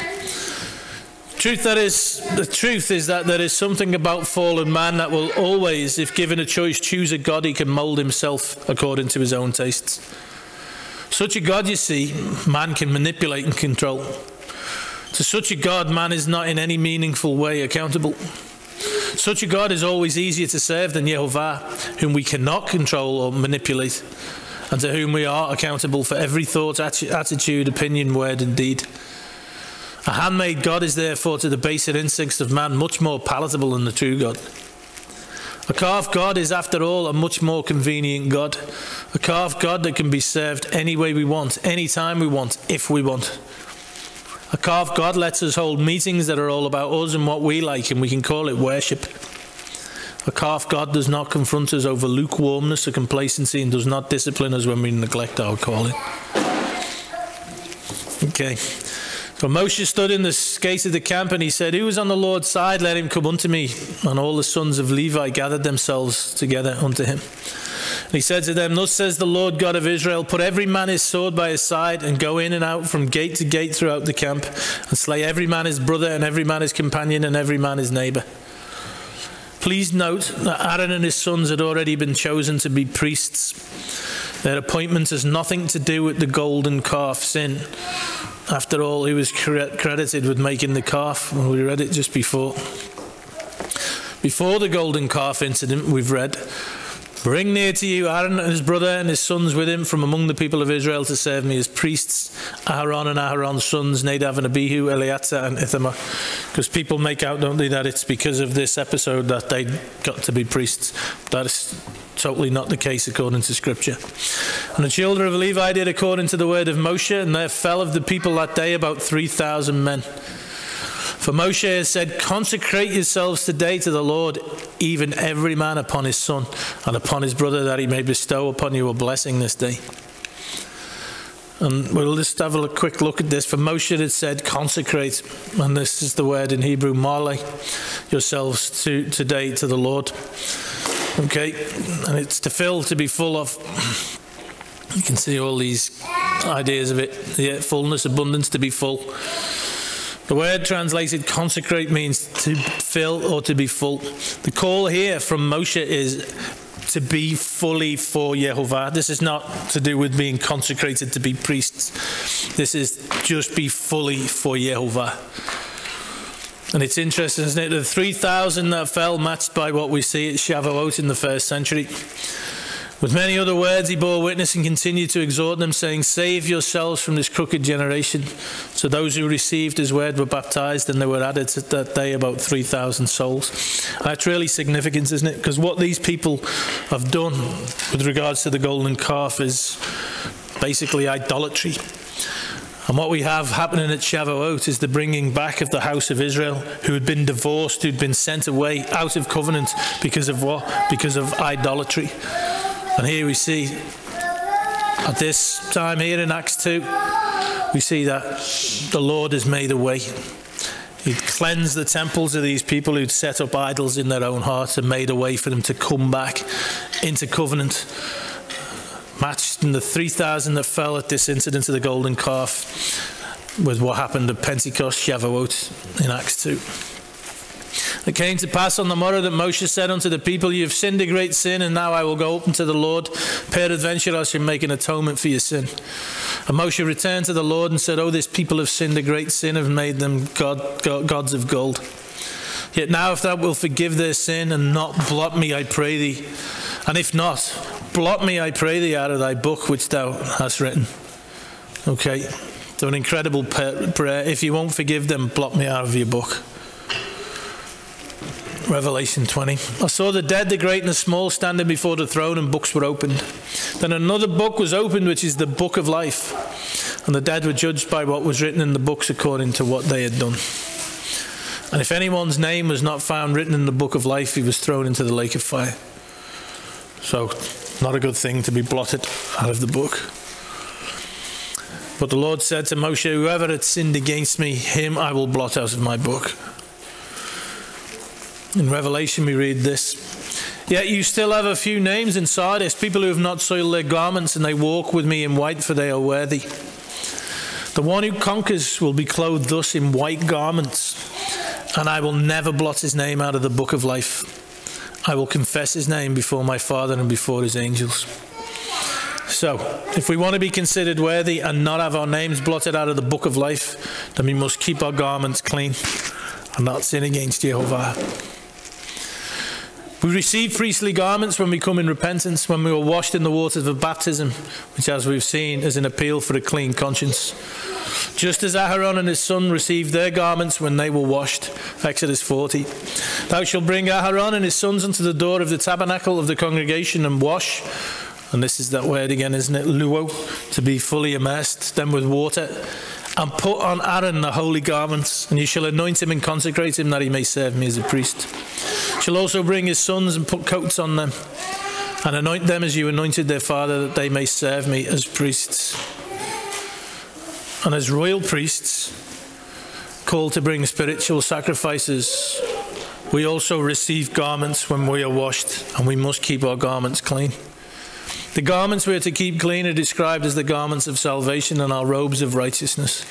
S1: Truth that is, the truth is that there is something about fallen man that will always, if given a choice, choose a God he can mould himself according to his own tastes. Such a God, you see, man can manipulate and control. To such a God, man is not in any meaningful way accountable. Such a God is always easier to serve than Jehovah, whom we cannot control or manipulate, and to whom we are accountable for every thought, attitude, opinion, word, and deed. A handmade God is therefore to the baser instincts of man much more palatable than the true God. A carved God is, after all, a much more convenient God. A carved God that can be served any way we want, any time we want, if we want. A carved God lets us hold meetings that are all about us and what we like, and we can call it worship. A calf God does not confront us over lukewarmness or complacency and does not discipline us when we neglect our calling. Okay. So Moshe stood in the gate of the camp and he said, Who is on the Lord's side? Let him come unto me. And all the sons of Levi gathered themselves together unto him. And he said to them, Thus says the Lord God of Israel, Put every man his sword by his side, and go in and out from gate to gate throughout the camp, and slay every man his brother, and every man his companion, and every man his neighbor. Please note that Aaron and his sons had already been chosen to be priests. Their appointment has nothing to do with the golden calf sin. After all, he was credited with making the calf, we read it just before. Before the golden calf incident, we've read, Bring near to you Aaron and his brother and his sons with him from among the people of Israel to serve me as priests. Aaron and Aaron's sons, Nadav and Abihu, Eleazar and Ithamar. Because people make out, don't they, that it's because of this episode that they got to be priests. That is totally not the case according to Scripture. And the children of Levi did according to the word of Moshe, and there fell of the people that day about 3,000 men. For Moshe has said, Consecrate yourselves today to the Lord, even every man upon his son and upon his brother, that he may bestow upon you a blessing this day. And we'll just have a quick look at this. For Moshe had said, Consecrate, and this is the word in Hebrew, Marley, yourselves to, today to the Lord. Okay, and it's to fill, to be full of. You can see all these ideas of it. Yeah, fullness, abundance, to be full. The word translated consecrate means to fill or to be full. The call here from Moshe is to be fully for Yehovah. This is not to do with being consecrated to be priests. This is just be fully for Yehovah. And it's interesting, isn't it? The 3,000 that fell matched by what we see at Shavuot in the first century. With many other words, he bore witness and continued to exhort them, saying, Save yourselves from this crooked generation. So those who received his word were baptized, and there were added that day about 3,000 souls. That's really significant, isn't it? Because what these people have done with regards to the golden calf is basically idolatry. And what we have happening at Shavuot is the bringing back of the house of Israel, who had been divorced, who'd been sent away out of covenant because of what? Because of idolatry. And here we see, at this time here in Acts 2, we see that the Lord has made a way. He'd cleansed the temples of these people who'd set up idols in their own hearts and made a way for them to come back into covenant. Matched in the 3,000 that fell at this incident of the golden calf with what happened at Pentecost, Shavuot in Acts 2. It came to pass on the morrow that Moshe said unto the people, You have sinned a great sin, and now I will go up unto the Lord. Peradventure I shall make an atonement for your sin. And Moshe returned to the Lord and said, Oh, this people have sinned a great sin, have made them God, God, gods of gold. Yet now, if thou wilt forgive their sin and not blot me, I pray thee, and if not, blot me, I pray thee, out of thy book which thou hast written. Okay, so an incredible prayer. If you won't forgive them, blot me out of your book. Revelation 20. I saw the dead, the great and the small, standing before the throne, and books were opened. Then another book was opened, which is the book of life. And the dead were judged by what was written in the books according to what they had done. And if anyone's name was not found written in the book of life, he was thrown into the lake of fire. So, not a good thing to be blotted out of the book. But the Lord said to Moshe, Whoever had sinned against me, him I will blot out of my book. In Revelation, we read this Yet you still have a few names in Sardis, people who have not soiled their garments, and they walk with me in white, for they are worthy. The one who conquers will be clothed thus in white garments, and I will never blot his name out of the book of life. I will confess his name before my Father and before his angels. So, if we want to be considered worthy and not have our names blotted out of the book of life, then we must keep our garments clean and not sin against Jehovah. We receive priestly garments when we come in repentance, when we are washed in the waters of baptism, which, as we've seen, is an appeal for a clean conscience. Just as Aaron and his son received their garments when they were washed. Exodus 40. Thou shalt bring Aaron and his sons unto the door of the tabernacle of the congregation and wash. And this is that word again, isn't it? Luo, to be fully immersed, then with water and put on Aaron the holy garments, and you shall anoint him and consecrate him that he may serve me as a priest. Shall also bring his sons and put coats on them, and anoint them as you anointed their father, that they may serve me as priests. And as royal priests, called to bring spiritual sacrifices, we also receive garments when we are washed, and we must keep our garments clean. The garments we are to keep clean are described as the garments of salvation and our robes of righteousness.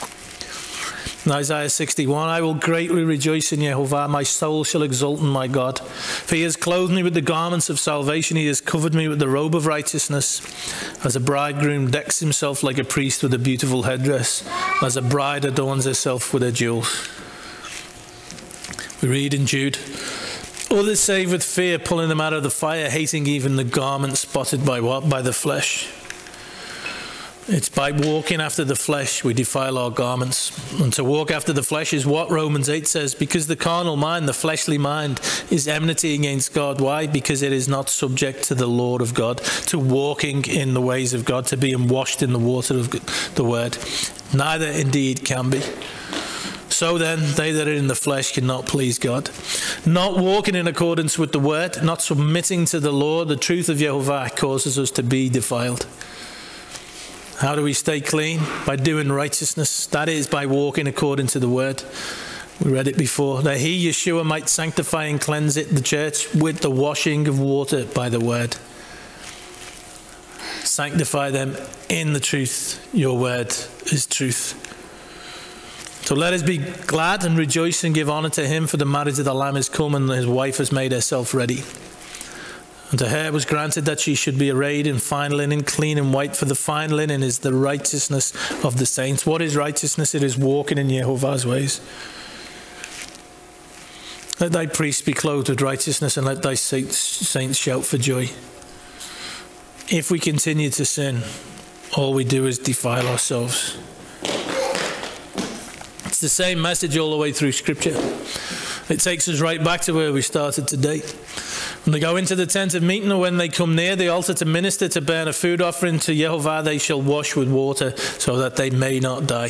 S1: In Isaiah 61, I will greatly rejoice in Jehovah. My soul shall exult in my God. For he has clothed me with the garments of salvation. He has covered me with the robe of righteousness. As a bridegroom decks himself like a priest with a beautiful headdress, as a bride adorns herself with her jewels. We read in Jude, Others save with fear, pulling them out of the fire, hating even the garment spotted by what? By the flesh. It's by walking after the flesh we defile our garments. And to walk after the flesh is what Romans 8 says because the carnal mind, the fleshly mind, is enmity against God. Why? Because it is not subject to the Lord of God, to walking in the ways of God, to being washed in the water of the word. Neither indeed can be. So then, they that are in the flesh cannot please God. Not walking in accordance with the word, not submitting to the law, the truth of Jehovah causes us to be defiled. How do we stay clean? By doing righteousness. That is by walking according to the word. We read it before. That he, Yeshua, might sanctify and cleanse it, the church, with the washing of water by the word. Sanctify them in the truth. Your word is truth. So let us be glad and rejoice and give honour to him, for the marriage of the Lamb is come, and his wife has made herself ready. And to her was granted that she should be arrayed in fine linen, clean and white, for the fine linen is the righteousness of the saints. What is righteousness? It is walking in Jehovah's ways. Let thy priests be clothed with righteousness, and let thy saints shout for joy. If we continue to sin, all we do is defile ourselves the same message all the way through Scripture. It takes us right back to where we started today. When they go into the tent of meeting, or when they come near the altar to minister to burn a food offering to Jehovah, they shall wash with water so that they may not die.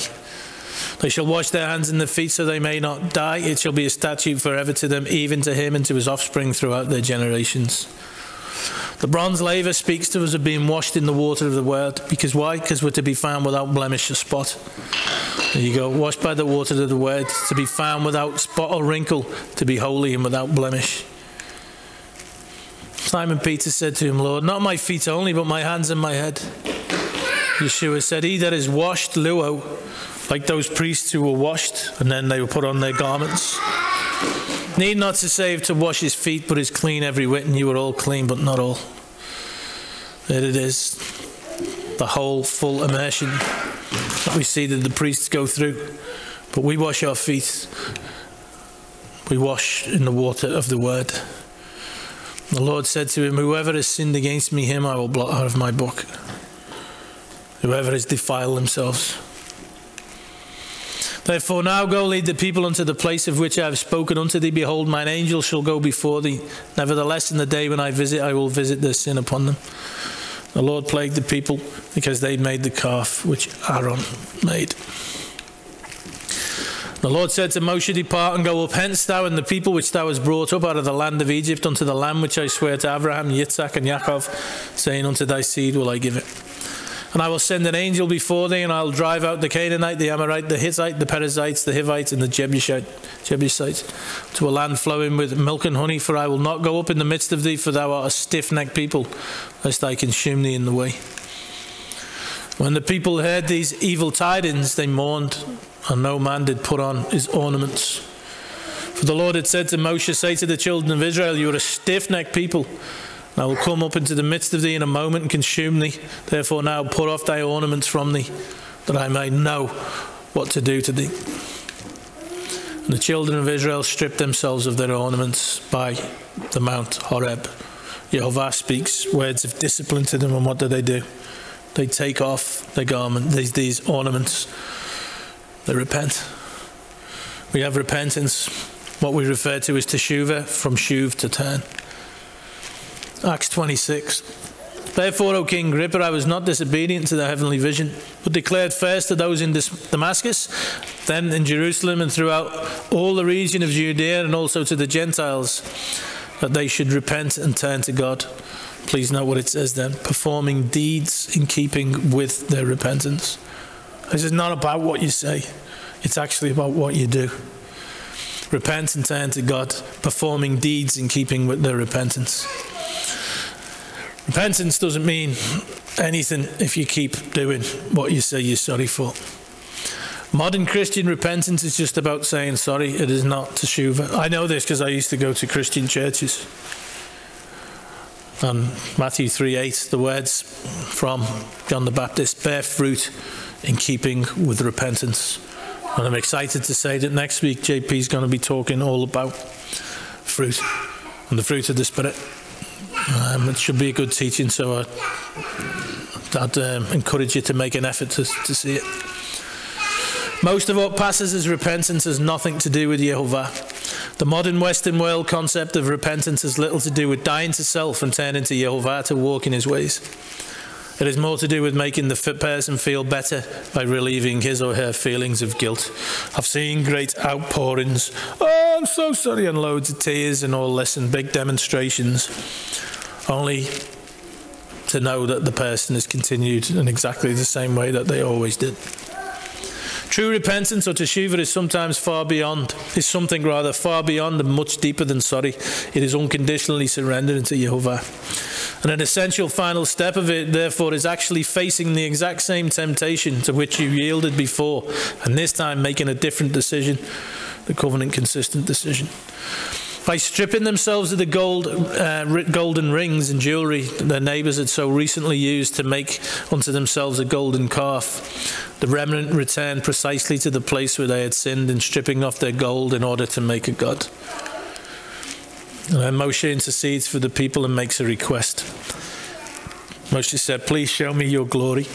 S1: They shall wash their hands and their feet so they may not die. It shall be a statute forever to them, even to him and to his offspring throughout their generations. The bronze laver speaks to us of being washed in the water of the word. Because why? Because we're to be found without blemish or spot. There you go. Washed by the water of the word, to be found without spot or wrinkle, to be holy and without blemish. Simon Peter said to him, Lord, not my feet only, but my hands and my head. Yeshua said, He that is washed, luo, like those priests who were washed, and then they were put on their garments. Need not to save to wash his feet, but is clean every whit, and you are all clean, but not all. There it is. The whole full immersion that we see that the priests go through. But we wash our feet. We wash in the water of the word. The Lord said to him, Whoever has sinned against me, him I will blot out of my book. Whoever has defiled themselves. Therefore, now go lead the people unto the place of which I have spoken unto thee. Behold, mine angel shall go before thee. Nevertheless, in the day when I visit, I will visit their sin upon them. The Lord plagued the people because they made the calf which Aaron made. The Lord said to Moshe, Depart and go up hence, thou and the people which thou hast brought up out of the land of Egypt unto the land which I swear to Abraham, Yitzhak, and Yaakov, saying, Unto thy seed will I give it. And I will send an angel before thee, and I'll drive out the Canaanite, the Amorite, the Hittite, the Perizzites, the Hivites, and the Jebusite, Jebusites, to a land flowing with milk and honey. For I will not go up in the midst of thee, for thou art a stiff necked people, lest I consume thee in the way. When the people heard these evil tidings, they mourned, and no man did put on his ornaments. For the Lord had said to Moshe, Say to the children of Israel, You are a stiff necked people. I will come up into the midst of thee in a moment and consume thee. Therefore, now put off thy ornaments from thee, that I may know what to do to thee. And the children of Israel stripped themselves of their ornaments by the Mount Horeb. Jehovah speaks words of discipline to them, and what do they do? They take off their garment, these, these ornaments. They repent. We have repentance, what we refer to as teshuva, from shuv to turn. Acts 26. Therefore, O King Agrippa, I was not disobedient to the heavenly vision, but declared first to those in Damascus, then in Jerusalem, and throughout all the region of Judea, and also to the Gentiles, that they should repent and turn to God. Please note what it says then performing deeds in keeping with their repentance. This is not about what you say, it's actually about what you do. Repent and turn to God, performing deeds in keeping with their repentance. Repentance doesn't mean anything if you keep doing what you say you're sorry for. Modern Christian repentance is just about saying sorry. It is not to teshuva. I know this because I used to go to Christian churches. And Matthew 3 8, the words from John the Baptist bear fruit in keeping with repentance. And I'm excited to say that next week JP is going to be talking all about fruit and the fruit of the Spirit. Um, it should be a good teaching, so I, would um, encourage you to make an effort to, to see it. Most of what passes as repentance has nothing to do with Yehovah. The modern Western world concept of repentance has little to do with dying to self and turning to Yehovah to walk in his ways. It is more to do with making the fit person feel better by relieving his or her feelings of guilt. I've seen great outpourings, oh, I'm so sorry, and loads of tears and all this, and big demonstrations only to know that the person has continued in exactly the same way that they always did. True repentance or teshuva is sometimes far beyond, is something rather far beyond and much deeper than sorry. It is unconditionally surrendered into Jehovah. And an essential final step of it, therefore, is actually facing the exact same temptation to which you yielded before, and this time making a different decision, the covenant consistent decision by stripping themselves of the gold, uh, golden rings and jewelry their neighbours had so recently used to make unto themselves a golden calf. The remnant returned precisely to the place where they had sinned in stripping off their gold in order to make a god. And Moshe intercedes for the people and makes a request. Moshe said, Please show me your glory.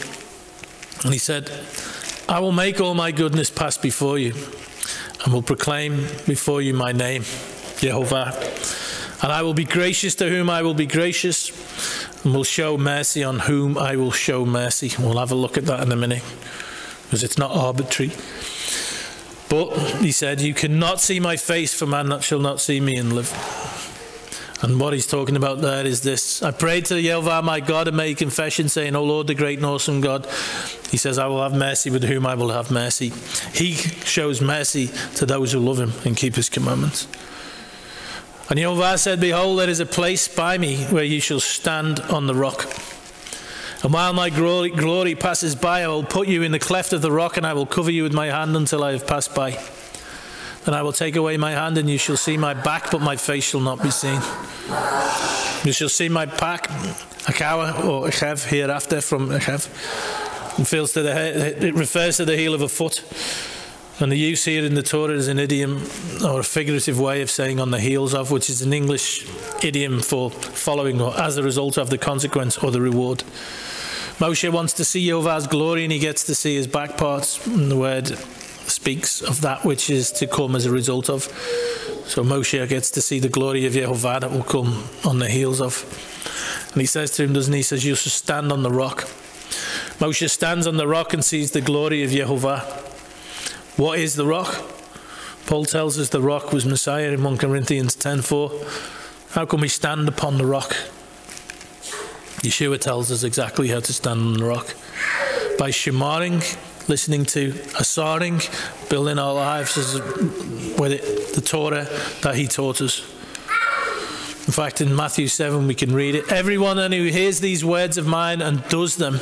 S1: And he said, I will make all my goodness pass before you and will proclaim before you my name. Jehovah. And I will be gracious to whom I will be gracious, and will show mercy on whom I will show mercy. We'll have a look at that in a minute, because it's not arbitrary. But he said, You cannot see my face, for man that shall not see me and live. And what he's talking about there is this I prayed to Jehovah my God and made confession, saying, O Lord, the great and awesome God. He says, I will have mercy with whom I will have mercy. He shows mercy to those who love him and keep his commandments. And Jehovah said, Behold, there is a place by me where you shall stand on the rock. And while my glory, passes by, I will put you in the cleft of the rock, and I will cover you with my hand until I have passed by. Then I will take away my hand, and you shall see my back, but my face shall not be seen. You shall see my back, Akawa or Achev hereafter from the, it refers to the heel of a foot. And the use here in the Torah is an idiom or a figurative way of saying on the heels of, which is an English idiom for following or as a result of the consequence or the reward. Moshe wants to see Yehovah's glory and he gets to see his back parts. And the word speaks of that which is to come as a result of. So Moshe gets to see the glory of Yehovah that will come on the heels of. And he says to him, doesn't he? He says, You shall stand on the rock. Moshe stands on the rock and sees the glory of Yehovah. What is the rock? Paul tells us the rock was Messiah in 1 Corinthians 10:4. How can we stand upon the rock? Yeshua tells us exactly how to stand on the rock. By shemaring, listening to asaring, building our lives as, with it, the Torah that he taught us. In fact, in Matthew 7, we can read it. Everyone who hears these words of mine and does them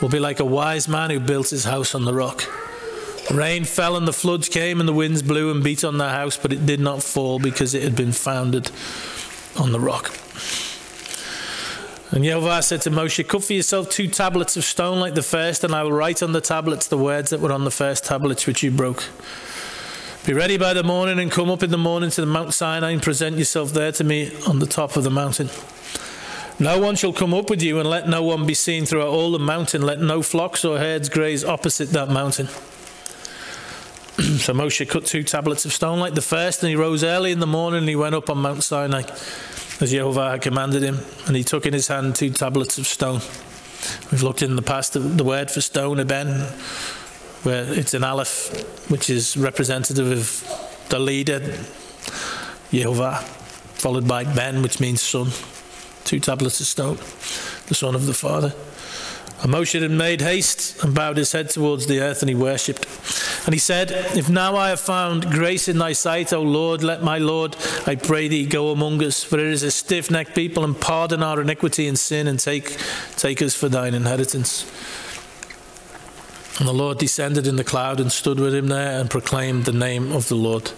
S1: will be like a wise man who built his house on the rock. Rain fell and the floods came and the winds blew and beat on the house, but it did not fall because it had been founded on the rock. And Yehovah said to Moshe, Cut for yourself two tablets of stone like the first, and I will write on the tablets the words that were on the first tablets which you broke. Be ready by the morning and come up in the morning to the Mount Sinai and present yourself there to me on the top of the mountain. No one shall come up with you, and let no one be seen throughout all the mountain. Let no flocks or herds graze opposite that mountain. [clears throat] so Moshe cut two tablets of stone like the first, and he rose early in the morning and he went up on Mount Sinai. as Jehovah had commanded him, and he took in his hand two tablets of stone. We've looked in the past at the word for stone, eben, where it's an aleph, which is representative of the leader, Jehovah, followed by ben, which means son. Two tablets of stone, the son of the Father. And Moshe had made haste and bowed his head towards the earth, and he worshipped. And he said, If now I have found grace in thy sight, O Lord, let my Lord, I pray thee, go among us, for it is a stiff necked people, and pardon our iniquity and sin, and take, take us for thine inheritance. And the Lord descended in the cloud and stood with him there and proclaimed the name of the Lord.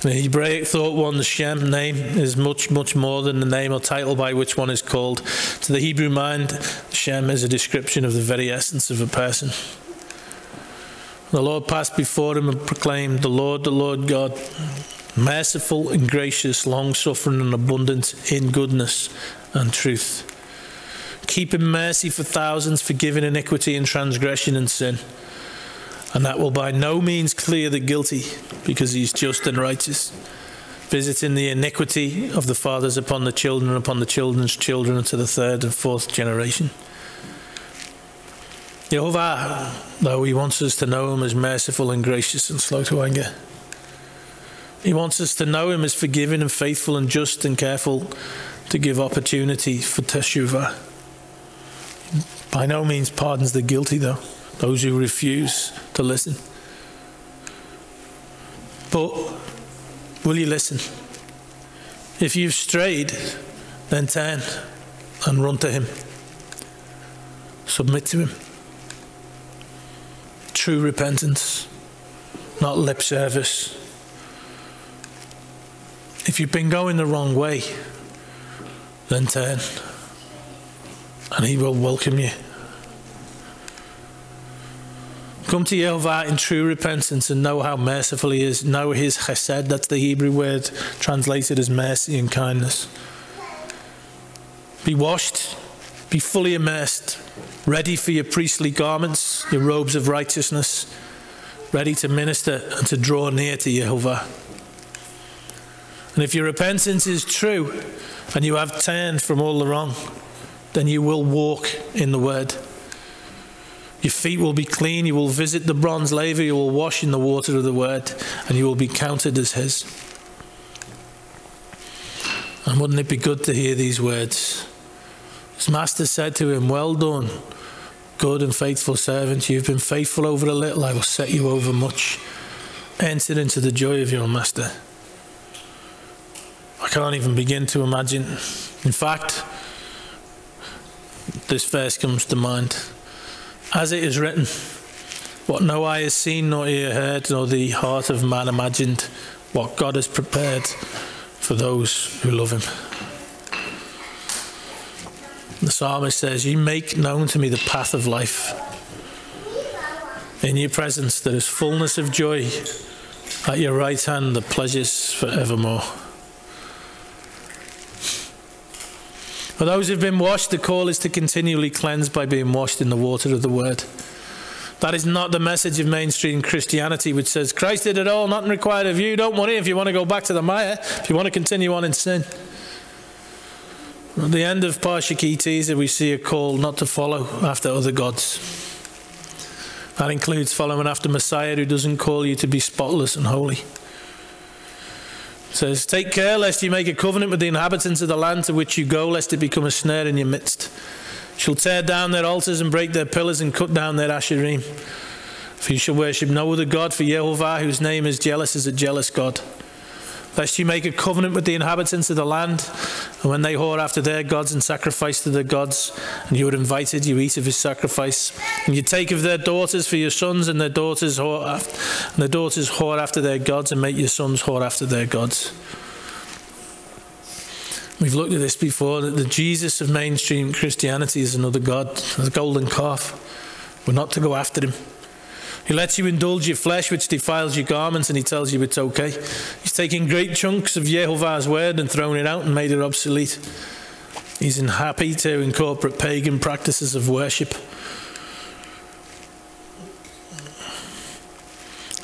S1: The Hebraic thought one, the Shem name, is much, much more than the name or title by which one is called. To the Hebrew mind, Shem is a description of the very essence of a person. The Lord passed before him and proclaimed, The Lord, the Lord God, merciful and gracious, long suffering and abundant in goodness and truth. Keeping mercy for thousands, forgiving iniquity and transgression and sin and that will by no means clear the guilty, because he is just and righteous, visiting the iniquity of the fathers upon the children upon the children's children unto the third and fourth generation. Jehovah, though he wants us to know him as merciful and gracious and slow to anger, he wants us to know him as forgiving and faithful and just and careful to give opportunity for teshuvah. By no means pardons the guilty, though those who refuse to listen. But will you listen? If you've strayed, then turn and run to Him. Submit to Him. True repentance, not lip service. If you've been going the wrong way, then turn and He will welcome you. Come to Yehovah in true repentance and know how merciful He is. Know His chesed, that's the Hebrew word translated as mercy and kindness. Be washed, be fully immersed, ready for your priestly garments, your robes of righteousness, ready to minister and to draw near to Yehovah. And if your repentance is true and you have turned from all the wrong, then you will walk in the word. Your feet will be clean. You will visit the bronze laver. You will wash in the water of the word, and you will be counted as his. And wouldn't it be good to hear these words? His master said to him, Well done, good and faithful servant. You've been faithful over a little, I will set you over much. Enter into the joy of your master. I can't even begin to imagine. In fact, this verse comes to mind. As it is written, what no eye has seen, nor ear heard, nor the heart of man imagined, what God has prepared for those who love him. The psalmist says, You make known to me the path of life. In your presence there is fullness of joy. At your right hand, the pleasures forevermore. For those who've been washed, the call is to continually cleanse by being washed in the water of the word. That is not the message of mainstream Christianity, which says Christ did it all, nothing required of you. Don't worry if you want to go back to the mire, if you want to continue on in sin. At the end of Parsha Ki Tisa, we see a call not to follow after other gods. That includes following after Messiah, who doesn't call you to be spotless and holy says, Take care lest you make a covenant with the inhabitants of the land to which you go, lest it become a snare in your midst. Shall tear down their altars and break their pillars and cut down their asherim. For you shall worship no other God, for Jehovah, whose name is jealous, is a jealous God lest you make a covenant with the inhabitants of the land, and when they whore after their gods and sacrifice to their gods, and you are invited, you eat of his sacrifice, and you take of their daughters for your sons, and their daughters whore after, and their daughters whore after their gods, and make your sons whore after their gods. We've looked at this before that the Jesus of mainstream Christianity is another God, the golden calf. We're not to go after him. He lets you indulge your flesh, which defiles your garments, and he tells you it's okay. He's taken great chunks of Jehovah's word and thrown it out and made it obsolete. He's happy to incorporate pagan practices of worship.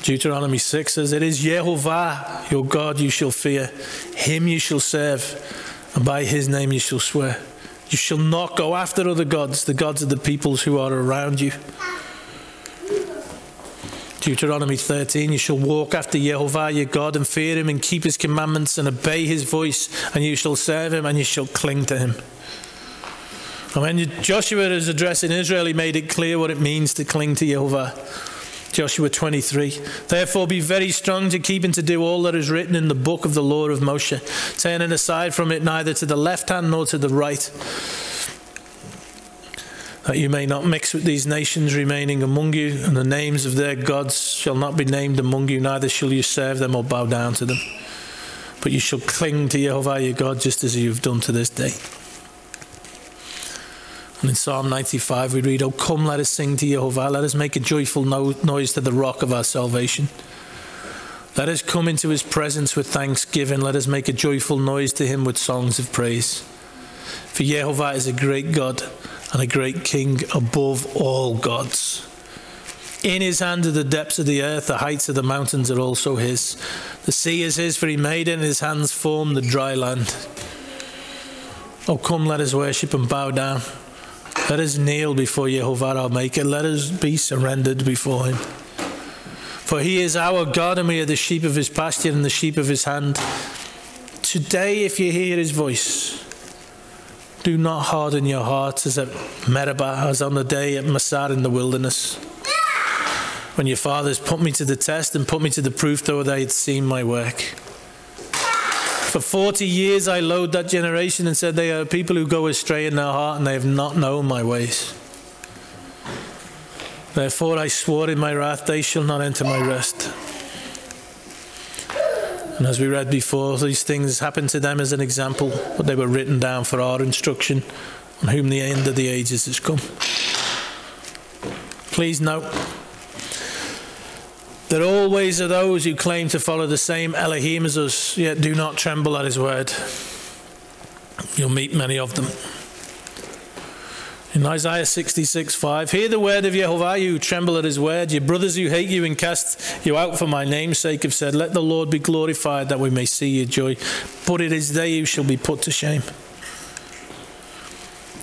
S1: Deuteronomy 6 says, It is Jehovah, your God, you shall fear. Him you shall serve, and by his name you shall swear. You shall not go after other gods, the gods of the peoples who are around you. Deuteronomy 13, you shall walk after Jehovah your God and fear him and keep his commandments and obey his voice, and you shall serve him and you shall cling to him. And when Joshua is addressing Israel, he made it clear what it means to cling to Jehovah. Joshua 23. Therefore, be very strong to keep and to do all that is written in the book of the law of Moshe, turning aside from it neither to the left hand nor to the right, that you may not mix with these nations remaining among you, and the names of their gods shall not be named among you, neither shall you serve them or bow down to them. But you shall cling to Jehovah your God, just as you have done to this day. And in Psalm 95, we read, Oh, come, let us sing to Jehovah. Let us make a joyful no- noise to the rock of our salvation. Let us come into his presence with thanksgiving. Let us make a joyful noise to him with songs of praise. For Jehovah is a great God and a great King above all gods. In his hand are the depths of the earth, the heights of the mountains are also his. The sea is his, for he made it, and his hands formed the dry land. Oh, come, let us worship and bow down. Let us kneel before Jehovah our Maker. Let us be surrendered before Him. For He is our God, and we are the sheep of His pasture and the sheep of His hand. Today, if you hear His voice, do not harden your hearts as at Meribah, as on the day at Massah in the wilderness. When your fathers put me to the test and put me to the proof, though they had seen my work. For 40 years I loathed that generation and said, They are people who go astray in their heart and they have not known my ways. Therefore I swore in my wrath, They shall not enter my rest. And as we read before, these things happened to them as an example, but they were written down for our instruction, on whom the end of the ages has come. Please note there always are those who claim to follow the same Elohim as us, yet do not tremble at his word. You'll meet many of them. In Isaiah 66 5, hear the word of Jehovah, you tremble at his word. Your brothers who hate you and cast you out for my name's sake have said, Let the Lord be glorified that we may see your joy. But it is they who shall be put to shame.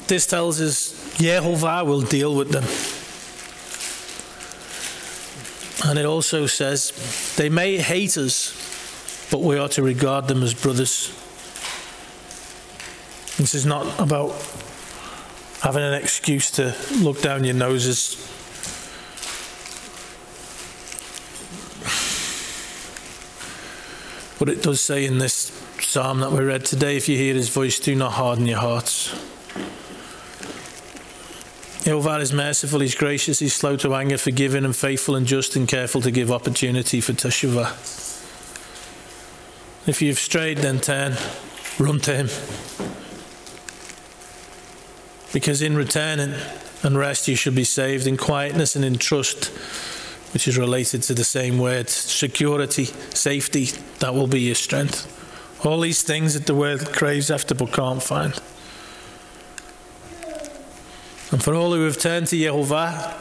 S1: This tells us Jehovah will deal with them. And it also says, they may hate us, but we are to regard them as brothers. This is not about having an excuse to look down your noses. But it does say in this psalm that we read today if you hear his voice, do not harden your hearts. Jehovah is merciful, he's gracious, he's slow to anger, forgiving and faithful and just and careful to give opportunity for teshuvah. If you've strayed, then turn, run to him. Because in returning and rest you should be saved, in quietness and in trust, which is related to the same word security, safety, that will be your strength. All these things that the world craves after but can't find. And for all who have turned to Jehovah,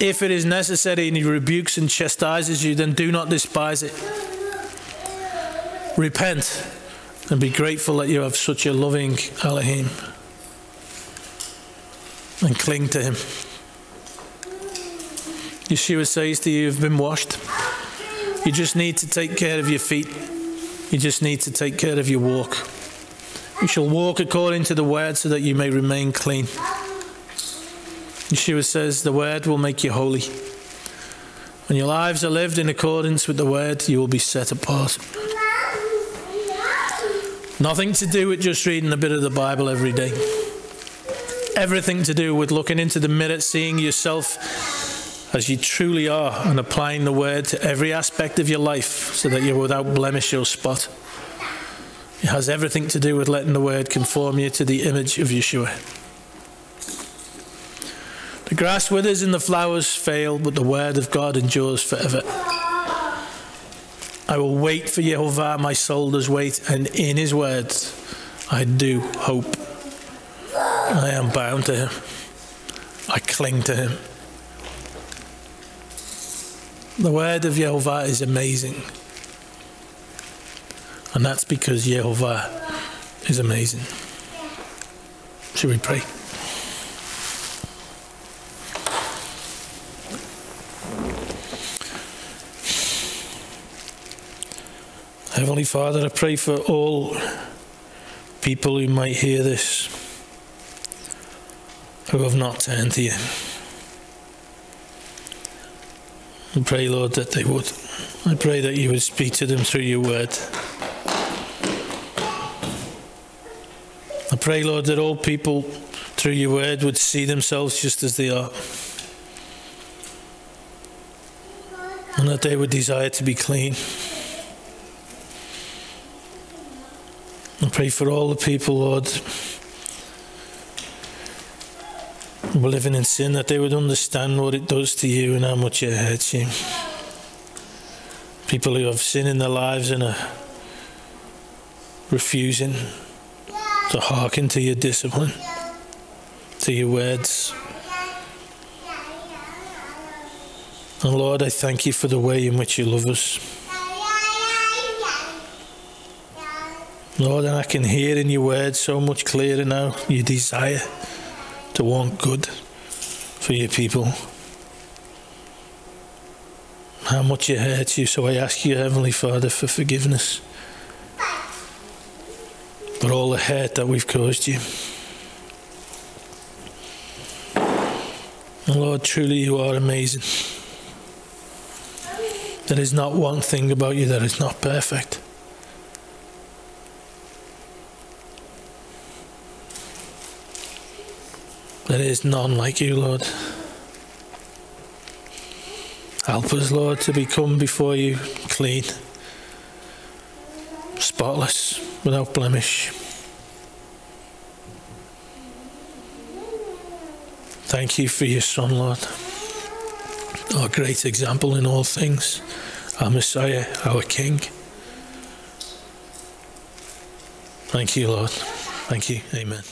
S1: if it is necessary and he rebukes and chastises you, then do not despise it. Repent and be grateful that you have such a loving Elohim. And cling to him. Yeshua says to you, You've been washed. You just need to take care of your feet. You just need to take care of your walk. You shall walk according to the word so that you may remain clean. Yeshua says, The word will make you holy. When your lives are lived in accordance with the word, you will be set apart. Nothing to do with just reading a bit of the Bible every day. Everything to do with looking into the mirror, seeing yourself as you truly are, and applying the word to every aspect of your life so that you're without blemish or spot. It has everything to do with letting the word conform you to the image of Yeshua. The grass withers and the flowers fail, but the word of God endures forever. I will wait for Jehovah, my soul does wait, and in his words I do hope. I am bound to him. I cling to him. The word of Jehovah is amazing. And that's because Jehovah is amazing. Should we pray? Heavenly Father, I pray for all people who might hear this who have not turned to you. I pray, Lord, that they would. I pray that you would speak to them through your word. I pray, Lord, that all people through your word would see themselves just as they are. And that they would desire to be clean. I pray for all the people, Lord, who are living in sin, that they would understand what it does to you and how much it hurts you. People who have sin in their lives and are refusing to hearken to your discipline, to your words. And Lord, I thank you for the way in which you love us. Lord, and I can hear in your words so much clearer now your desire to want good for your people. How much it hurts you, so I ask you, Heavenly Father, for forgiveness for all the hurt that we've caused you. Lord, truly you are amazing. There is not one thing about you that is not perfect. There is none like you, Lord. Help us, Lord, to become before you clean, spotless, without blemish. Thank you for your Son, Lord, our great example in all things, our Messiah, our King. Thank you, Lord. Thank you. Amen.